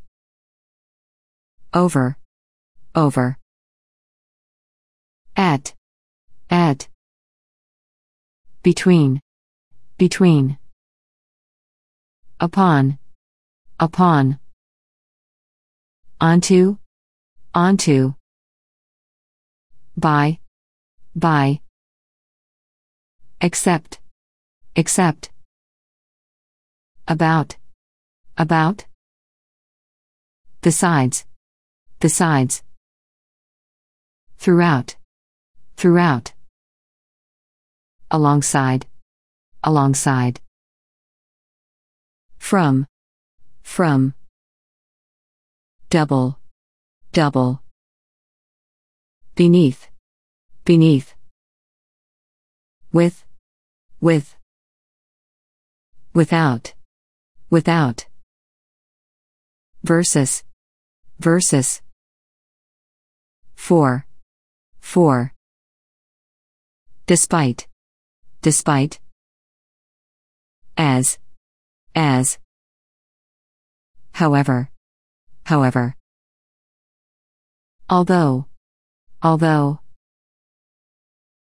Over, over. At, at. Between, between. Upon, upon. Onto, onto. By, by. Except, except. About, about. Besides, besides. Throughout, throughout. Alongside, alongside. from, from, double, double, beneath, beneath, with, with, without, without, versus, versus, for, for, despite, despite, as, as, however, however, although, although,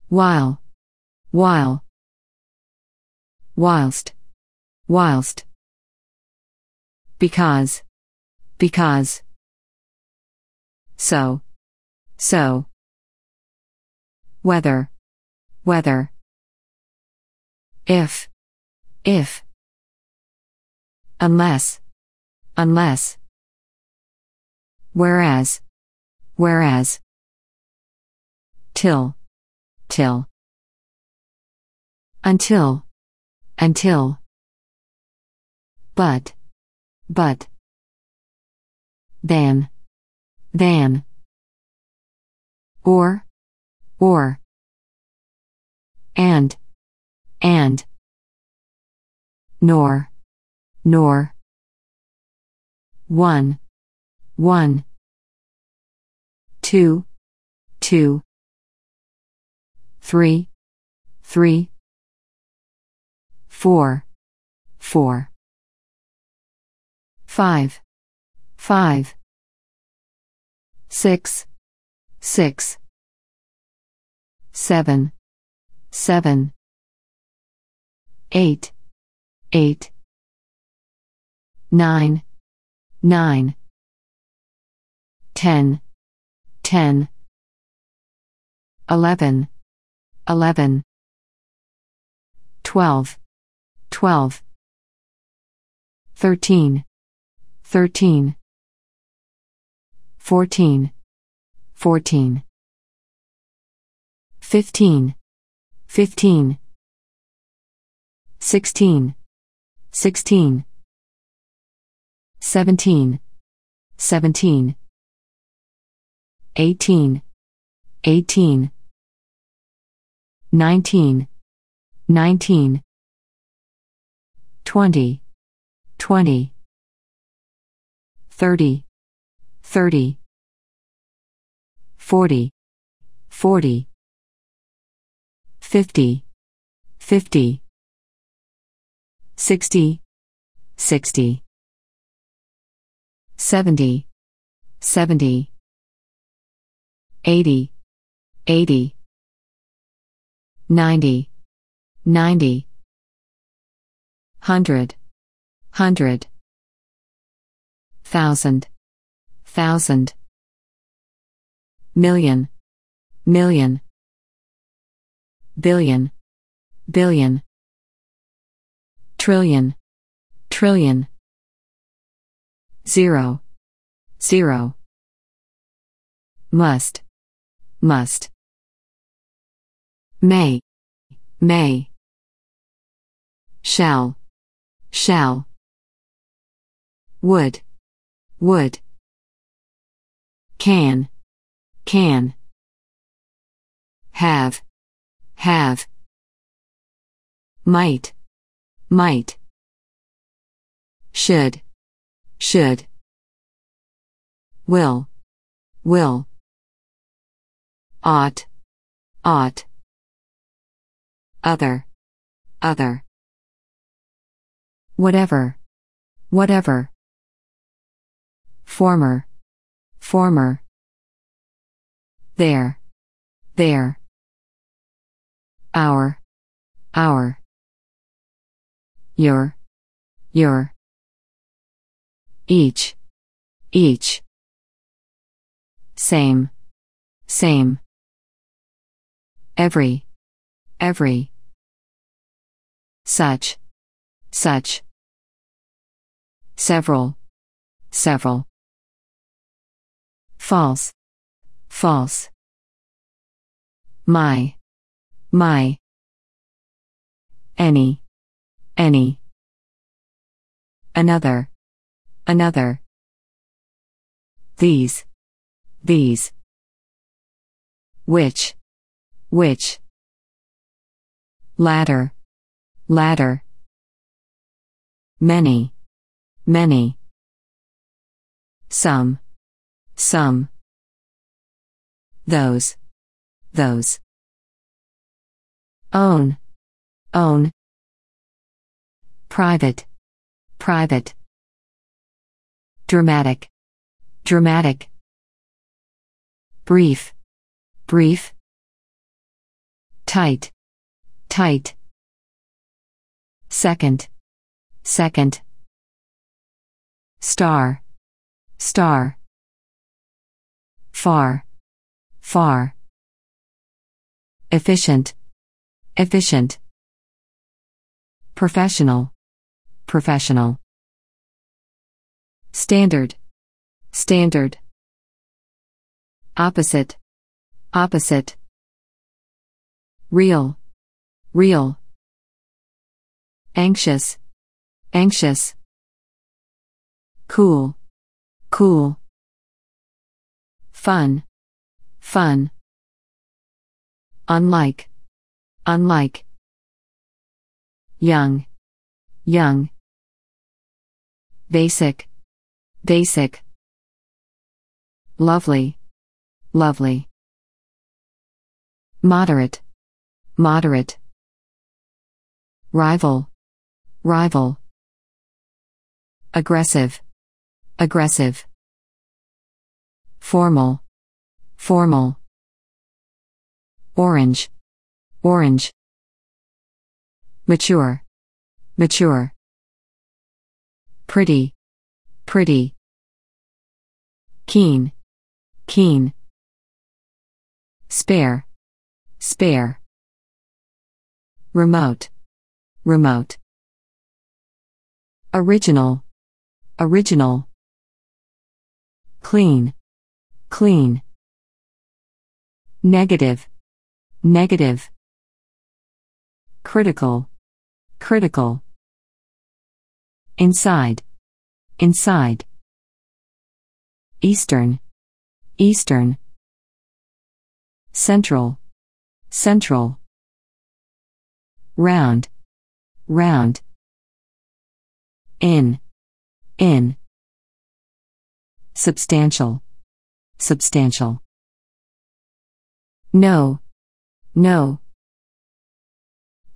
while, while, whilst, whilst, because, because, so, so, whether, whether, if, if, unless, unless, whereas, whereas, till, till, until, until, but, but, than, than, or, or, and, and, nor, nor, one, one, two, two, three, three, four, four, five, five, six, six, seven, seven, eight, eight, nine, nine, ten, ten, eleven, eleven, twelve, twelve, thirteen, thirteen, fourteen, fourteen, fifteen, fifteen, sixteen, sixteen, seventeen, seventeen, eighteen, eighteen, nineteen, nineteen, twenty, twenty, thirty, thirty, forty, forty, fifty, fifty, sixty, sixty, seventy, seventy, eighty, eighty, ninety, ninety, hundred, hundred, thousand, thousand, million, million, billion, billion, trillion, trillion, zero, zero, must, must, may, may, shall, shall, would, would, can, can, have, have, might, might, should, should, will, will, ought, ought, other, other, whatever, whatever, former, former, there, there, our, our, your, your, each, each, same, same, every, every, such, such, several, several, false, false, my, my, any, any, another, another. These, these. Which, which. Latter, latter. Many, many. Some, some. Those, those. Own, own. Private, private. Dramatic, dramatic. Brief, brief. Tight, tight. Second, second. Star, star. Far, far. Efficient, efficient. Professional, professional. Standard, standard. Opposite, opposite. Real, real. Anxious, anxious. Cool, cool. Fun, fun. Unlike, unlike. Young, young. Basic, basic. Lovely, lovely. Moderate, moderate. Rival, rival. Aggressive, aggressive. Formal, formal. Orange, orange. Mature, mature. Pretty, pretty. Keen, keen. Spare, spare. Remote, remote. Original, original. Clean, clean. Negative, negative. Critical, critical. Inside, inside. Eastern, eastern. Central, central. Round, round. In, in. Substantial, substantial. No, no.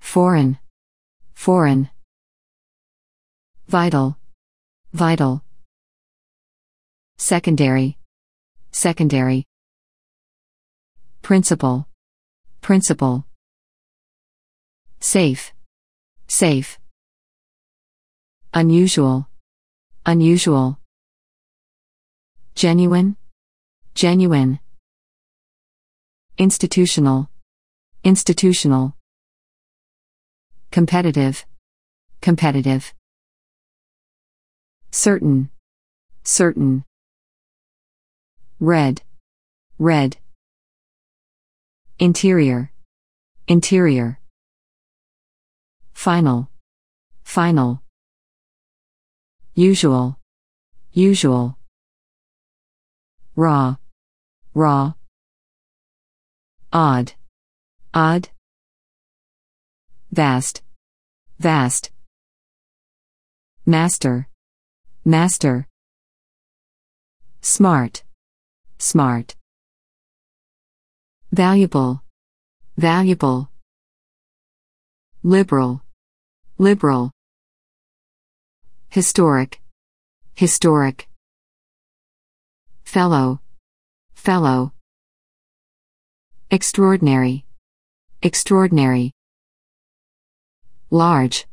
Foreign, foreign. Vital, vital. Secondary, secondary. Principal, principal. Safe, safe. Unusual, unusual. Genuine, genuine. Institutional, institutional. Competitive, competitive. Certain, certain. Red, red. Interior, interior. Final, final. Usual, usual. Raw, raw. Odd, odd. Vast, vast. Master, master. Smart, smart. Valuable, valuable. Liberal, liberal. Historic, historic. Fellow, fellow. Extraordinary, extraordinary. Large,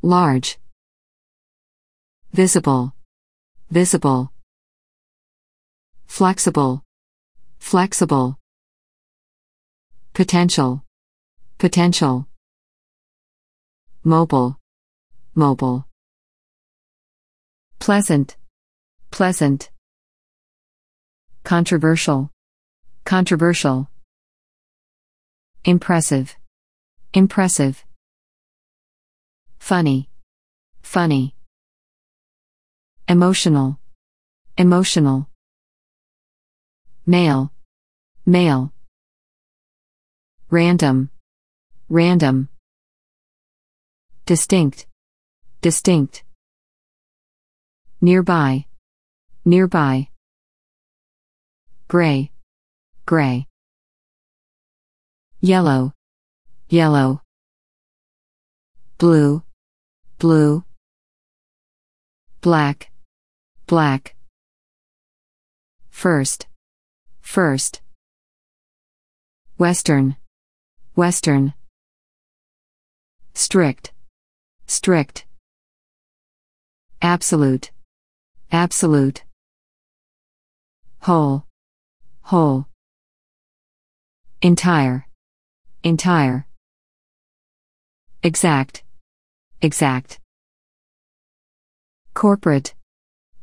large. Visible, visible. Flexible, flexible. Potential, potential. Mobile, mobile. Pleasant, pleasant. Controversial, controversial. Impressive, impressive. Funny, funny. emotional, emotional. Male, male. Random, random. Distinct, distinct. Nearby, nearby. Gray, gray. Yellow, yellow. Blue, blue. Black, black. First, first. Western, western. Strict, strict. Absolute, absolute. Whole, whole. Entire, entire. Exact, exact. Corporate,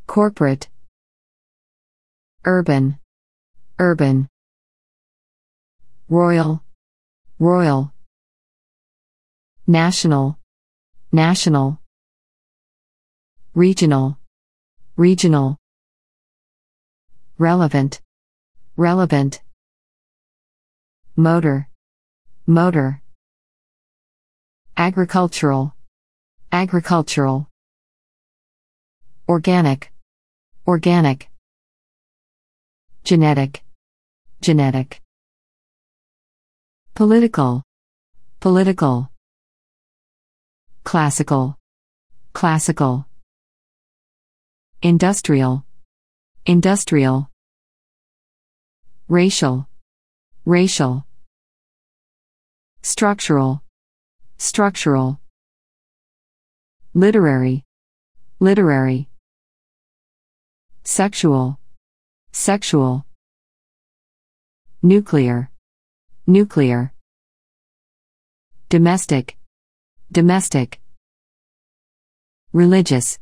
corporate. Urban, urban. Royal, royal. National, national. Regional, regional. Relevant, relevant. Motor, motor. Agricultural, agricultural. Organic, organic. Genetic, genetic. Political, political. Classical, classical. Industrial, industrial. Racial, racial. Structural, structural. Literary, literary. Sexual, sexual. Nuclear, nuclear. Domestic, domestic. Religious,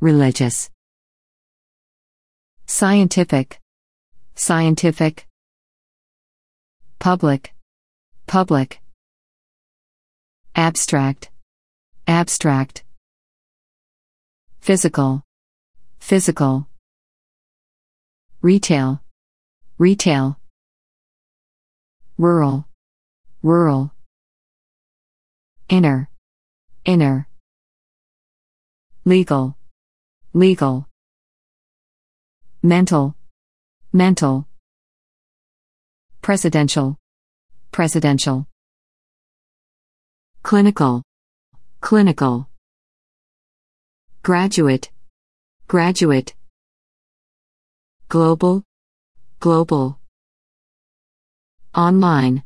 religious. Scientific, scientific. Public, public. Abstract, abstract. Physical, physical. Retail, retail. Rural, rural. Inner, inner. Legal, legal. Mental, mental. Presidential, presidential. Clinical, clinical. Graduate, graduate. Global, global. Online,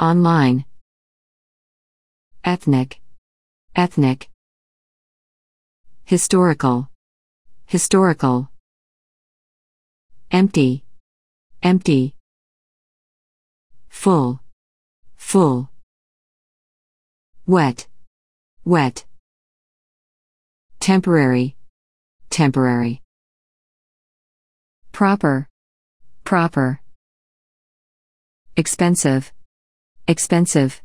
online. Ethnic, ethnic. Historical, historical. Empty, empty. Full, full. Wet, wet. Temporary, temporary. Proper, proper. Expensive, expensive.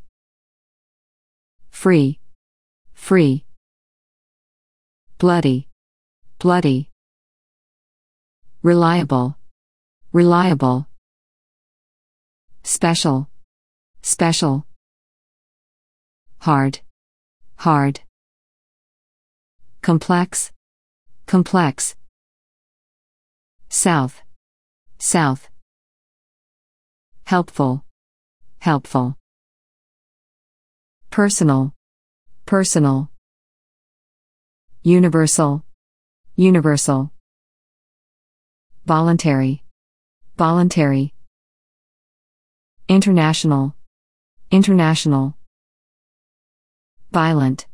Free, free. Bloody, bloody. Reliable, reliable. Special, special. Hard, hard. Complex, complex. South, south. Helpful, helpful. Personal, personal. Universal, universal. Voluntary, voluntary. International, international. Violent,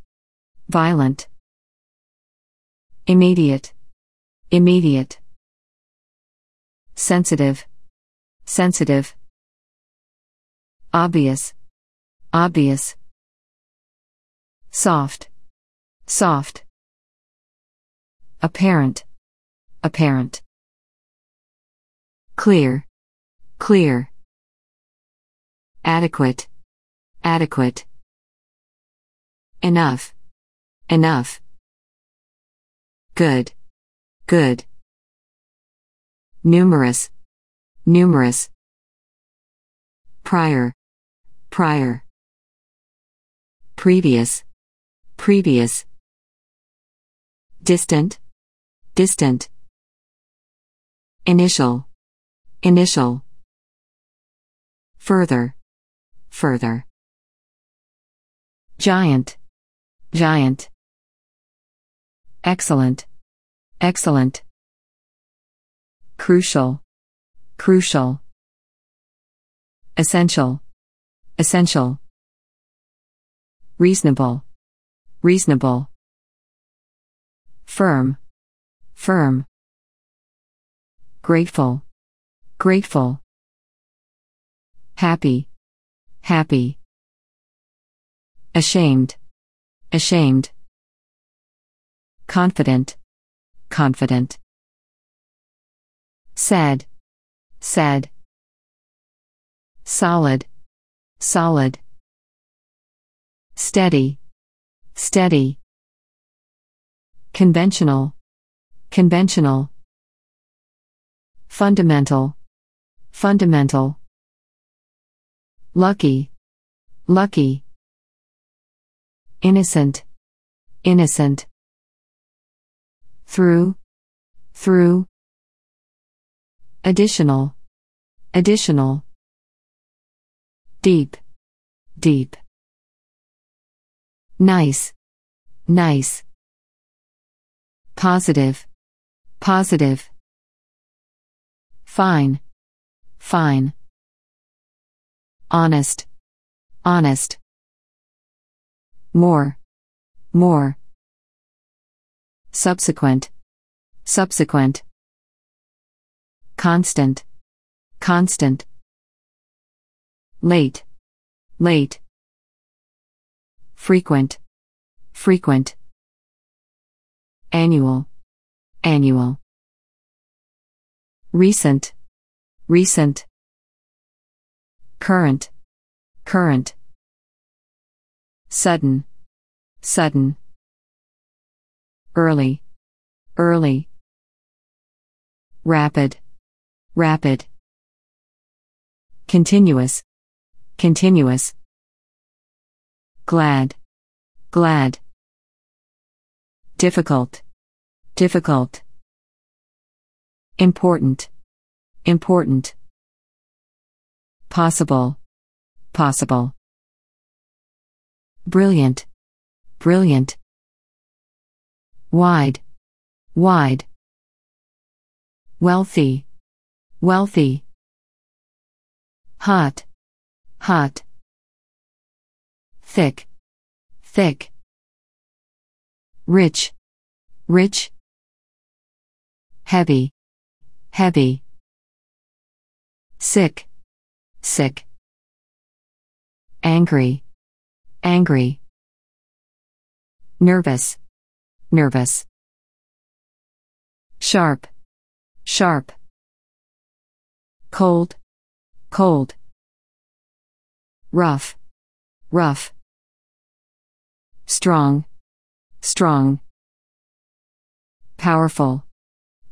violent. Immediate, immediate. Sensitive, sensitive. Obvious, obvious. Soft, soft. Apparent, apparent. Clear, clear. Adequate, adequate. Enough, enough. Good, good. Numerous, numerous. Prior, prior. Previous, previous. Distant, distant. Initial, initial. Further, further. Giant, giant. Excellent, excellent. Crucial, crucial. Essential, essential. Reasonable, reasonable. Firm, firm. Grateful, grateful. Happy, happy. Ashamed, ashamed. Confident, confident. Sad, sad. Solid, solid. Steady, steady. Conventional, conventional. Fundamental, fundamental. Lucky, lucky. Innocent, innocent. Through, through. Additional, additional. Deep, deep. Nice, nice. Positive, positive. Fine, fine. Honest, honest. More, more. Subsequent, subsequent. Constant, constant. Late, late. Frequent, frequent. Annual, annual. Recent, recent. Current, current. Sudden, sudden. Early, early. Rapid, rapid. Continuous, continuous. Glad, glad. Difficult, difficult. Important, important. Possible, possible. Brilliant, brilliant. Wide, wide. Wealthy, wealthy. Hot, hot. Thick, thick. Rich, rich. Heavy, heavy. Sick, sick. Angry, angry. Nervous, nervous. Sharp, sharp. Cold, cold. Rough, rough. Strong, strong. Powerful,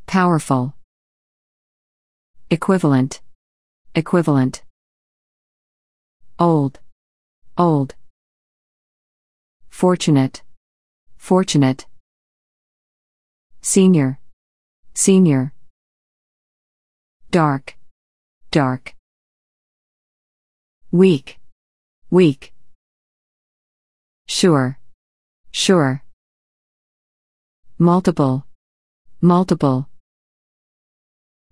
powerful. Equivalent, equivalent. Old, old. Fortunate, fortunate. Senior, senior. Dark, dark. Weak, weak. Sure, sure. Multiple, multiple.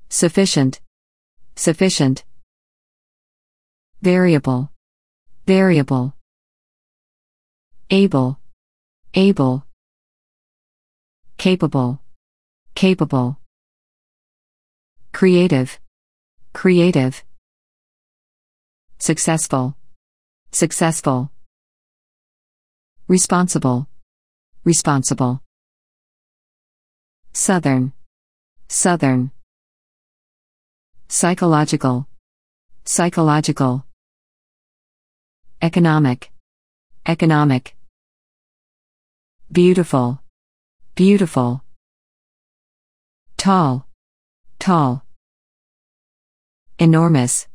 Sufficient, sufficient. Variable, variable. Able, able. Capable, capable. Creative, creative. Successful, successful. Responsible, responsible. Southern, southern. Psychological, psychological. Economic, economic. Beautiful, beautiful. Tall, tall. Enormous,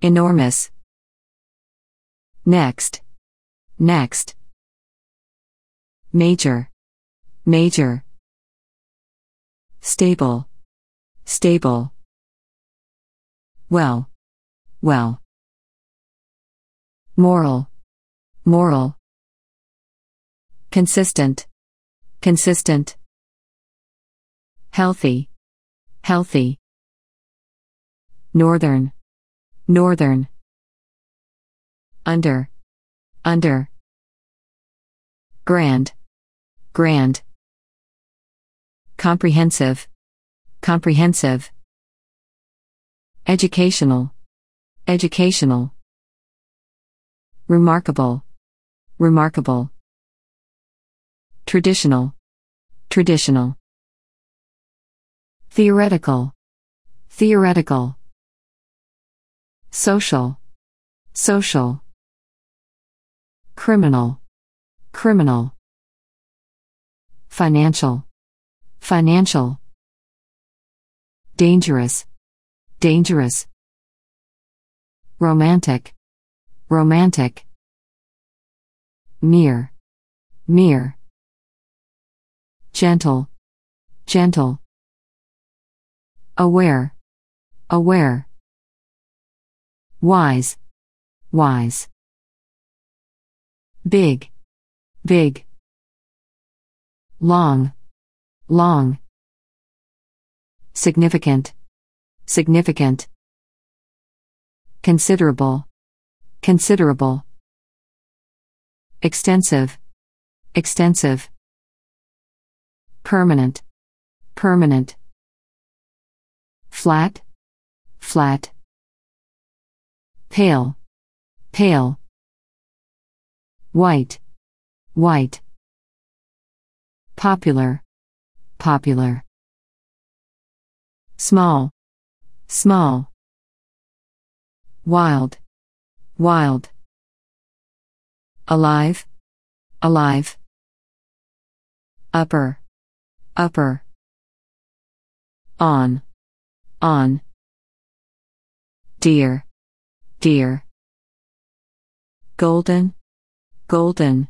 enormous. Next, next. Major, major. Stable, stable. Well, well. Moral, moral. Consistent, consistent. Healthy, healthy. Northern, northern. Under, under. Grand, grand. Comprehensive, comprehensive. Educational, educational. Remarkable, remarkable. Traditional, traditional. Theoretical, theoretical. Social, social. Criminal, criminal. Financial, financial. Dangerous, dangerous. Romantic, romantic. Mere, mere. Gentle, gentle. Aware, aware. Wise, wise. Big, big. Long, long. Significant, significant. Considerable, considerable. Extensive, extensive. Permanent, permanent. Flat, flat. Pale, pale. White, white. Popular, popular. Small, small. Wild, wild. Alive, alive. Upper, upper. On, on. Dear, dear. Golden, golden.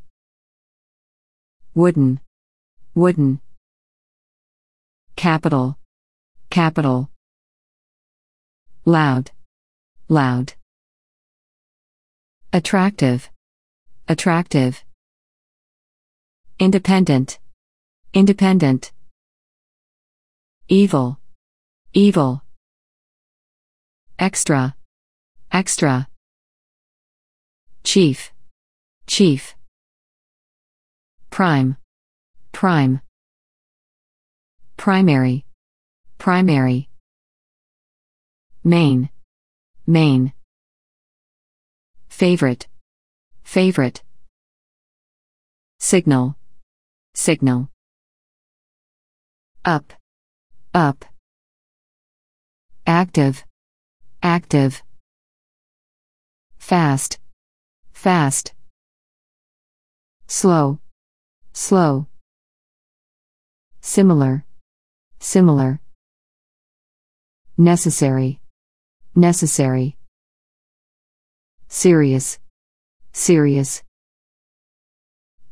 Wooden, wooden. Capital, capital. Loud, loud. Attractive, attractive. Independent, independent. Evil, evil. Extra, extra. Chief, chief. Prime, prime. Primary, primary. Main, main. Favorite, favorite. Signal, signal. Up, up. Active, active. Fast, fast. Slow, slow. Similar, similar. Necessary, necessary. Serious, serious.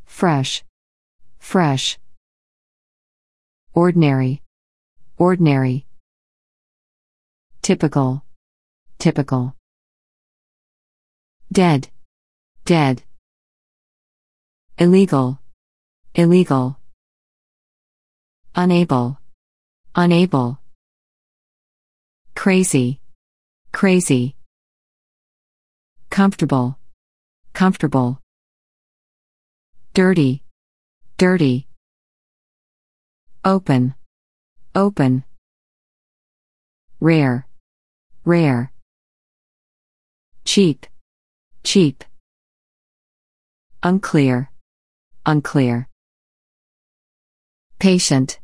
Fresh, fresh. Ordinary, ordinary. Typical, typical. Dead, dead. Illegal, illegal. Unable, unable. Crazy, crazy. Comfortable, comfortable. Dirty, dirty. Open, open. Rare, rare. Cheap, cheap. Unclear, unclear. Patient,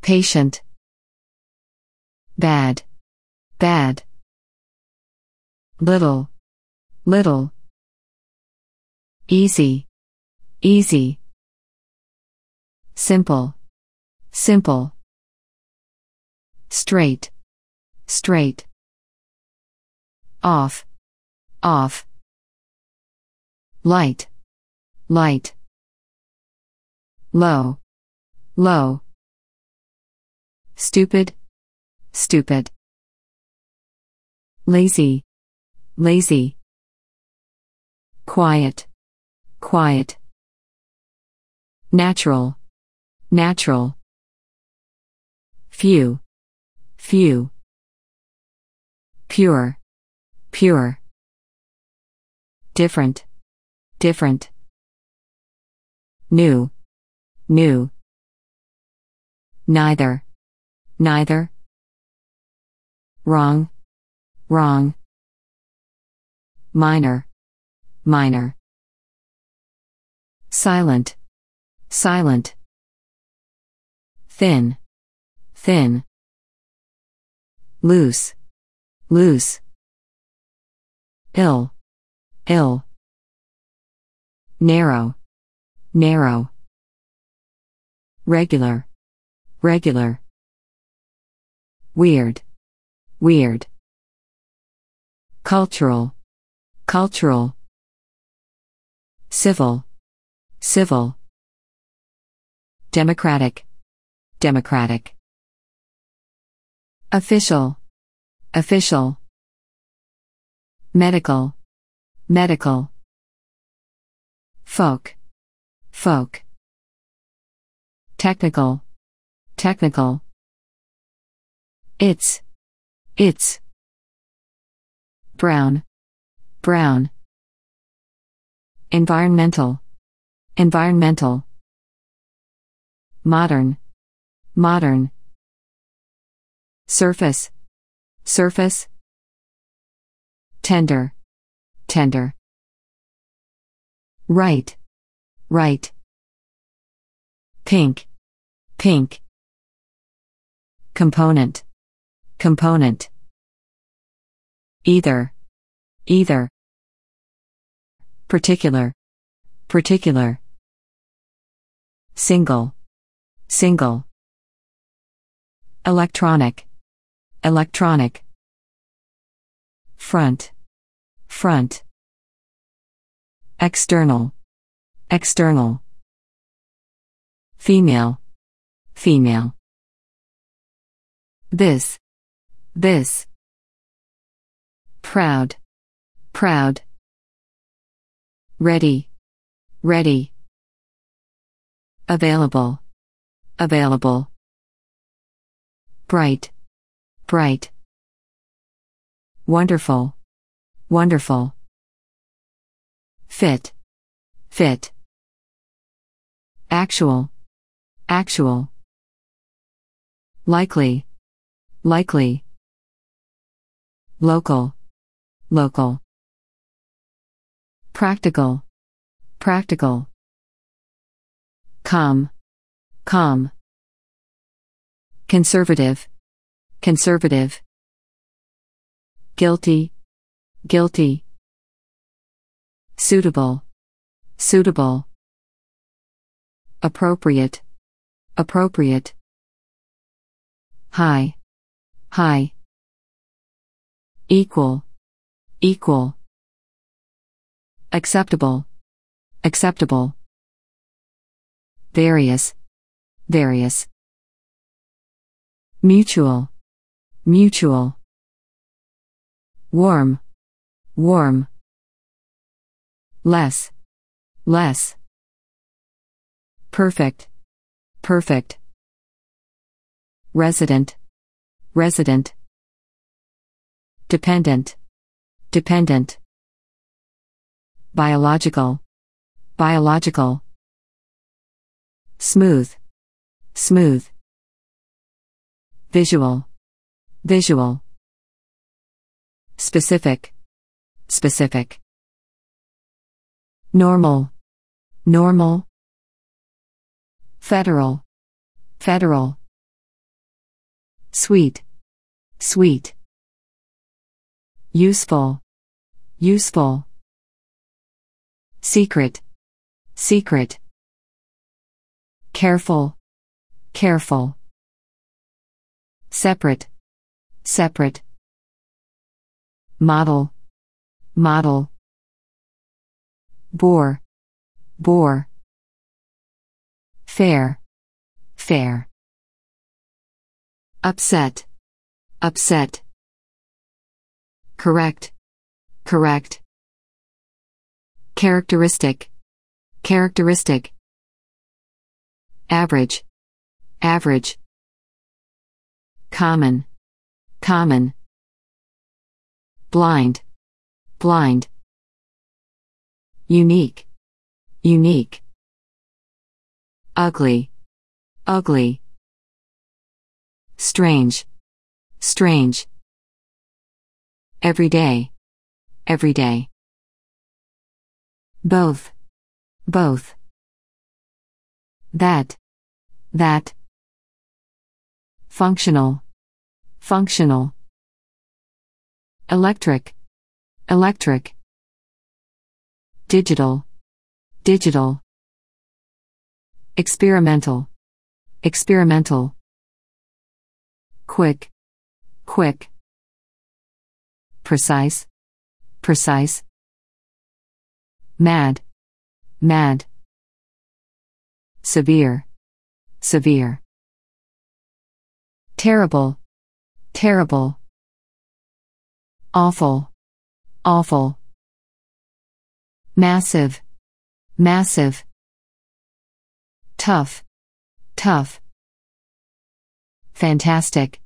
patient. Bad, bad. Little, little. Easy, easy. Simple, simple. straight, straight. Off, off. Light, light. Low, low. Stupid, stupid. Lazy, lazy. Quiet, quiet. Natural, natural. Few, few. Pure, pure. Different, different. New, new. Neither, neither. Wrong, wrong. Minor, minor. Silent, silent. Thin, thin. Loose, loose. Ill, ill. Narrow, narrow. Regular, regular. Weird, weird. Cultural, cultural. Civil, civil. Democratic, democratic. Official, official. Medical, medical. Folk, folk. Technical, technical. It's, it's. Brown, brown. Environmental, environmental. Modern, modern. Surface, surface. Tender, tender. Right, right. Pink, pink. Component, component. Either, either. Particular, particular. Single, single. Electronic, electronic. Front, front. External, external. Female, female. This, this. Proud, proud. Ready, ready. Available, available. Bright, bright. Wonderful, wonderful. Fit, fit. Actual, actual. Likely, likely. Local, local. Practical, practical. Come, come. Conservative, conservative. Guilty, guilty. Suitable, suitable. Appropriate, appropriate. High, high. Equal, equal. Acceptable, acceptable. Various, various. Mutual, mutual. Warm, warm. Less, less. Perfect, perfect. Resident, resident. Dependent, dependent. Biological, biological. Smooth, smooth. Visual, visual. Specific, specific. Normal, normal. Federal, federal. Sweet, sweet. Useful, useful. Secret, secret. Careful, careful. separate, separate. Model, model. Bore, bore. Fair, fair. Upset, upset. Correct, correct. Characteristic, characteristic. Average, average. Common, common. Blind, blind. Unique, unique. Ugly, ugly. Strange, strange. Everyday, everyday. Both, both. That, that. Functional, functional. Electric, electric. Digital, digital. Experimental, experimental. Quick, quick. Precise, precise. Mad, mad. Severe, severe. Terrible, terrible. Awful, awful. Massive, massive. Tough, tough. Fantastic,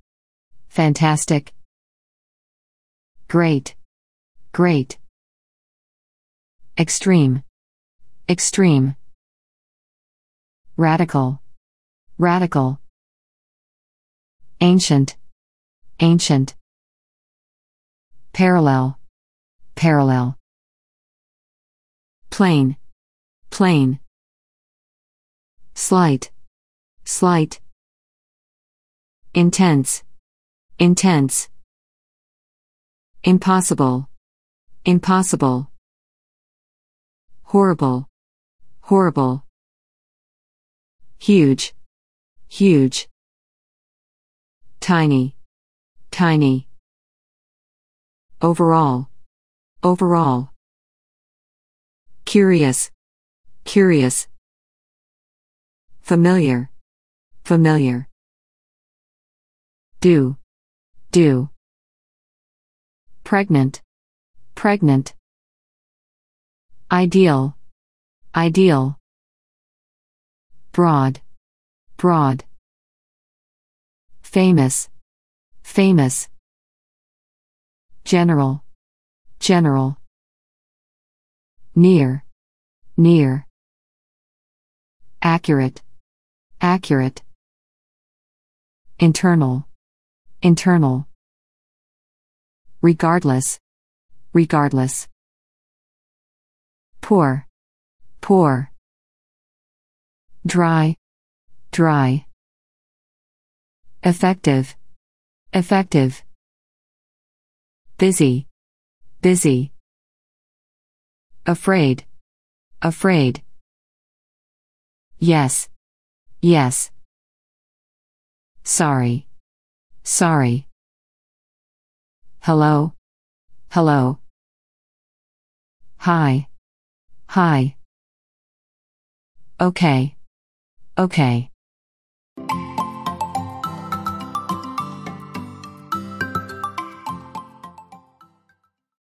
fantastic. Great, great. Extreme, extreme. Radical, radical. Ancient, ancient. Parallel, parallel. Plain, plain. Slight, slight. Intense, intense. Impossible, impossible. Horrible, horrible. Huge, huge. Tiny, tiny. Overall, overall. Curious, curious. Familiar, familiar. Do, do. Pregnant, pregnant. Ideal, ideal. Broad, broad. Famous, famous. General, general. Near, near. Accurate, accurate. Internal, internal. Regardless, regardless. Poor, poor. Dry, dry. Effective, effective. Busy, busy. Afraid, afraid. Yes, yes. Sorry, sorry. Hello, hello. Hi, hi. Okay, okay.